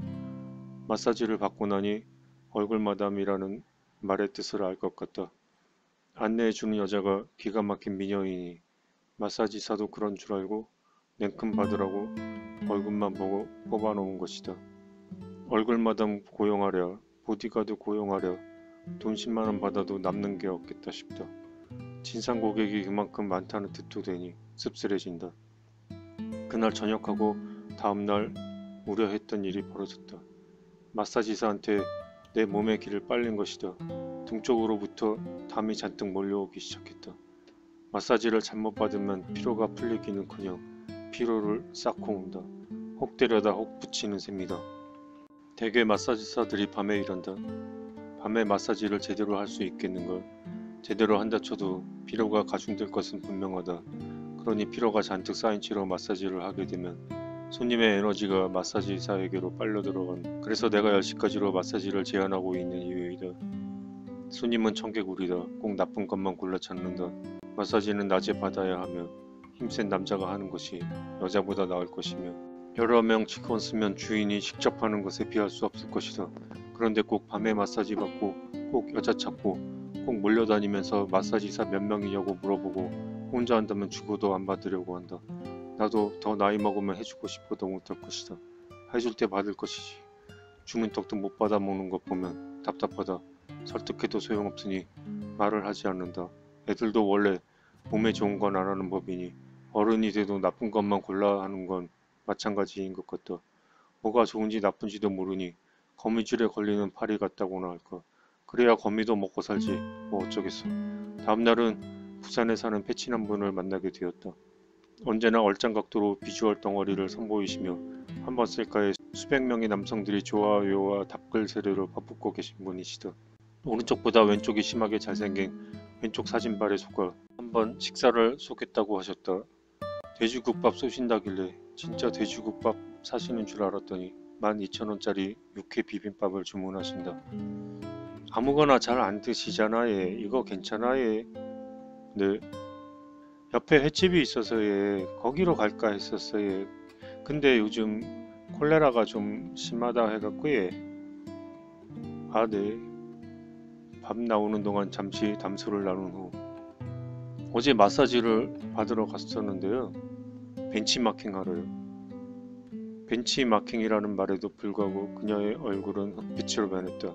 마사지를 받고 나니 얼굴 마담이라는 말의 뜻을 알 것 같다. 안내해 주는 여자가 기가 막힌 미녀이니 마사지사도 그런 줄 알고 냉큼 받으라고 얼굴만 보고 뽑아놓은 것이다. 얼굴 마담 고용하랴, 보디가드 고용하랴, 돈 10만원 받아도 남는 게 없겠다 싶다. 진상 고객이 그만큼 많다는 뜻도 되니 씁쓸해진다. 그날 저녁하고 다음날 우려했던 일이 벌어졌다. 마사지사한테 내 몸의 기를 빨린 것이다. 등 쪽으로부터 담이 잔뜩 몰려오기 시작했다. 마사지를 잘못 받으면 피로가 풀리기는커녕 피로를 쌓고 온다. 혹 때려다 혹 붙이는 셈이다. 대개 마사지사들이 밤에 이런다. 밤에 마사지를 제대로 할 수 있겠는걸. 제대로 한다 쳐도 피로가 가중될 것은 분명하다. 그러니 피로가 잔뜩 쌓인 채로 마사지를 하게 되면 손님의 에너지가 마사지사에게로 빨려 들어간 그래서 내가 10시까지로 마사지를 제한하고 있는 이유이다. 손님은 청개구리다. 꼭 나쁜 것만 골라 찾는다. 마사지는 낮에 받아야 하며 힘센 남자가 하는 것이 여자보다 나을 것이며 여러 명 직원 쓰면 주인이 직접 하는 것에 비할 수 없을 것이다. 그런데 꼭 밤에 마사지 받고 꼭 여자 찾고 꼭 몰려다니면서 마사지사 몇 명이냐고 물어보고 혼자 한다면 죽어도 안 받으려고 한다. 나도 더 나이 먹으면 해주고 싶어도 못할 것이다. 해줄 때 받을 것이지. 주문 떡도 못 받아 먹는 것 보면 답답하다. 설득해도 소용없으니 말을 하지 않는다. 애들도 원래 몸에 좋은 건 안 하는 법이니 어른이 돼도 나쁜 것만 골라 하는 건 마찬가지인 것 같다. 뭐가 좋은지 나쁜지도 모르니 거미줄에 걸리는 파리 같다고나 할까. 그래야 거미도 먹고 살지. 뭐 어쩌겠어. 다음날은 부산에 사는 패친한 분을 만나게 되었다. 언제나 얼짱 각도로 비주얼 덩어리를 선보이시며 한번 셀까에 수백 명의 남성들이 좋아요와 답글 세례로 바쁘고 계신 분이시다. 오른쪽보다 왼쪽이 심하게 잘생긴 왼쪽 사진발에 속아 한 번 식사를 쏘겠다고 하셨다. 돼지국밥 쏘신다길래 진짜 돼지국밥 사시는 줄 알았더니 12,000원짜리 육회 비빔밥을 주문하신다. 아무거나 잘 안 드시잖아 얘. 이거 괜찮아 얘. 네. 옆에 횟집이 있어서 얘. 거기로 갈까 했었어 얘. 근데 요즘 콜레라가 좀 심하다 해갖고 얘. 아 네. 밥 나오는 동안 잠시 담소를 나눈 후 어제 마사지를 받으러 갔었는데요. 벤치마킹 하러요. 벤치마킹이라는 말에도 불구하고 그녀의 얼굴은 흑빛으로 변했다.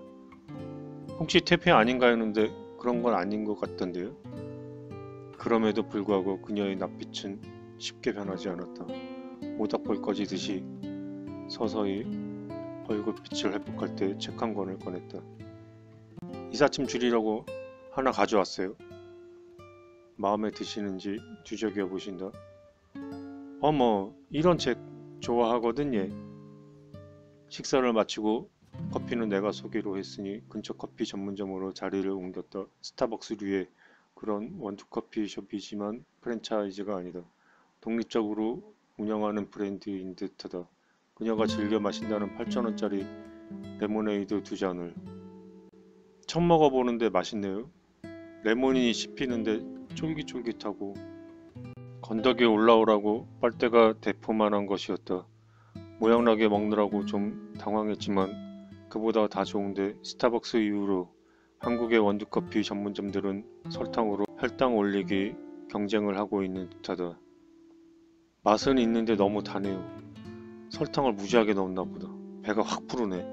혹시 퇴폐 아닌가 했는데 그런 건 아닌 것 같던데요. 그럼에도 불구하고 그녀의 낯빛은 쉽게 변하지 않았다. 모닥불 꺼지듯이 서서히 얼굴빛을 회복할 때 책 한 권을 꺼냈다. 이삿짐 줄이라고 하나 가져왔어요. 마음에 드시는지 뒤적여 보신다. 어머, 이런 책 좋아하거든 얘. 식사를 마치고 커피는 내가 쏘기로 했으니 근처 커피 전문점으로 자리를 옮겼다. 스타벅스류의 그런 원두 커피숍이지만 프랜차이즈가 아니다. 독립적으로 운영하는 브랜드인 듯하다. 그녀가 즐겨 마신다는 8,000원짜리 레모네이드 두 잔을 처음 먹어보는데 맛있네요. 레몬이 씹히는데 쫄깃쫄깃하고 건더기 올라오라고 빨대가 대포만한 것이었다. 모양나게 먹느라고 좀 당황했지만 그보다 다 좋은데 스타벅스 이후로 한국의 원두커피 전문점들은 설탕으로 혈당 올리기 경쟁을 하고 있는 듯하다. 맛은 있는데 너무 다네요. 설탕을 무지하게 넣었나 보다. 배가 확 부르네.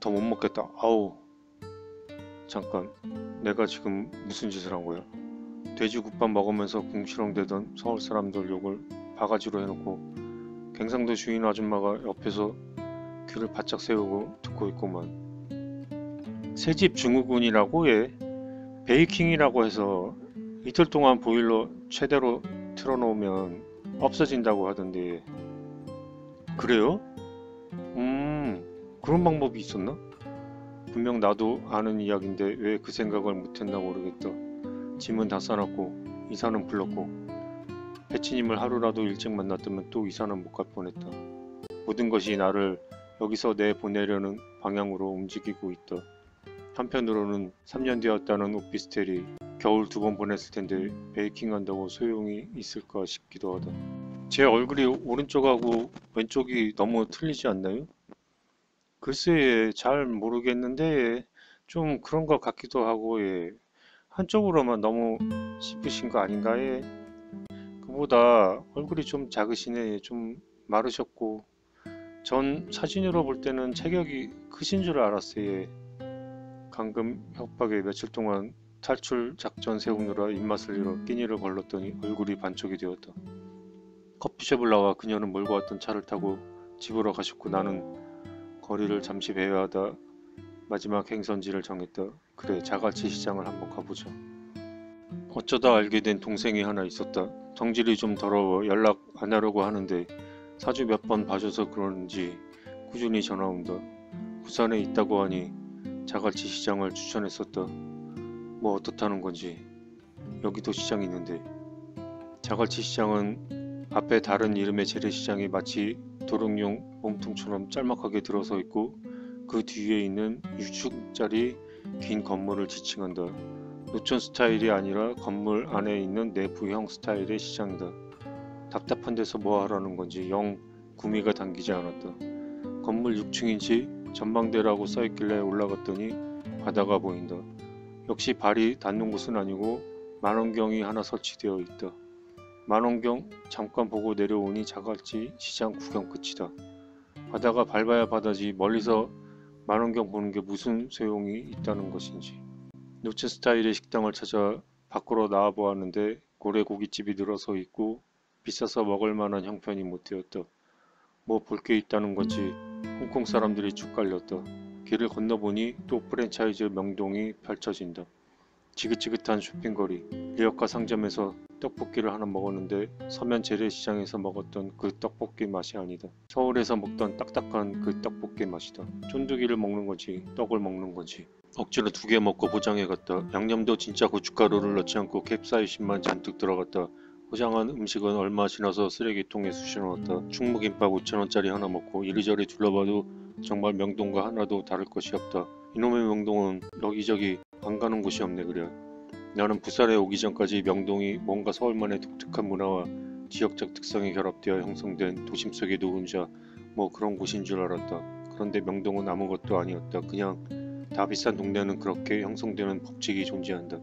더 못 먹겠다. 아우. 잠깐. 내가 지금 무슨 짓을 한 거야? 돼지국밥 먹으면서 궁시렁대던 서울 사람들 욕을 바가지로 해놓고 갱상도 주인 아줌마가 옆에서 귀를 바짝 세우고 듣고 있구만. 새집 증후군이라고 해. 베이킹이라고 해서 이틀 동안 보일러 최대로 틀어놓으면 없어진다고 하던데. 그래요? 음, 그런 방법이 있었나? 분명 나도 아는 이야기인데 왜 그 생각을 못했나 모르겠다. 짐은 다 싸놨고 이사는 불렀고 패치님을 하루라도 일찍 만났다면 또 이사는 못 갈 뻔했다. 모든 것이 나를 여기서 내보내려는 방향으로 움직이고 있다. 한편으로는 3년 되었다는 오피스텔이 겨울 두 번 보냈을 텐데 베이킹 한다고 소용이 있을까 싶기도 하다. 제 얼굴이 오른쪽하고 왼쪽이 너무 틀리지 않나요? 글쎄 잘 모르겠는데 좀 그런 것 같기도 하고 예. 한쪽으로만 너무 씹으신 거 아닌가 예. 그보다 얼굴이 좀 작으시네 좀 마르셨고 전 사진으로 볼 때는 체격이 크신 줄 알았어요 예. 감금 협박에 며칠 동안 탈출 작전 세우느라 입맛을 잃어 끼니를 걸렀더니 얼굴이 반쪽이 되었다. 커피숍을 나와 그녀는 몰고 왔던 차를 타고 집으로 가셨고 나는 거리를 잠시 배회하다 마지막 행선지를 정했다. 그래 자갈치 시장을 한번 가보자. 어쩌다 알게 된 동생이 하나 있었다. 성질이 좀 더러워 연락 안 하려고 하는데 사주 몇 번 봐줘서 그런지 꾸준히 전화 온다. 부산에 있다고 하니 자갈치 시장을 추천했었다. 뭐 어떻다는 건지 여기도 시장이 있는데 자갈치 시장은 앞에 다른 이름의 재래시장이 마치 도롱뇽 몸통처럼 짤막하게 들어서 있고 그 뒤에 있는 6층짜리 긴 건물을 지칭한다. 노천 스타일이 아니라 건물 안에 있는 내부형 스타일의 시장이다. 답답한 데서 뭐 하라는 건지 영 구미가 당기지 않았다. 건물 6층인지 전망대라고 써있길래 올라갔더니 바다가 보인다. 역시 발이 닿는 곳은 아니고 만원경이 하나 설치되어 있다. 만원경 잠깐 보고 내려오니 자갈치 시장 구경 끝이다. 바다가 밟아야 바다지 멀리서 만원경 보는 게 무슨 소용이 있다는 것인지. 노츠 스타일의 식당을 찾아 밖으로 나와 보았는데 고래 고깃집이 늘어서 있고 비싸서 먹을 만한 형편이 못 되었다. 뭐 볼 게 있다는 거지. 홍콩 사람들이 쭉 깔렸다. 길을 건너보니 또 프랜차이즈 명동이 펼쳐진다. 지긋지긋한 쇼핑거리. 리어카 상점에서 떡볶이를 하나 먹었는데 서면 재래시장에서 먹었던 그 떡볶이 맛이 아니다. 서울에서 먹던 딱딱한 그 떡볶이 맛이다. 쫀득이를 먹는 거지 떡을 먹는 거지. 억지로 두 개 먹고 포장해 갔다. 양념도 진짜 고춧가루를 넣지 않고 캡사이신만 잔뜩 들어갔다. 포장한 음식은 얼마 지나서 쓰레기통에 쑤셔넣었다. 충무김밥 5천원짜리 하나 먹고 이리저리 둘러봐도 정말 명동과 하나도 다를 것이 없다. 이놈의 명동은 여기저기 안 가는 곳이 없네 그래. 나는 부산에 오기 전까지 명동이 뭔가 서울만의 독특한 문화와 지역적 특성이 결합되어 형성된 도심 속의 노른자 뭐 그런 곳인 줄 알았다. 그런데 명동은 아무것도 아니었다. 그냥 다 비싼 동네는 그렇게 형성되는 법칙이 존재한다.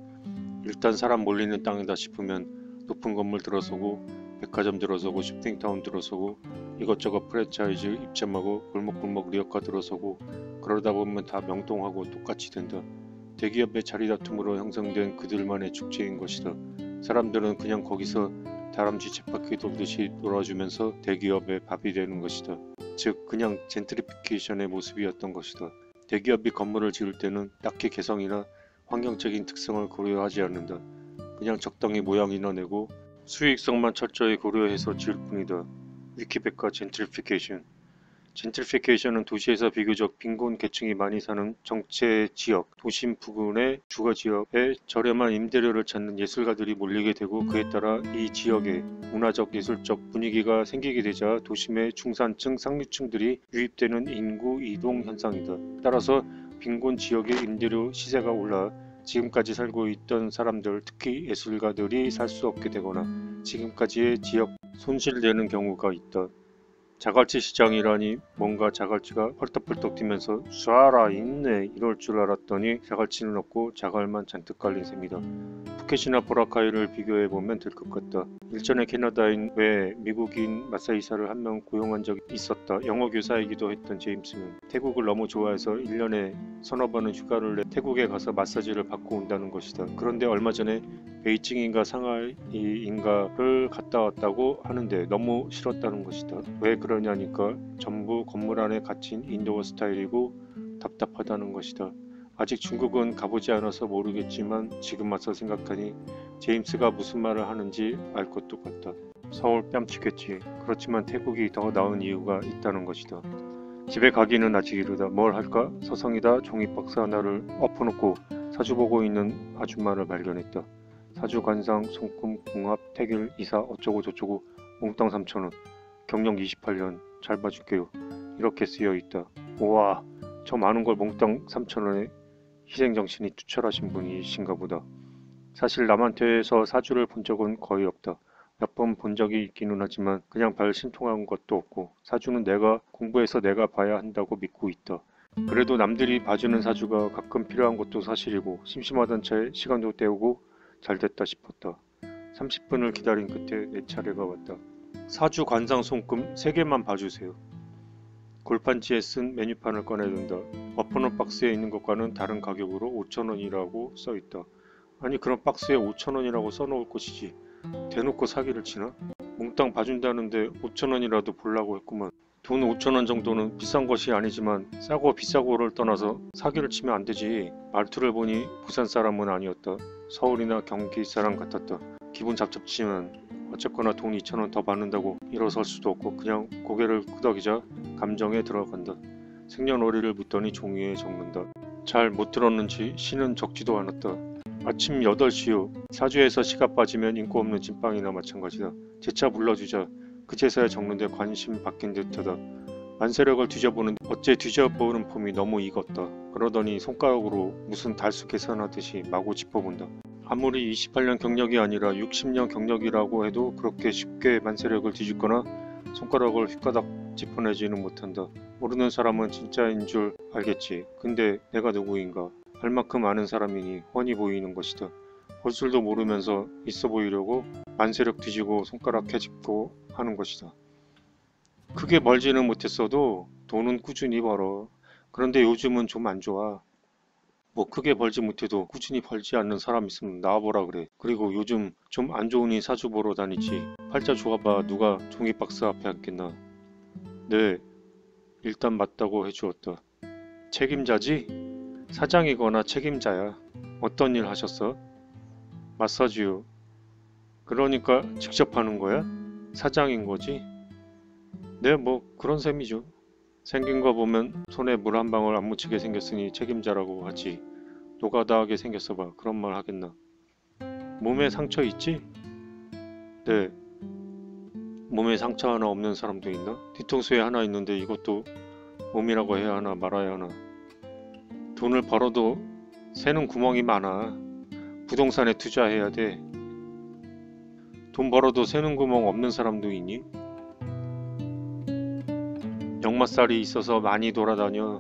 일단 사람 몰리는 땅이다 싶으면 높은 건물 들어서고 백화점 들어서고 쇼핑타운 들어서고 이것저것 프랜차이즈 입점하고 골목골목 리어카 들어서고 그러다 보면 다 명동하고 똑같이 된다. 대기업의 자리다툼으로 형성된 그들만의 축제인 것이다. 사람들은 그냥 거기서 다람쥐 쳇바퀴 돌듯이 놀아주면서 대기업의 밥이 되는 것이다. 즉 그냥 젠트리피케이션의 모습이었던 것이다. 대기업이 건물을 지을 때는 딱히 개성이나 환경적인 특성을 고려하지 않는다. 그냥 적당히 모양이나 내고 수익성만 철저히 고려해서 지을 뿐이다. 위키백과 젠트리피케이션 젠트리피케이션은 도시에서 비교적 빈곤 계층이 많이 사는 정체 지역, 도심 부근의 주거 지역에 저렴한 임대료를 찾는 예술가들이 몰리게 되고 그에 따라 이 지역에 문화적 예술적 분위기가 생기게 되자 도심의 중산층 상류층들이 유입되는 인구 이동 현상이다. 따라서 빈곤 지역의 임대료 시세가 올라 지금까지 살고 있던 사람들, 특히 예술가들이 살 수 없게 되거나 지금까지의 지역 손실되는 경우가 있다. 자갈치 시장이라니 뭔가 자갈치가 펄떡펄떡 뛰면서 쏴라 있네 이럴 줄 알았더니 자갈치는 없고 자갈만 잔뜩 깔린 셈이다. 푸켓이나 보라카이를 비교해보면 될 것 같다. 일전에 캐나다인 외 미국인 마사지사를 한 명 고용한 적이 있었다. 영어 교사이기도 했던 제임스는 태국을 너무 좋아해서 1년에 서너 번은 휴가를 내 태국에 가서 마사지를 받고 온다는 것이다. 그런데 얼마 전에 베이징인가 상하이인가를 갔다 왔다고 하는데 너무 싫었다는 것이다. 왜 그러냐니까 전부 건물 안에 갇힌 indoor 스타일이고 답답하다는 것이다. 아직 중국은 가보지 않아서 모르겠지만 지금 와서 생각하니 제임스가 무슨 말을 하는지 알 것도 같다. 서울 뺨치겠지. 그렇지만 태국이 더 나은 이유가 있다는 것이다. 집에 가기는 아직 이르다. 뭘 할까? 서성이다 종이박스 하나를 엎어놓고 사주 보고 있는 아줌마를 발견했다. 사주 관상 손금 궁합 태길 이사 어쩌고 저쩌고 몽땅 3천원 경력 28년 잘 봐줄게요. 이렇게 쓰여 있다. 우와 저 많은 걸 몽땅 3천원에 희생정신이 투철하신 분이신가 보다. 사실 남한테서 사주를 본 적은 거의 없다. 몇 번 본 적이 있기는 하지만 그냥 발 신통한 것도 없고 사주는 내가 공부해서 내가 봐야 한다고 믿고 있다. 그래도 남들이 봐주는 사주가 가끔 필요한 것도 사실이고 심심하던 차에 시간도 때우고 잘 됐다 싶었다. 30분을 기다린 끝에 내 차례가 왔다. 사주 관상 손금 3개만 봐주세요. 골판지에 쓴 메뉴판을 꺼내든다. 엎어놓은 박스에 있는 것과는 다른 가격으로 5천원이라고 써있다. 아니 그럼 박스에 5천원이라고 써놓을 것이지. 대놓고 사기를 치나? 몽땅 봐준다는데 5천원이라도 보려고 했구만. 돈 5천원 정도는 비싼 것이 아니지만 싸고 비싸고를 떠나서 사기를 치면 안 되지. 말투를 보니 부산 사람은 아니었다. 서울이나 경기 사람 같았다. 기분 잡잡지만 어쨌거나 돈 2천원 더 받는다고 일어설 수도 없고 그냥 고개를 끄덕이자 감정에 들어간다. 생년월일을 묻더니 종이에 적는다. 잘 못 들었는지 시는 적지도 않았다. 아침 8시요. 사주에서 시가 빠지면 인고 없는 찐빵이나 마찬가지다. 제차 불러주자. 그제서야 적는데 관심 바뀐 듯하다. 만세력을 뒤져보는 어째 뒤져보는 폼이 너무 익었다. 그러더니 손가락으로 무슨 달수 계산하듯이 마구 짚어본다. 아무리 28년 경력이 아니라 60년 경력이라고 해도 그렇게 쉽게 만세력을 뒤집거나 손가락을 휘가닥 짚어내지는 못한다. 모르는 사람은 진짜인 줄 알겠지. 근데 내가 누구인가? 할 만큼 아는 사람이니 훤히 보이는 것이다. 볼 줄도 모르면서 있어 보이려고 만세력 뒤지고 손가락 캐집고 하는 것이다. 크게 벌지는 못했어도 돈은 꾸준히 벌어. 그런데 요즘은 좀 안 좋아. 뭐 크게 벌지 못해도 꾸준히 벌지 않는 사람 있으면 나와보라 그래. 그리고 요즘 좀 안 좋으니 사주 보러 다니지. 팔자 좋아봐 누가 종이 박스 앞에 앉겠나. 네, 일단 맞다고 해주었다. 책임자지? 사장이거나 책임자야. 어떤 일 하셨어? 마사지요. 그러니까 직접 하는 거야? 사장인 거지? 네, 뭐 그런 셈이죠. 생긴 거 보면 손에 물 한 방울 안 묻히게 생겼으니 책임자라고 하지. 노가다하게 생겼어 봐. 그런 말 하겠나. 몸에 상처 있지? 네. 몸에 상처 하나 없는 사람도 있나? 뒤통수에 하나 있는데 이것도 몸이라고 해야 하나 말아야 하나. 돈을 벌어도 새는 구멍이 많아. 부동산에 투자해야 돼. 돈 벌어도 새는 구멍 없는 사람도 있니? 역마살이 있어서 많이 돌아다녀.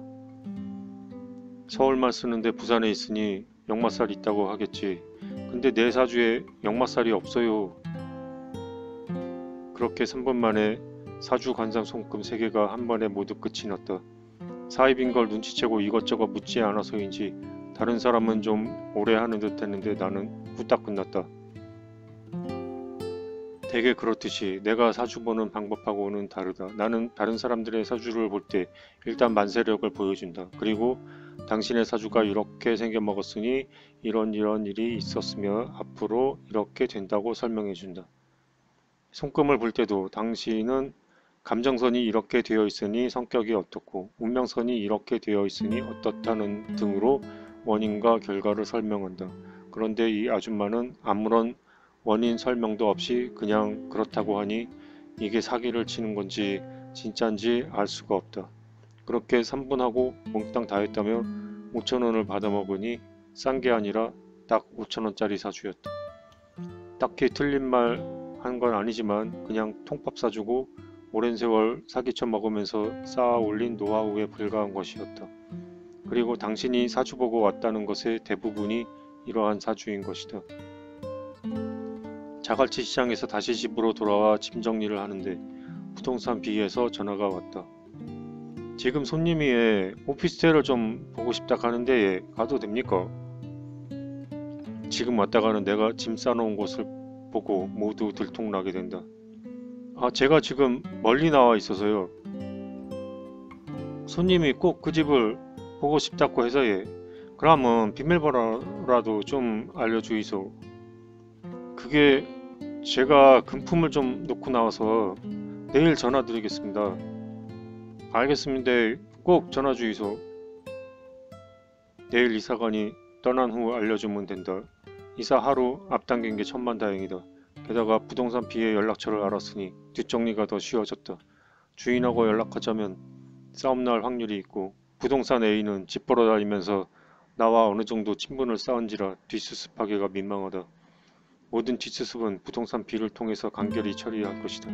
서울만 쓰는데 부산에 있으니 역마살 있다고 하겠지. 근데 내 사주에 역마살이 없어요. 그렇게 3분 만에 사주 관상 손금 3개가 한 번에 모두 끝이 났다. 사입인 걸 눈치채고 이것저것 묻지 않아서인지 다른 사람은 좀 오래 하는 듯 했는데 나는 후딱 끝났다. 되게 그렇듯이 내가 사주 보는 방법하고는 다르다. 나는 다른 사람들의 사주를 볼 때 일단 만세력을 보여준다. 그리고 당신의 사주가 이렇게 생겨 먹었으니 이런 이런 일이 있었으며 앞으로 이렇게 된다고 설명해준다. 손금을 볼 때도 당신은 감정선이 이렇게 되어 있으니 성격이 어떻고 운명선이 이렇게 되어 있으니 어떻다는 등으로 원인과 결과를 설명한다. 그런데 이 아줌마는 아무런 원인 설명도 없이 그냥 그렇다고 하니 이게 사기를 치는 건지 진짠지 알 수가 없다. 그렇게 3분 하고 몽땅 다 했다며 5천원을 받아먹으니 싼 게 아니라 딱 5천원짜리 사주였다. 딱히 틀린 말 한 건 아니지만 그냥 통밥 사주고 오랜 세월 사기쳐 먹으면서 쌓아 올린 노하우에 불과한 것이었다. 그리고 당신이 사주 보고 왔다는 것의 대부분이 이러한 사주인 것이다. 자갈치 시장에서 다시 집으로 돌아와 짐 정리를 하는데 부동산 비에서 전화가 왔다. 지금 손님이 예, 오피스텔을 좀 보고 싶다 하는데 예, 가도 됩니까? 지금 왔다 가는 내가 짐 싸놓은 곳을 보고 모두 들통나게 된다. 아 제가 지금 멀리 나와 있어서요. 손님이 꼭 그 집을 보고 싶다고 해서 예. 그러면 비밀번호라도 좀 알려주이소. 그게 제가 금품을 좀 놓고 나와서 내일 전화 드리겠습니다. 알겠습니다. 꼭 전화 주이소. 내일 이사관이 떠난 후 알려주면 된다. 이사 하루 앞당긴 게 천만 다행이다. 게다가 부동산 피해 연락처를 알았으니 뒷정리가 더 쉬워졌다. 주인하고 연락하자면 싸움 날 확률이 있고 부동산 A는 집 보러 다니면서 나와 어느 정도 친분을 쌓은지라 뒷수습하기가 민망하다. 모든 뒷수습은 부동산 B를 통해서 간결히 처리할 것이다.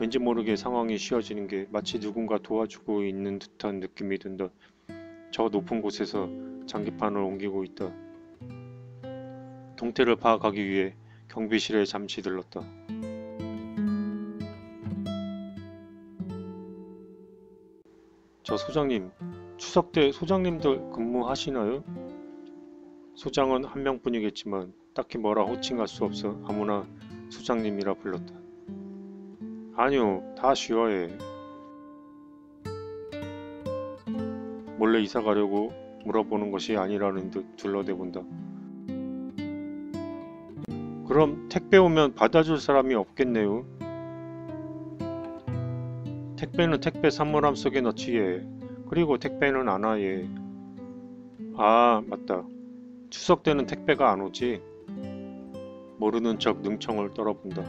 왠지 모르게 상황이 쉬워지는 게 마치 누군가 도와주고 있는 듯한 느낌이 든다. 저 높은 곳에서 장기판을 옮기고 있다. 동태를 파악하기 위해 경비실에 잠시 들렀다. 저 소장님, 추석 때 소장님들 근무하시나요? 소장은 한 명뿐이겠지만 딱히 뭐라 호칭할 수 없어 아무나 소장님이라 불렀다. 아니요, 다 쉬어해. 몰래 이사 가려고 물어보는 것이 아니라는 듯 둘러대본다. 그럼 택배 오면 받아줄 사람이 없겠네요. 택배는 택배 산물함 속에 넣지 예. 그리고 택배는 안 와 예. 아 맞다. 추석 때는 택배가 안 오지. 모르는 척 능청을 떨어본다.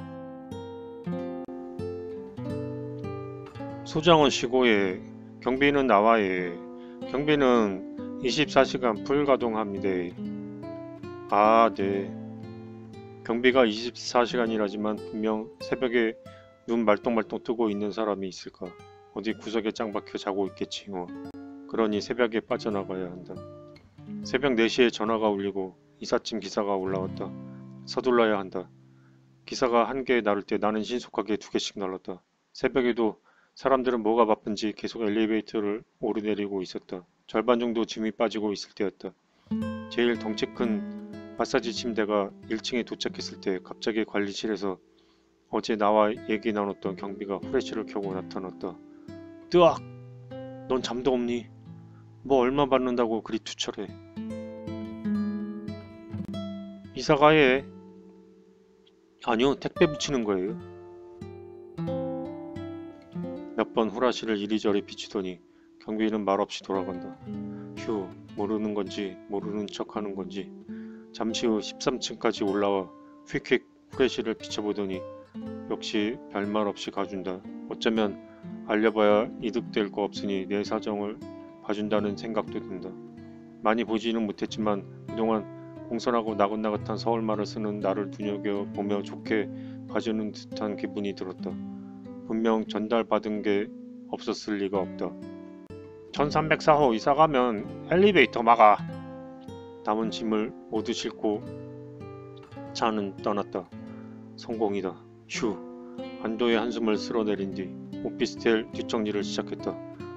소장은 예. 경비는 나와 예. 경비는 24시간 불가동합니다. 아 네. 경비가 24시간이라지만 분명 새벽에 눈 말똥말똥 뜨고 있는 사람이 있을까? 어디 구석에 짱 박혀 자고 있겠지 뭐. 그러니 새벽에 빠져나가야 한다. 새벽 4시에 전화가 울리고 이삿짐 기사가 올라왔다. 서둘러야 한다. 기사가 한개 나를 때 나는 신속하게 두 개씩 날랐다. 새벽에도 사람들은 뭐가 바쁜지 계속 엘리베이터를 오르내리고 있었다. 절반 정도 짐이 빠지고 있을 때였다. 제일 덩치 큰 마사지 침대가 1층에 도착했을 때 갑자기 관리실에서 어제 나와 얘기 나눴던 경비가 후레쉬를 켜고 나타났다. 뜨악! 넌 잠도 없니? 뭐 얼마 받는다고 그리 투철해. 이사가 해. 아니요, 택배 붙이는 거예요. 몇 번 후라시를 이리저리 비추더니 경비는 말없이 돌아간다. 휴, 모르는 건지 모르는 척 하는 건지 잠시 후 13층까지 올라와 휙휙 후레쉬를 비춰보더니 역시 별말 없이 가준다. 어쩌면 알려봐야 이득될 거 없으니 내 사정을 봐준다는 생각도 든다. 많이 보지는 못했지만 그동안 공손하고 나긋나긋한 서울말을 쓰는 나를 눈여겨보며 좋게 봐주는 듯한 기분이 들었다. 분명 전달받은 게 없었을 리가 없다. 1304호 이사 가면 엘리베이터 막아. 남은 짐을 모두 싣고 차는 떠났다. 성공이다. 휴. 안도의 한숨을 쓸어내린 뒤 오피스텔 뒷정리를 시작했다.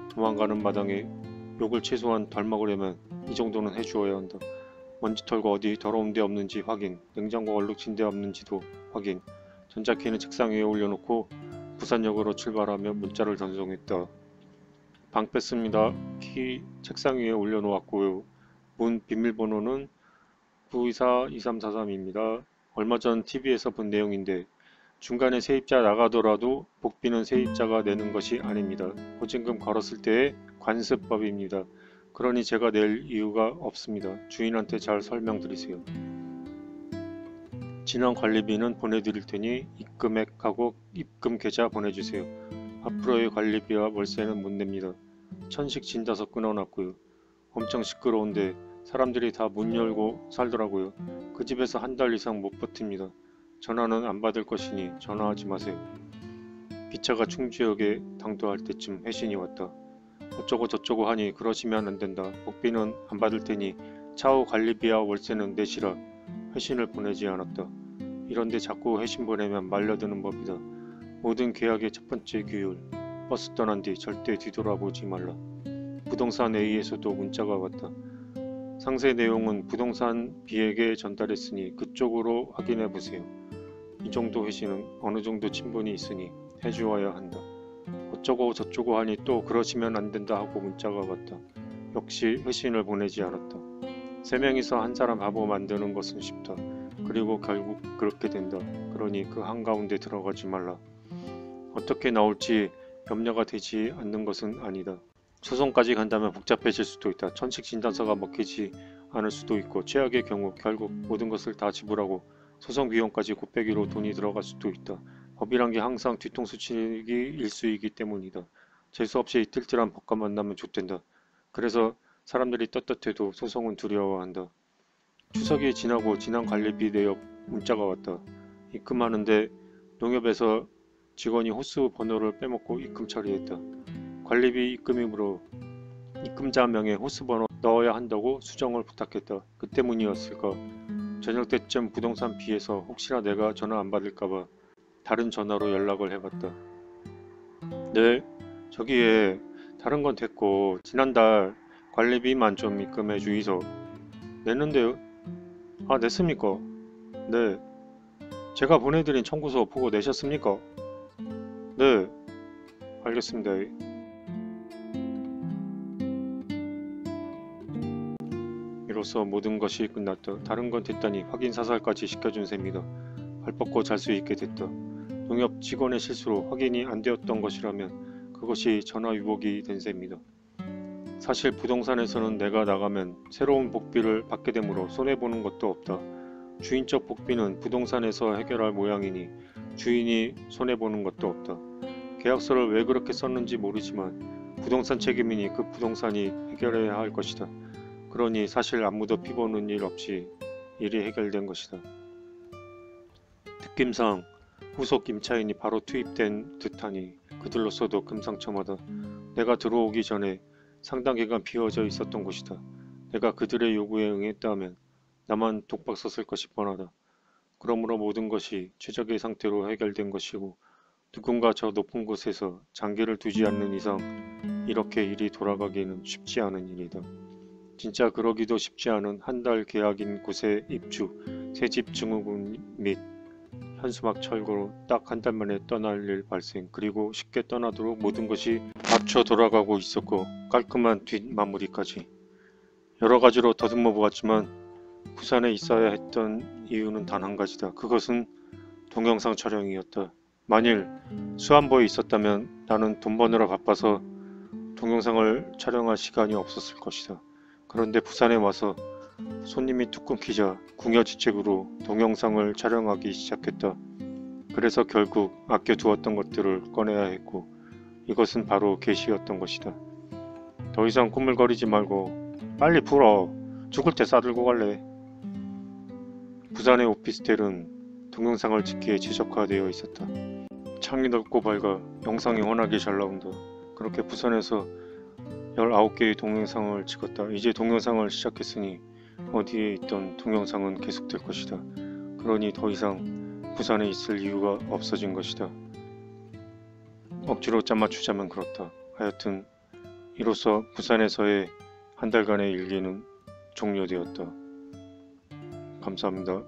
도망가는 마당에 욕을 최소한 덜 먹으려면 이 정도는 해주어야 한다. 먼지 털고 어디 더러운 데 없는지 확인, 냉장고 얼룩진 데 없는지도 확인. 전자키는 책상 위에 올려놓고 부산역으로 출발하며 문자를 전송했다. 방 뺐습니다. 키 책상 위에 올려놓았고요. 문 비밀번호는 924-2343입니다. 얼마 전 TV에서 본 내용인데 중간에 세입자 나가더라도 복비는 세입자가 내는 것이 아닙니다. 보증금 걸었을 때의 관습법입니다. 그러니 제가 낼 이유가 없습니다. 주인한테 잘 설명드리세요. 지난 관리비는 보내드릴 테니 입금액하고 입금 계좌 보내주세요. 앞으로의 관리비와 월세는 못 냅니다. 천식 진다서 끊어놨고요. 엄청 시끄러운데 사람들이 다 문 열고 살더라고요. 그 집에서 한 달 이상 못 버팁니다. 전화는 안 받을 것이니 전화하지 마세요. 기차가 충주역에 당도할 때쯤 회신이 왔다. 어쩌고 저쩌고 하니 그러시면 안 된다. 복비는 안 받을 테니 차후 관리비와 월세는 내시라 회신을 보내지 않았다. 이런데 자꾸 회신 보내면 말려드는 법이다. 모든 계약의 첫 번째 규율. 버스 떠난 뒤 절대 뒤돌아보지 말라. 부동산 A에서도 문자가 왔다. 상세 내용은 부동산 B에게 전달했으니 그쪽으로 확인해 보세요. 이 정도 회신은 어느 정도 친분이 있으니 해주어야 한다. 어쩌고 저쩌고 하니 또 그러시면 안 된다 하고 문자가 왔다. 역시 회신을 보내지 않았다. 세 명이서 한 사람 바보 만드는 것은 쉽다. 그리고 결국 그렇게 된다. 그러니 그 한가운데 들어가지 말라. 어떻게 나올지 염려가 되지 않는 것은 아니다. 소송까지 간다면 복잡해질 수도 있다. 천식 진단서가 먹히지 않을 수도 있고 최악의 경우 결국 모든 것을 다 지불하고 소송 비용까지 곱빼기로 돈이 들어갈 수도 있다. 법이란 게 항상 뒤통수 치기 일수이기 때문이다. 재수없이 이틀질한 법과 만나면 좋된다. 그래서 사람들이 떳떳해도 소송은 두려워한다. 추석이 지나고 지난 관리비 내역 문자가 왔다. 입금하는데 농협에서 직원이 호수 번호를 빼먹고 입금 처리했다. 관리비 입금이므로 입금자 명에 호수 번호 넣어야 한다고 수정을 부탁했다. 그 때문이었을까? 저녁 때쯤 부동산 B에서 혹시나 내가 전화 안 받을까봐 다른 전화로 연락을 해봤다. 네, 저기에 다른 건 됐고 지난달 관리비만 좀 입금해 주이소. 냈는데요. 아 냈습니까? 네. 제가 보내드린 청구서 보고 내셨습니까? 네. 알겠습니다. 이로써 모든 것이 끝났다. 다른 건 됐다니 확인 사살까지 시켜준 셈이다. 발 뻗고 잘 수 있게 됐다. 농협 직원의 실수로 확인이 안 되었던 것이라면 그것이 전화위복이 된 셈이다. 사실 부동산에서는 내가 나가면 새로운 복비를 받게 되므로 손해보는 것도 없다. 주인적 복비는 부동산에서 해결할 모양이니 주인이 손해보는 것도 없다. 계약서를 왜 그렇게 썼는지 모르지만 부동산 책임이니 그 부동산이 해결해야 할 것이다. 그러니 사실 아무도 피보는 일 없이 일이 해결된 것이다. 느낌상 후속 임차인이 바로 투입된 듯하니 그들로서도 금상첨화다. 내가 들어오기 전에 상당 기간 비어져 있었던 곳이다. 내가 그들의 요구에 응했다면 나만 독박 썼을 것이 뻔하다. 그러므로 모든 것이 최적의 상태로 해결된 것이고 누군가 저 높은 곳에서 장기를 두지 않는 이상 이렇게 일이 돌아가기는 쉽지 않은 일이다. 진짜 그러기도 쉽지 않은 한 달 계약인 곳의 입주, 새집 증후군 및 현수막 철거로 딱 한 달 만에 떠날 일 발생 그리고 쉽게 떠나도록 모든 것이 맞춰 돌아가고 있었고 깔끔한 뒷마무리까지 여러 가지로 더듬어 보았지만 부산에 있어야 했던 이유는 단 한 가지다. 그것은 동영상 촬영이었다. 만일 수안보에 있었다면 나는 돈 버느라 바빠서 동영상을 촬영할 시간이 없었을 것이다. 그런데 부산에 와서 손님이 뚝 끊기자 궁여지책으로 동영상을 촬영하기 시작했다. 그래서 결국 아껴두었던 것들을 꺼내야 했고 이것은 바로 게시였던 것이다. 더 이상 꾸물거리지 말고 빨리 풀어. 죽을 때 싸들고 갈래. 부산의 오피스텔은 동영상을 찍기에 최적화되어 있었다. 창이 넓고 밝아 영상이 워낙에 잘 나온다. 그렇게 부산에서 19개의 동영상을 찍었다. 이제 동영상을 시작했으니 어디에 있던 동영상은 계속될 것이다. 그러니 더 이상 부산에 있을 이유가 없어진 것이다. 억지로 짠 맞추자면 그렇다. 하여튼 이로써 부산에서의 한 달간의 일기는 종료되었다. 감사합니다.